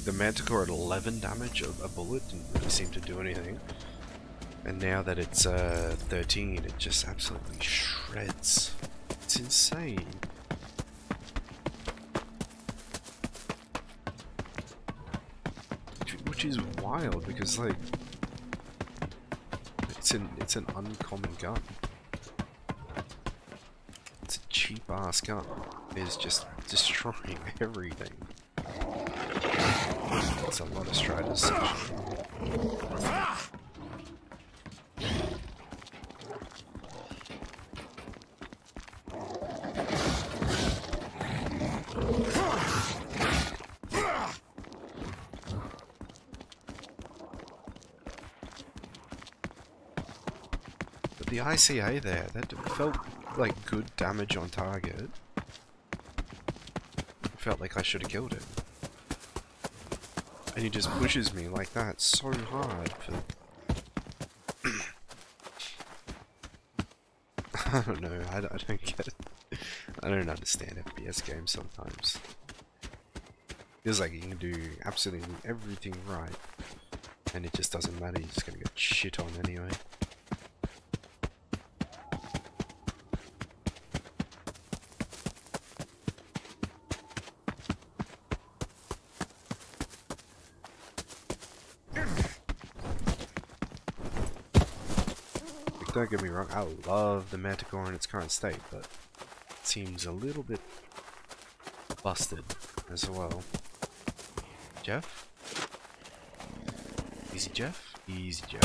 The Manticore at 11 damage, a, a bullet didn't really seem to do anything. And now that it's uh, 13, it just absolutely shreds. It's insane. Which is wild because like it's an it's an uncommon gun. It's a cheap ass gun. It's just destroying everything. That's a lot of striders. ICA there, that felt like good damage on target. Felt like I should have killed it. And he just pushes me like that so hard for... I don't know, I, I don't get it. I don't understand FPS games sometimes. Feels like you can do absolutely everything right, and it just doesn't matter, you're just gonna get shit on anyway. Don't get me wrong, I love the Manticore in its current state, but it seems a little bit busted as well. Jeff? Easy, Jeff. Easy, Jeff.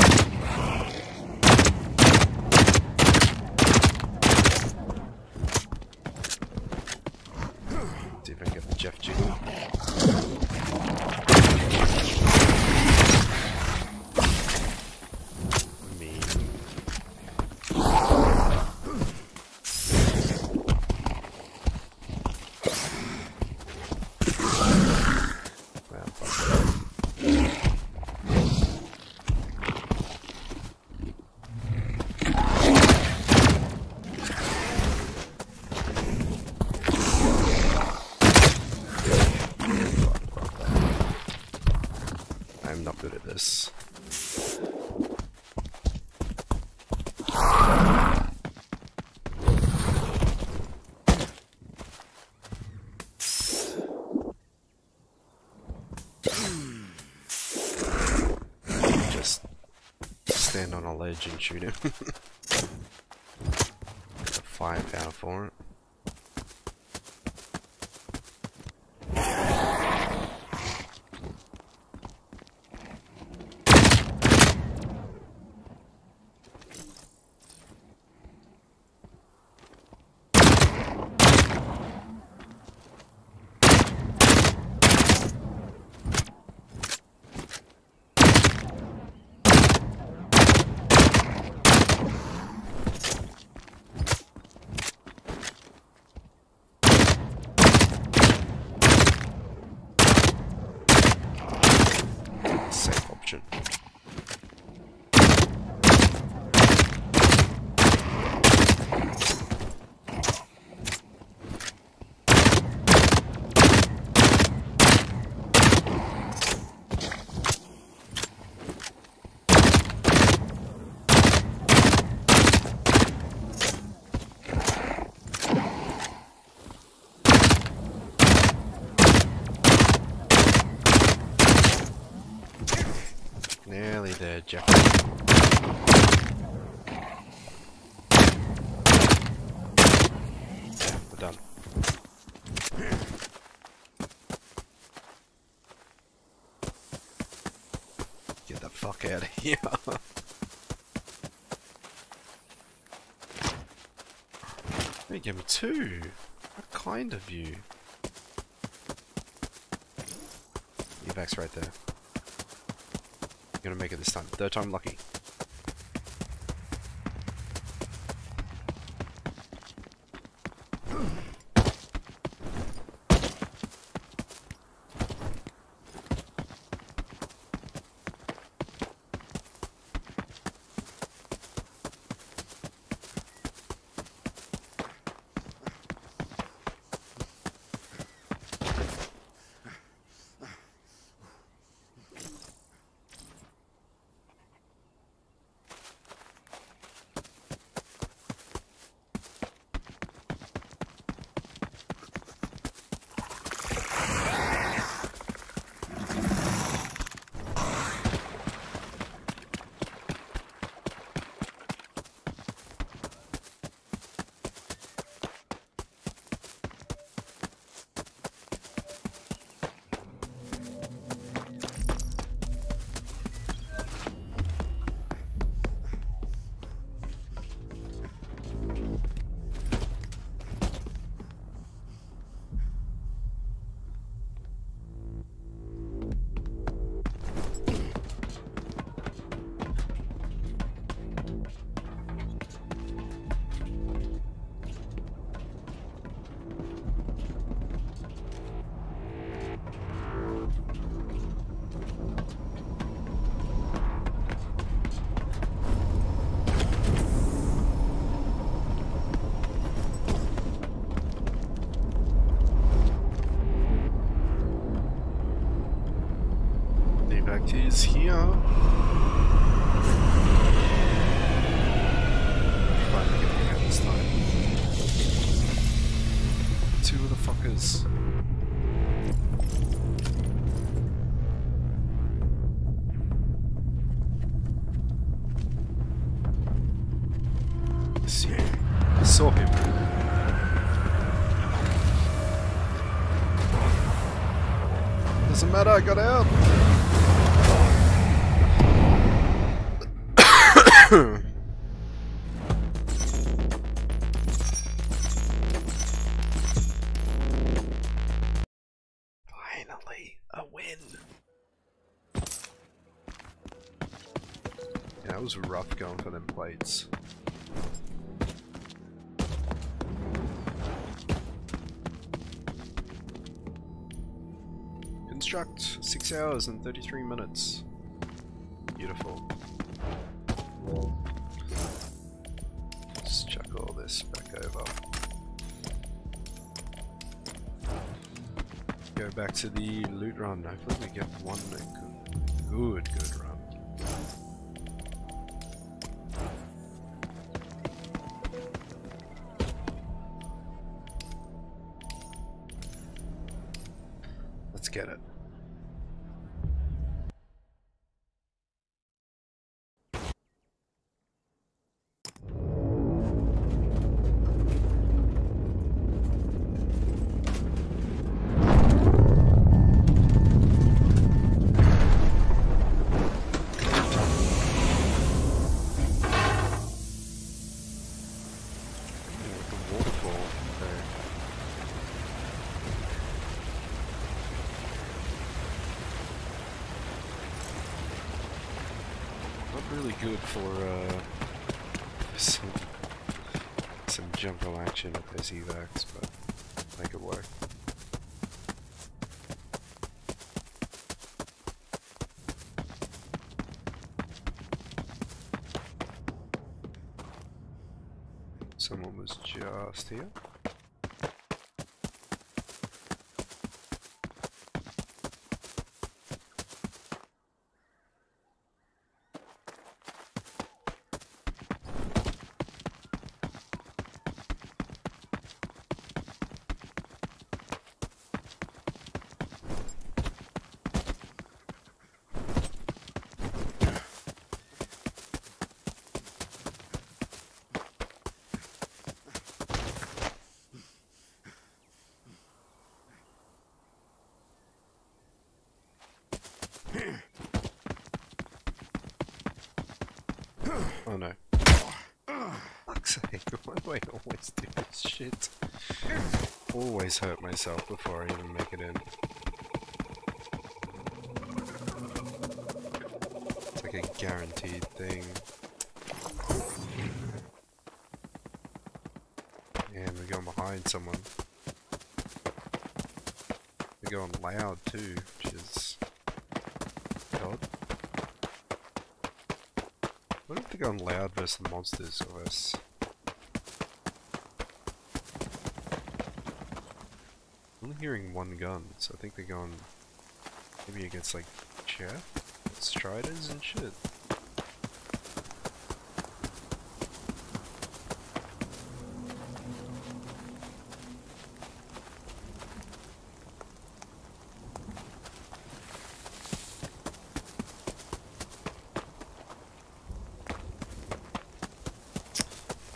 See if I can get the Jeff jiggle. Me. Well, fuck. I'm not good at this. Just ledge and shoot him. Firepower for it. Safe option. Nearly there, Jeff. Yeah, we're done. Get the fuck out of here. you gave me two. What kind of you? Evac's right there. Gonna make it this time. Third time lucky. Is here. Two of the fuckers. I saw him. Doesn't matter, I got out. Plates. Construct, 6 hours and 33 minutes. Beautiful. Let's chuck all this back over. Go back to the loot run. Hopefully we get one get it. Jungle action with those evacs, but make it work. Someone was just here. Oh no. Fuck's sake, why do I always do this shit? Always hurt myself before I even make it in. It's like a guaranteed thing. And we're going behind someone. We're going loud too, which is odd. Going loud versus monsters or us? I'm only hearing one gun, so I think they're going maybe against like Jeff, Striders and shit.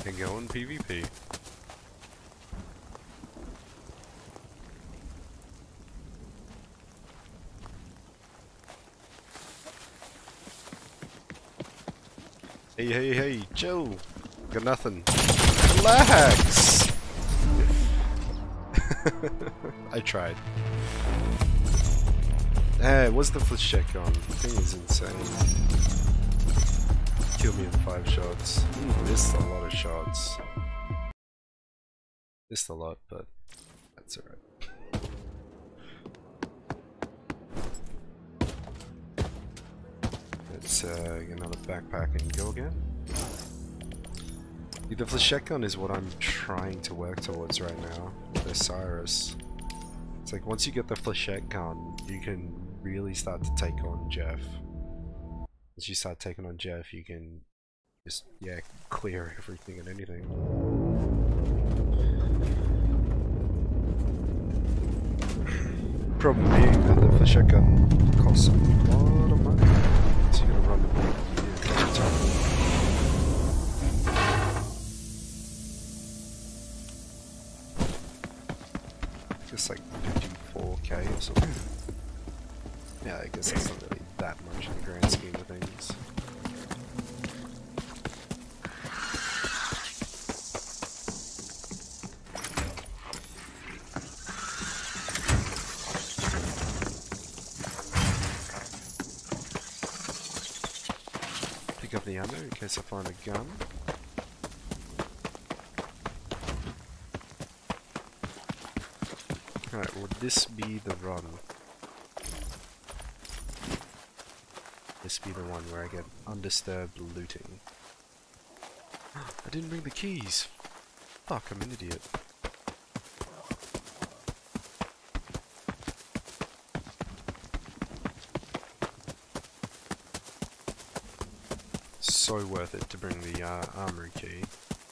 Can go in PvP. Hey, hey, hey, Joe. Got nothing. Relax. I tried. Hey, what's the flechette gun? The thing is insane. Kill me in five shots. Ooh, missed a lot of shots. Missed a lot, but that's alright. Let's uh, get another backpack and The flechette gun is what I'm trying to work towards right now with Osiris. It's like once you get the flechette gun, you can really start to take on Jeff. Once you start taking on Jeff, you can just, yeah, clear everything and anything. Problem being that the flechette gun costs a lot of money. So you gotta run the it's like 54k or something. Yeah, I guess it's not really that much in the grand scheme of things. Pick up the ammo in case I find a gun. This be the run? This be the one where I get undisturbed looting. I didn't bring the keys! Fuck, I'm an idiot. So worth it to bring the uh, armory key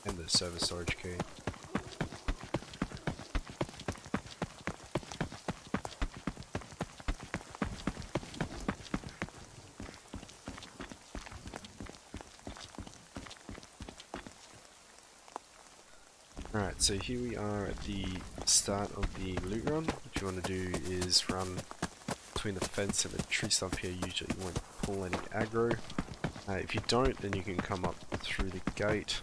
and the server storage key. Alright, so here we are at the start of the loot run. What you want to do is run between the fence and the tree stump here. Usually you won't pull any aggro. Uh, if you don't, then you can come up through the gate.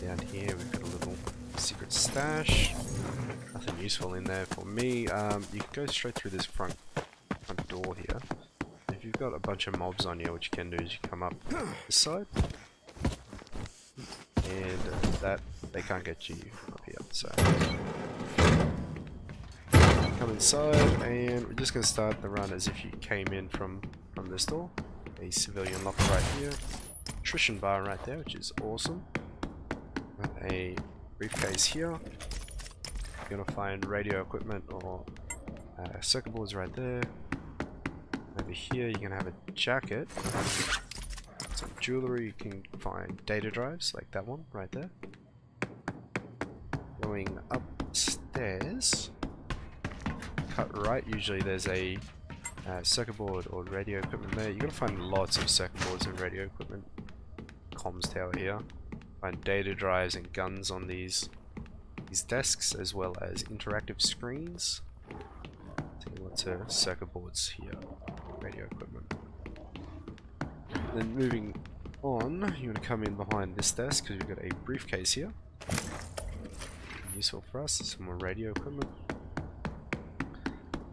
Down here we've got a little secret stash. Nothing useful in there for me. Um, you can go straight through this front, front door here. If you've got a bunch of mobs on you, what you can do is you come up this side. And that they can't get you. So come inside, and we're just gonna start the run as if you came in from from this door. A civilian locker right here, attrition bar right there, which is awesome. A briefcase here. You're gonna find radio equipment or uh, circuit boards right there. Over here, you're gonna have a jacket. Some jewelry, you can find data drives like that one right there going upstairs, cut right, usually there's a uh, circuit board or radio equipment there. You're to find lots of circuit boards and radio equipment. Comms tower here. Find data drives and guns on these these desks as well as interactive screens. Lots of circuit boards here. Radio equipment. Then moving on, you want to come in behind this desk because we've got a briefcase here useful for us. Some more radio equipment.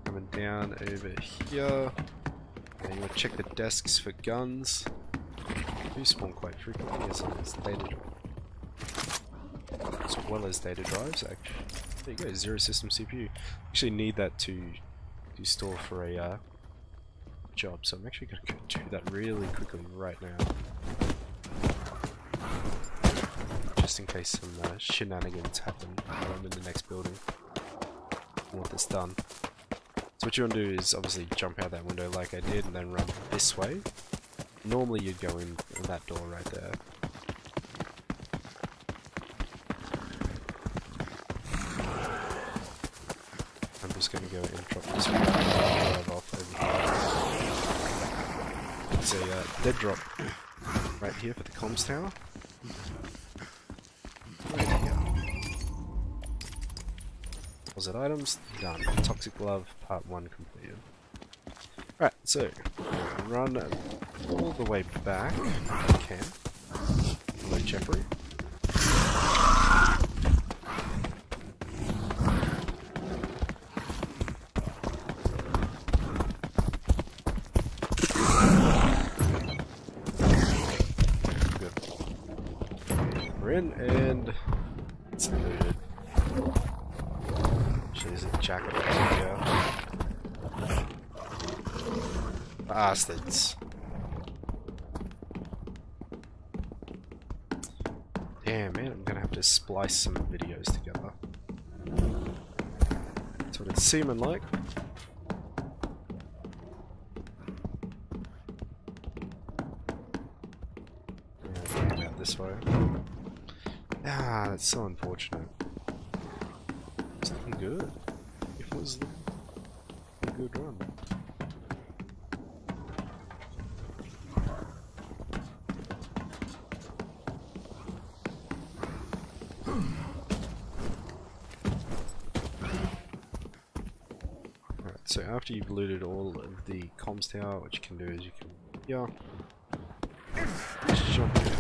Coming down over here. And you want to check the desks for guns. They do spawn quite frequently as well as data as well as data drives. Actually, there you go, zero system CPU. Actually need that to to store for a uh, job, so I'm actually going to go do that really quickly right now. Just in case some uh, shenanigans happen while I'm in the next building. I want this done. So what you want to do is obviously jump out that window like I did and then run this way. Normally you'd go in, that door right there. I'm just going to go and drop this one off over here. There's a uh, dead drop right here for the comms tower. Deposit items, done. Toxic Glove, part 1 completed. Right, so, run all the way back, if you can. Hello, Jeffrey. Good. We're in, and it's looted. There's a jacket here. Bastards. Damn, man, I'm gonna have to splice some videos together. That's what it's seeming like. Yeah, out this way. Ah, that's so unfortunate It's looking good. It was a good run. Alright, so after you've looted all of the comms tower, what you can do is you can, yeah, just jump in.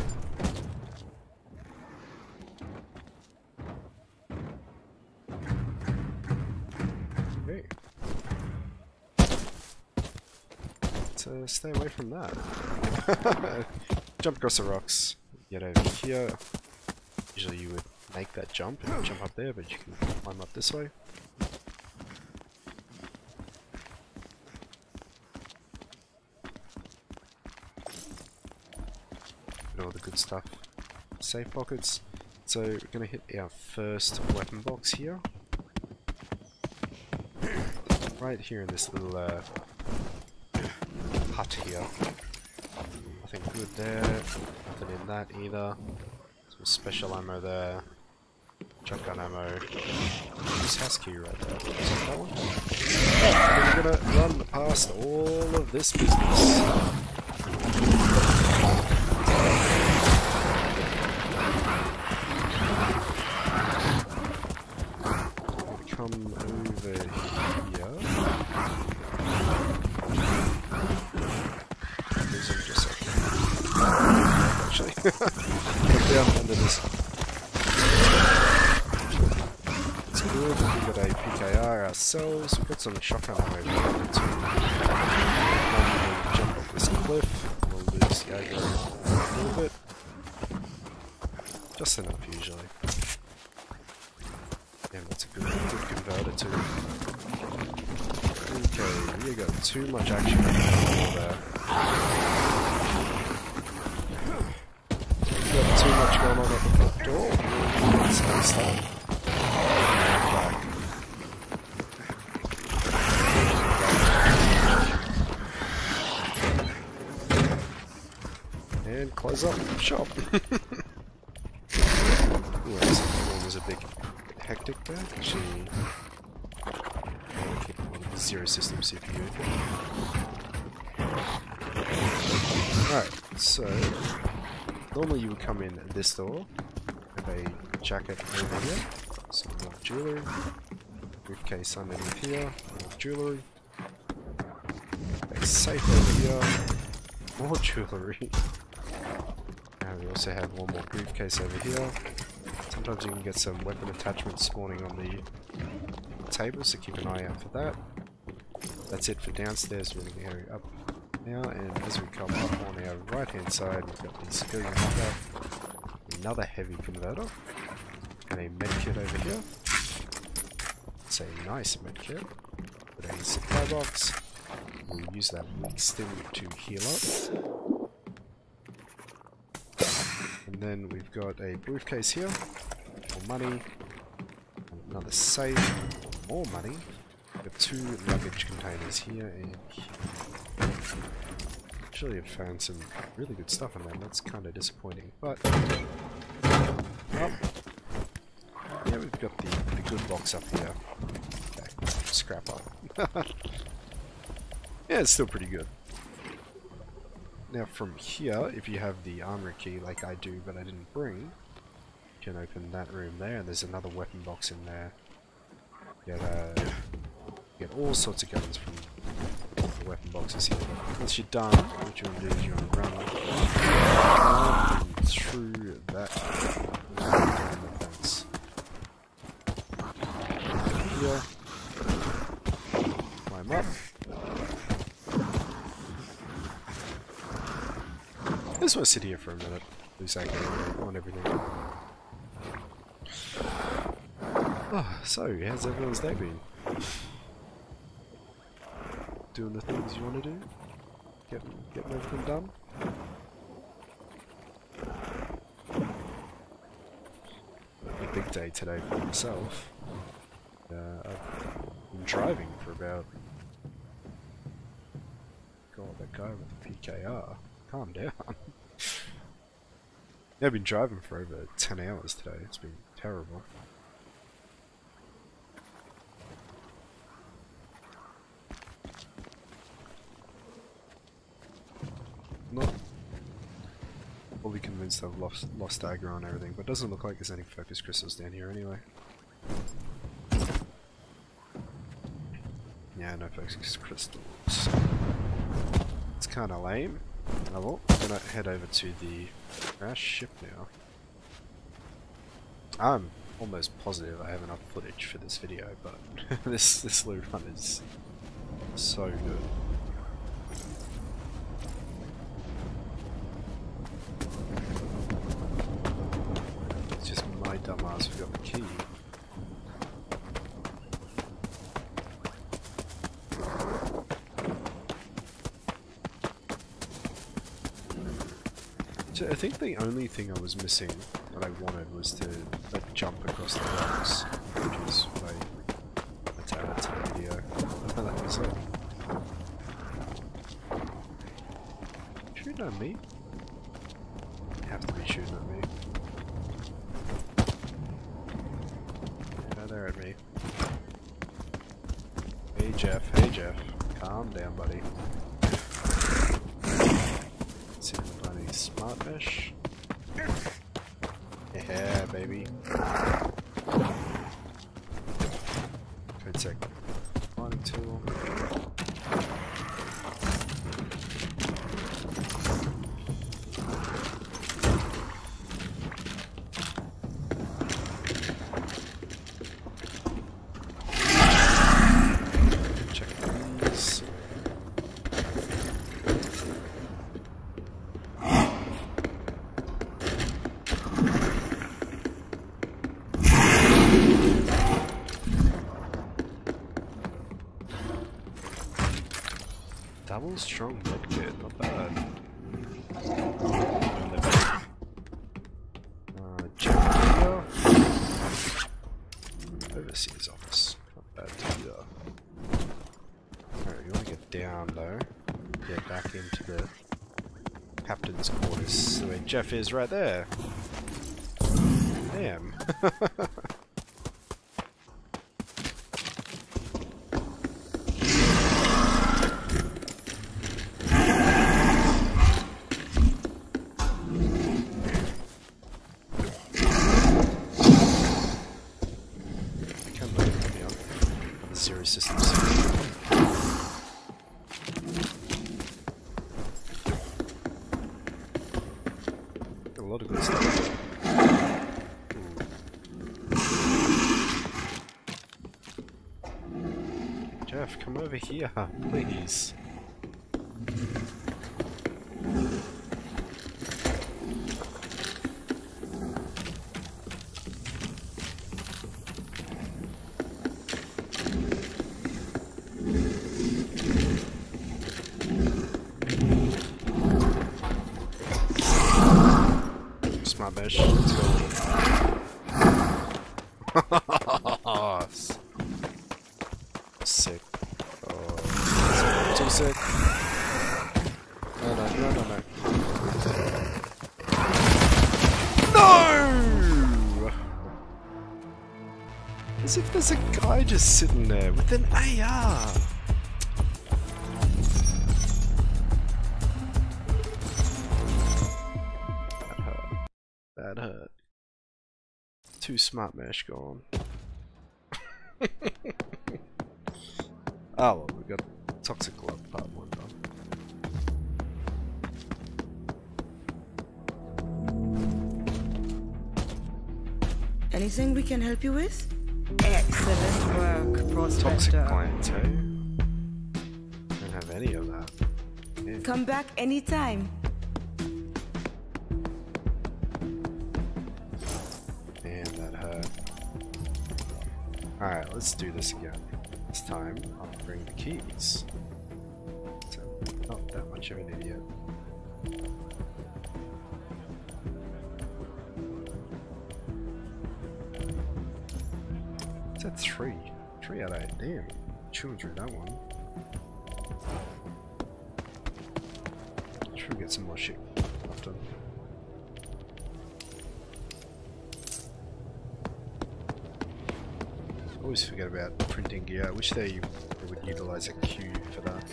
uh, stay away from that. jump across the rocks, get over here. Usually you would make that jump and jump up there, but you can climb up this way. And all the good stuff. Safe pockets. So we're gonna hit our first weapon box here. Right here in this little uh, hut here. Nothing good there. Nothing in that either. Some special ammo there. Shotgun ammo. This key right there. That one? And we're gonna run past all of this business. Come over here. These are just actually. Look down under this. It's good. We've got a PKR We've got shotgun ammo here too. Then we jump off this cliff. We'll lose the aggro a little bit. Just enough usually. Yeah, that's a good, good converter too. Okay, we got too much action going on there. Got too much going on at the front door. Let's fix that. Back. And close up shop. Ooh, that's something was a big hectic there. Actually, zero system CPU. Alright, so normally you would come in this door with a jacket over here, some more jewellery, briefcase underneath here, more jewellery, a safe over here, more jewellery. We also have one more briefcase over here. Sometimes you can get some weapon attachments spawning on the table, so keep an eye out for that. That's it for downstairs, we're going to hurry up now, and as we come up on our right hand side, we've got the civilian hunter, another heavy converter, and a medkit over here. It's a nice medkit, with a supply box. We'll use that weak stim to heal up. And then we've got a briefcase here, more money, another safe, more money. We've got two luggage containers here and here. Actually, I've found some really good stuff in them. That's kind of disappointing, but well, yeah, we've got the the good box up here. Okay, scrap up. yeah, it's still pretty good. Now from here, if you have the armory key like I do, but I didn't bring, you can open that room there, and there's another weapon box in there. Get uh, get all sorts of guns from the weapon boxes here. Once you're done, what you want to do is you want to run um, through that fence. Here, climb up. I just want to sit here for a minute, lose I on everything. Oh, so, how's everyone's day been? Doing the things you want to do? Getting, getting everything done? A big day today for myself. Uh, I've been driving for about... God, that guy with the PKR. Calm down. yeah, I've been driving for over 10 hours today. It's been terrible. Not fully convinced I've lost, lost and everything, but it doesn't look like there's any focus crystals down here anyway. Yeah, no focus crystals. It's kinda lame level. I'm gonna head over to the crash ship now. I'm almost positive I have enough footage for this video, but this this loot run is so good. It's just my dumbass who got the key. So I think the only thing I was missing that I wanted was to like, jump across the rocks, which is what I to the video. that was it. Shooting at me? You have to be shooting at me. Yeah, they're at me. Hey Jeff, hey Jeff. Calm down, buddy. See if any smart mesh. Yeah, baby. Good sec. Mining tool. Check these. Double strong medkit, not bad. Check office, not bad either. Alright, want to get down though. Get back into the captain's quarters. The Jeff is right there. Damn. I can't believe it, on the zero systems. A lot of good stuff. Hmm. Jeff, come over here, please. Smart mesh. Let's go. S- sick. Oh, too sick. No, no, no, no, no. No! As if there's a guy just sitting there with an AR. That hurt. That hurt. Two smart mesh gone. oh well, we got toxic glove part one done. Anything we can help you with? Anytime. Man, that hurt. Alright, let's do this again. This time, I'll bring the keys. So, not that much of an idiot. It's at three. Three out of eight. Damn. Chewing through that one. Should we get some more shit after? Always forget about printing gear. I wish they, would utilize a queue for that.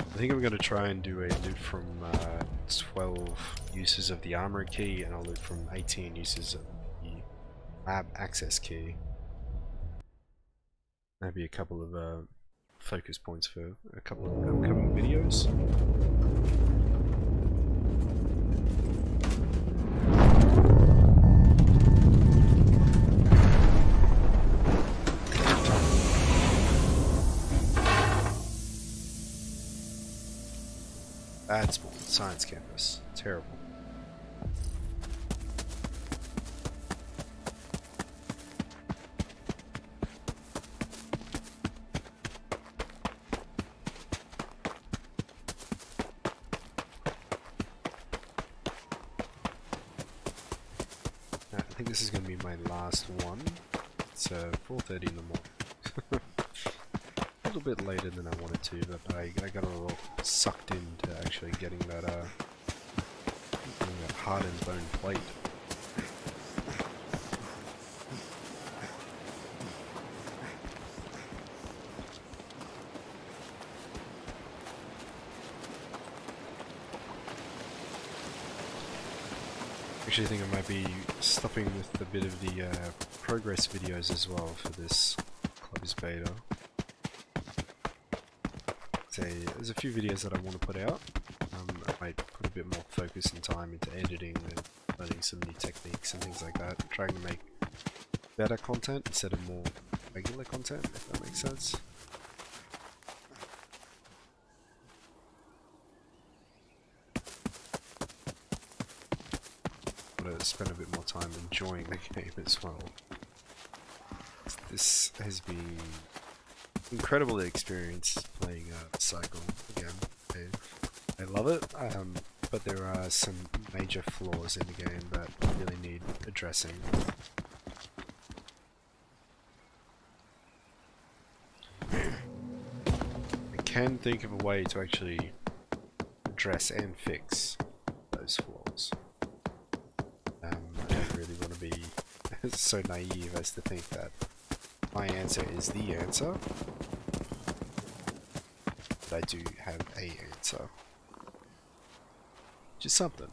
I think I'm going to try and do a loot from uh, 12 uses of the armor key and I'll loot from 18 uses of lab access key. Maybe a couple of uh, focus points for a couple of upcoming videos. That's science campus. Terrible. 4.30 in the morning. a little bit later than I wanted to, but I, I got a little sucked into actually getting that, uh, getting that hardened bone plate. Actually, I think I might be stopping with a bit of the uh, progress videos as well for this closed beta. So, there's a few videos that I want to put out. Um, I might put a bit more focus and time into editing and learning some new techniques and things like that. Trying to make better content instead of more regular content, if that makes sense. want to spend a bit more time enjoying the game as well. This has been incredible experience playing uh, Cycle again. I, I love it, um, but there are some major flaws in the game that really need addressing. I can think of a way to actually address and fix so naive as to think that my answer is the answer. But I do have a answer. Just something.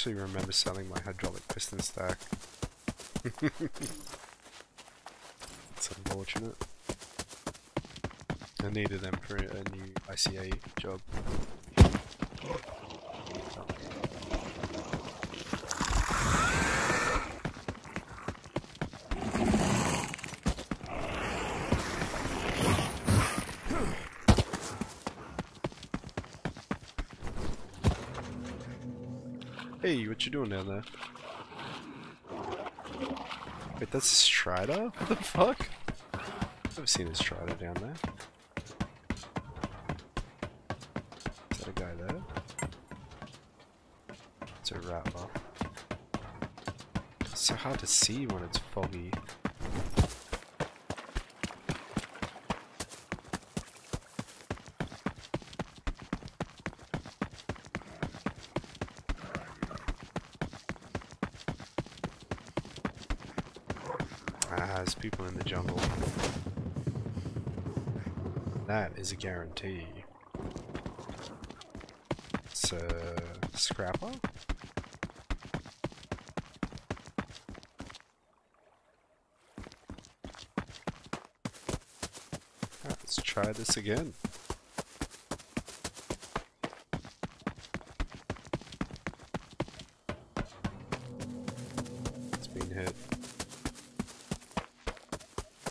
Actually remember selling my hydraulic piston stack. it's unfortunate. I needed them for a new ICA job. Hey, what you doing down there? Wait, that's Strider? What the fuck? I've never seen a Strider down there. Is that a guy there? It's a Rattler. It's so hard to see when it's foggy. Ah, there's people in the jungle. That is a guarantee. It's a scrapper? Let's try this again.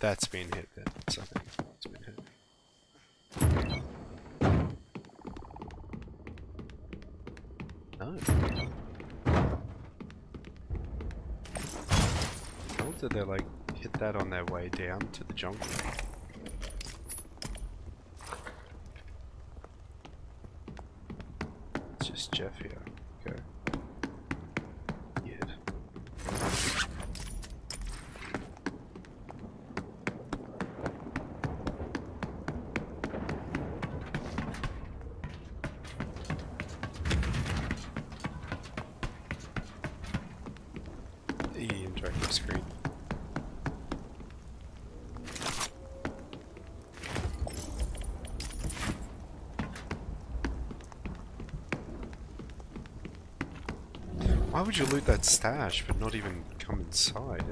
That's been hit then, so I think it's been hit. No. How did they like hit that on their way down to the jungle? It's just Jeff here. Would you loot that stash but not even come inside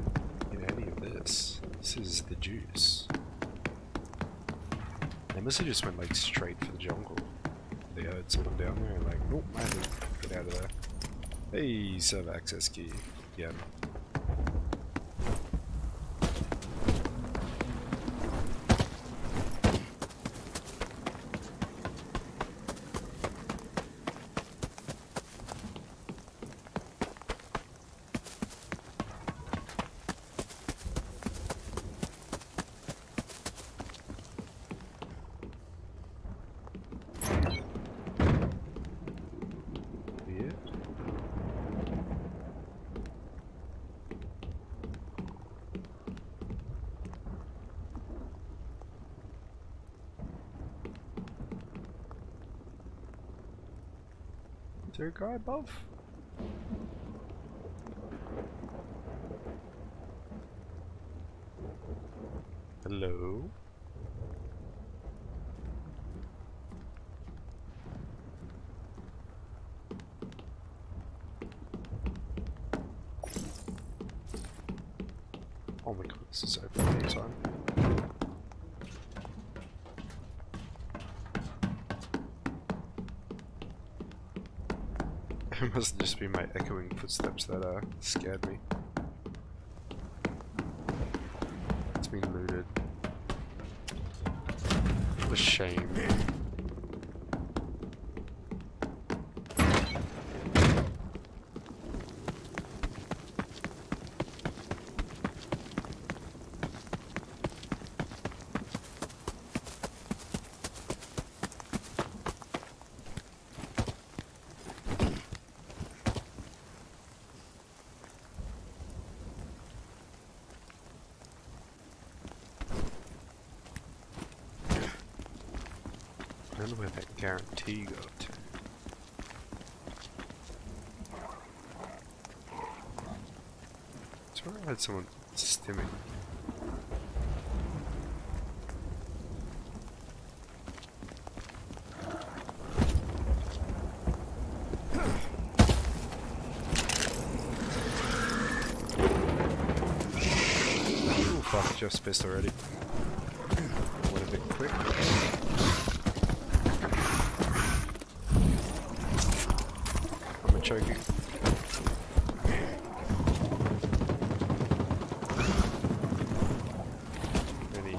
get any of this? This is the juice. They must have just went like straight for the jungle. They heard someone down there and like, nope, man, get out of there. Hey, server access key. Yeah. Weird. Is there a guy above? Hello? Oh my god, this is open all the time. It must just be my echoing footsteps that uh, scared me. It's been looted. What a shame. I don't know where that guarantee to. Swear I had someone stimming. Ooh, fuck, just pissed already. Went a bit quick. I'm a choking. Ready.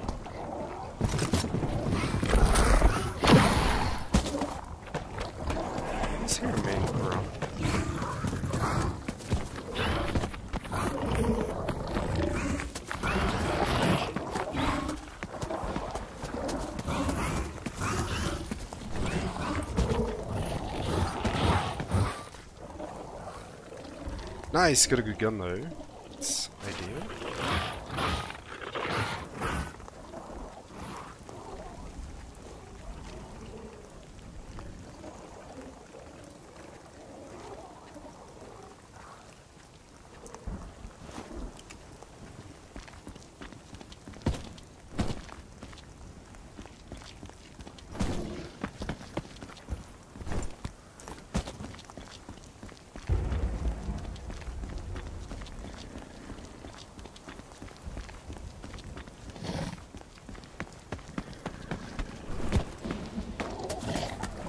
Is there a man grunt? Nice, got a good gun though. It's ideal.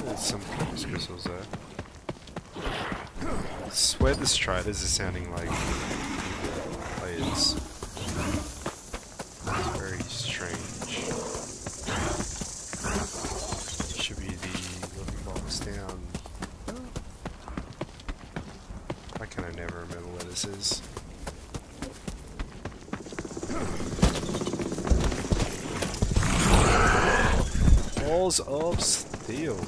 There's some focus crystals there. I swear the striders are sounding like players. It's very strange. Should be the living box down. I kind of never remember where this is. Walls of steel.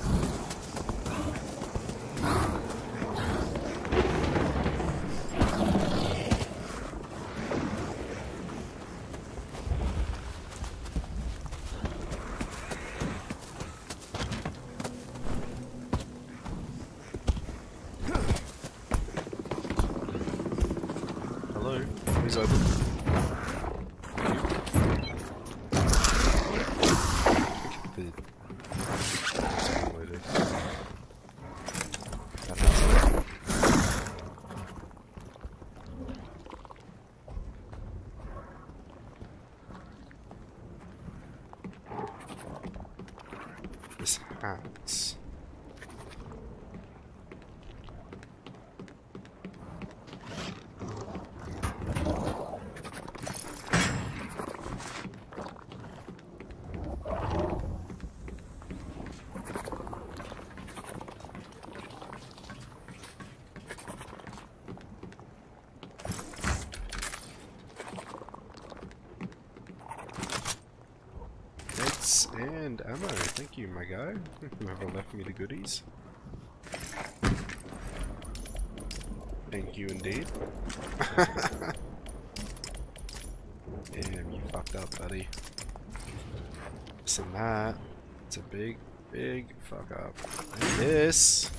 Hello, who's open? The Simulated. That has it. hats. Meds and ammo. Thank you, my guy. Whoever left me the goodies. Thank you indeed. Damn, you fucked up, buddy. Listen that. It's a big, big fuck up. And this.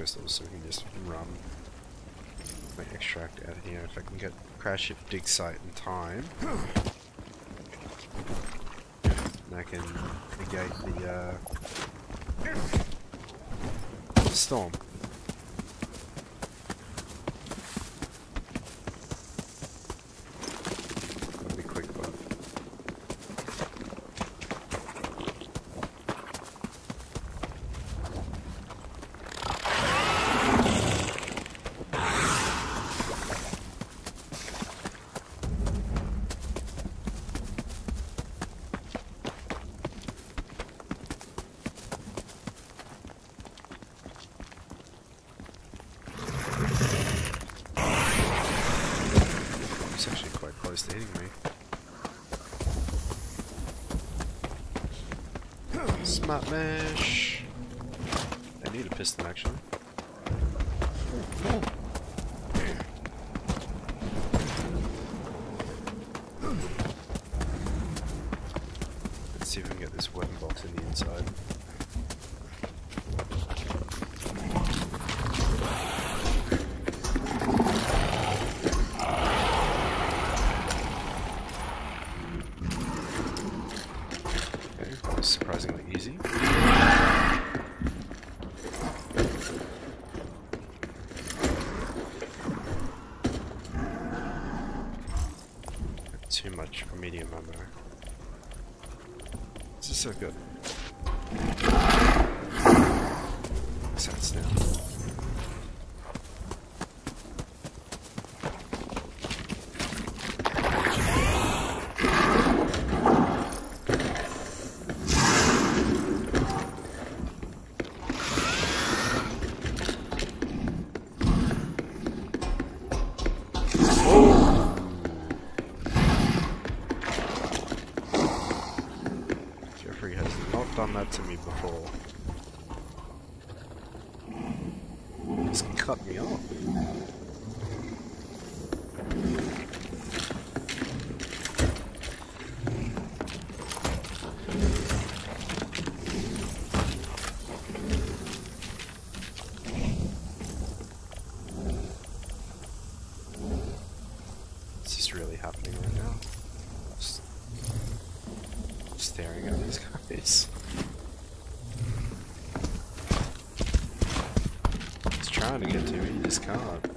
Crystals, so we can just run my extract out of here. If I can get crash shift dig site in time. And I can negate the uh, storm. That'll be quick, but it's actually quite close to hitting me. Smart mesh. I need a piston actually. Let's see if we can get this weapon box in the inside. Okay, that was surprisingly easy. Too much for medium ammo. This is so good. Makes sense now. Jeffrey has not done that to me before. He's cut me off. happening right now. Just staring at these guys. He's trying to get to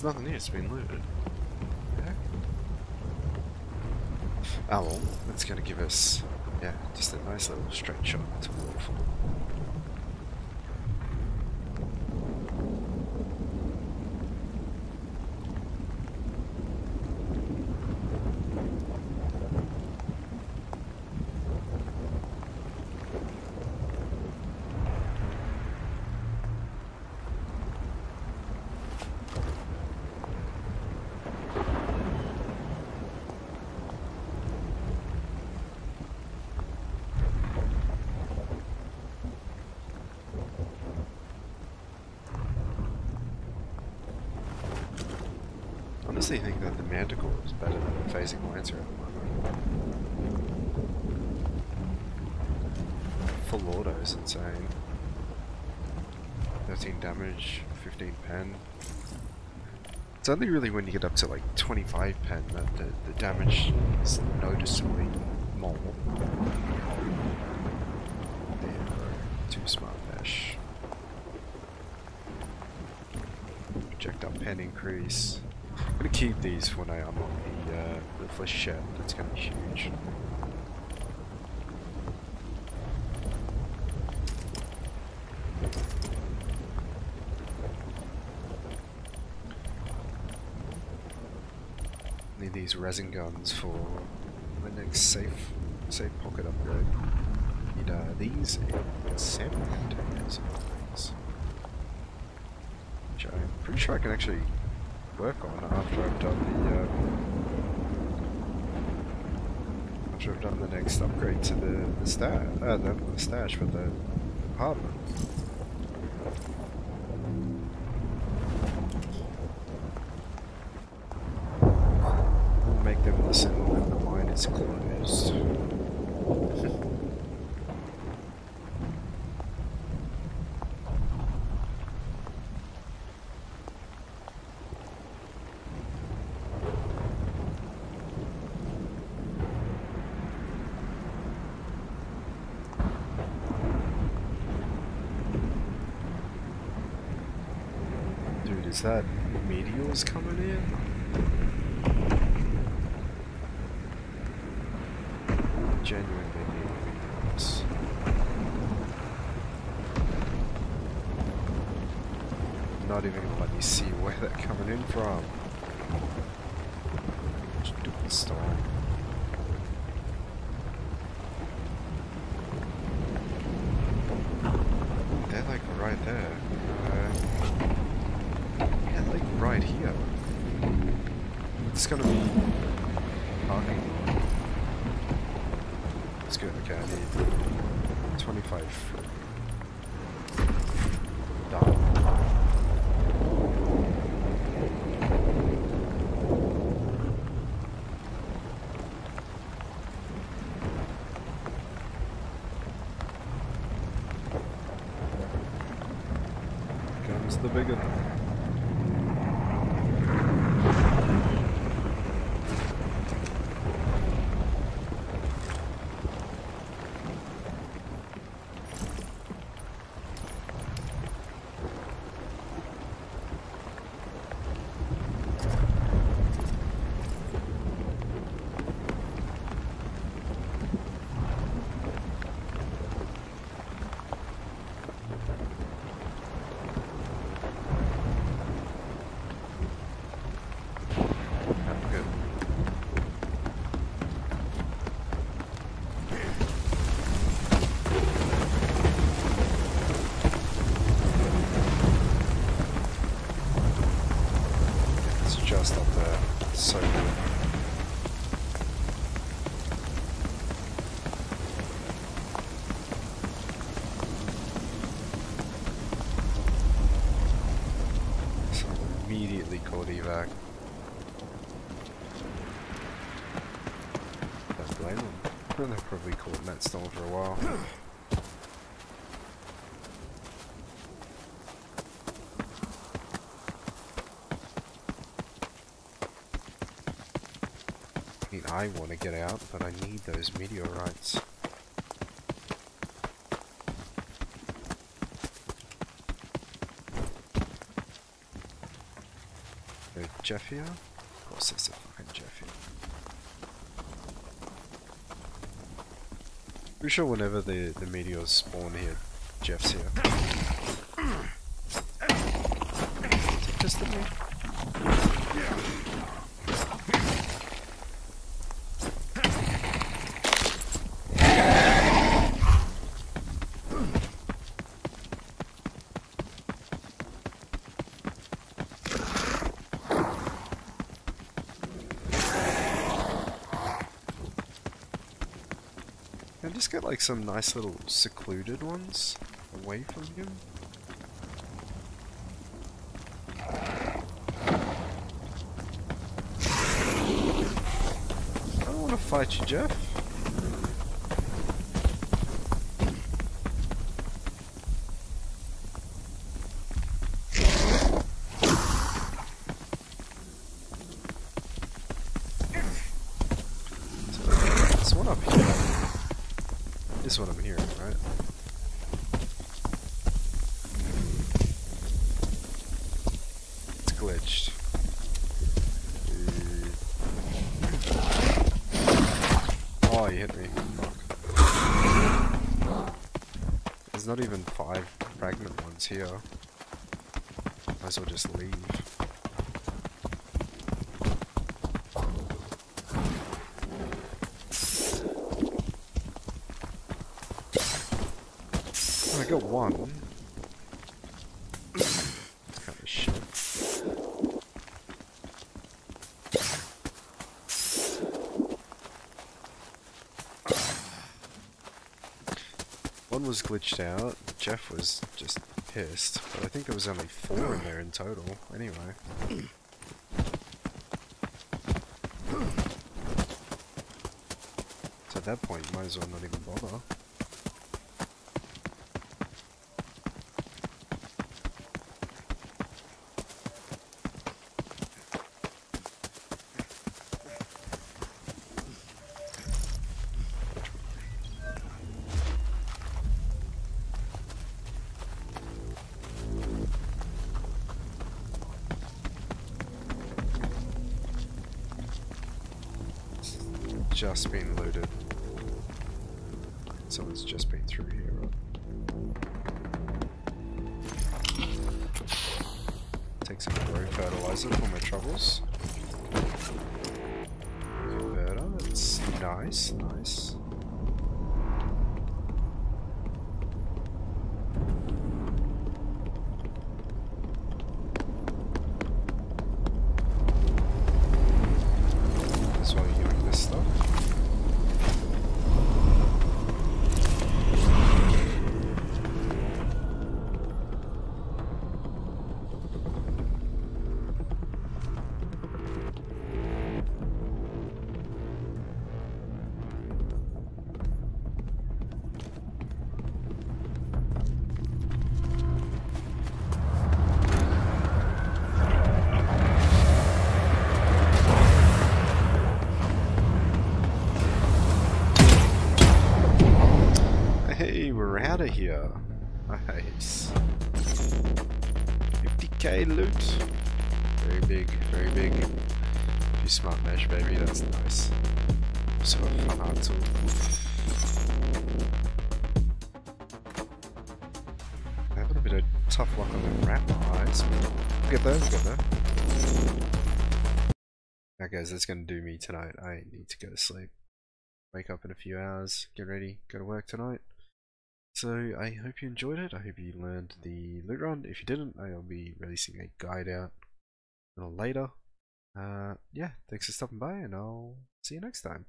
There's nothing here, it's been looted. Yeah. Oh well, that's gonna give us, yeah, just a nice little straight shot to waterfall. honestly think that the Manticore is better than the Phasic Lancer at the moment. Full auto is insane. 13 damage, 15 pen. It's only really when you get up to like 25 pen that the, the damage is noticeably more. There, too smart mesh. Projectile pen increase. I'm gonna keep these when I unlock the, uh, the flechette. That's gonna be huge. Need these resin guns for my next safe safe pocket upgrade. Need uh, these sampling containers and things. Which I'm pretty sure I can actually work on after I've done the uh, after I've done the next upgrade to the the stash, uh, the, the stash for the apartment. We'll make them listen when the mine is closed. Is that meteors coming in? Genuinely meteors. Not even gonna let me see where they're coming in from. Stupid storm. They're like right there. Uh, yeah, like right here. It's gonna be parking. It's good, okay, I need 25. Done. Comes the big one. I'm good. It's just up there. It's so good. So immediately called evac. Don't blame them. They're probably caught in that storm for a while. I mean, I want to get out, but I need those meteorites. Uh, Jeff here? Of course it's a fucking Jeff here. Pretty sure whenever the, the meteors spawn here, Jeff's here. Is it just me? And just get like some nice little secluded ones away from him. I don't want to fight you, Jeff. So, this one up here. This is what I'm hearing, right? It's glitched. Uh, Oh, you hit me. Fuck. There's not even five fragment ones here. Might as well just leave. Oh, I got. One was glitched out. Jeff was just pissed, but I think there was only four in there in total. Anyway. So at that point, you might as well not even bother. Just been looted. Someone's just been through here? Take some grow fertilizer for my troubles. Converter, that's nice, nice. Nice. Also a fun art tool. Having a bit of tough luck on the rat eyes. We'll get there, we'll get there. That guys, that's gonna do me tonight. I need to go to sleep. Wake up in a few hours, get ready, go to work tonight. So I hope you enjoyed it. I hope you learned the loot run. If you didn't, I'll be releasing a guide out a little later. Uh, yeah, thanks for stopping by, and I'll see you next time.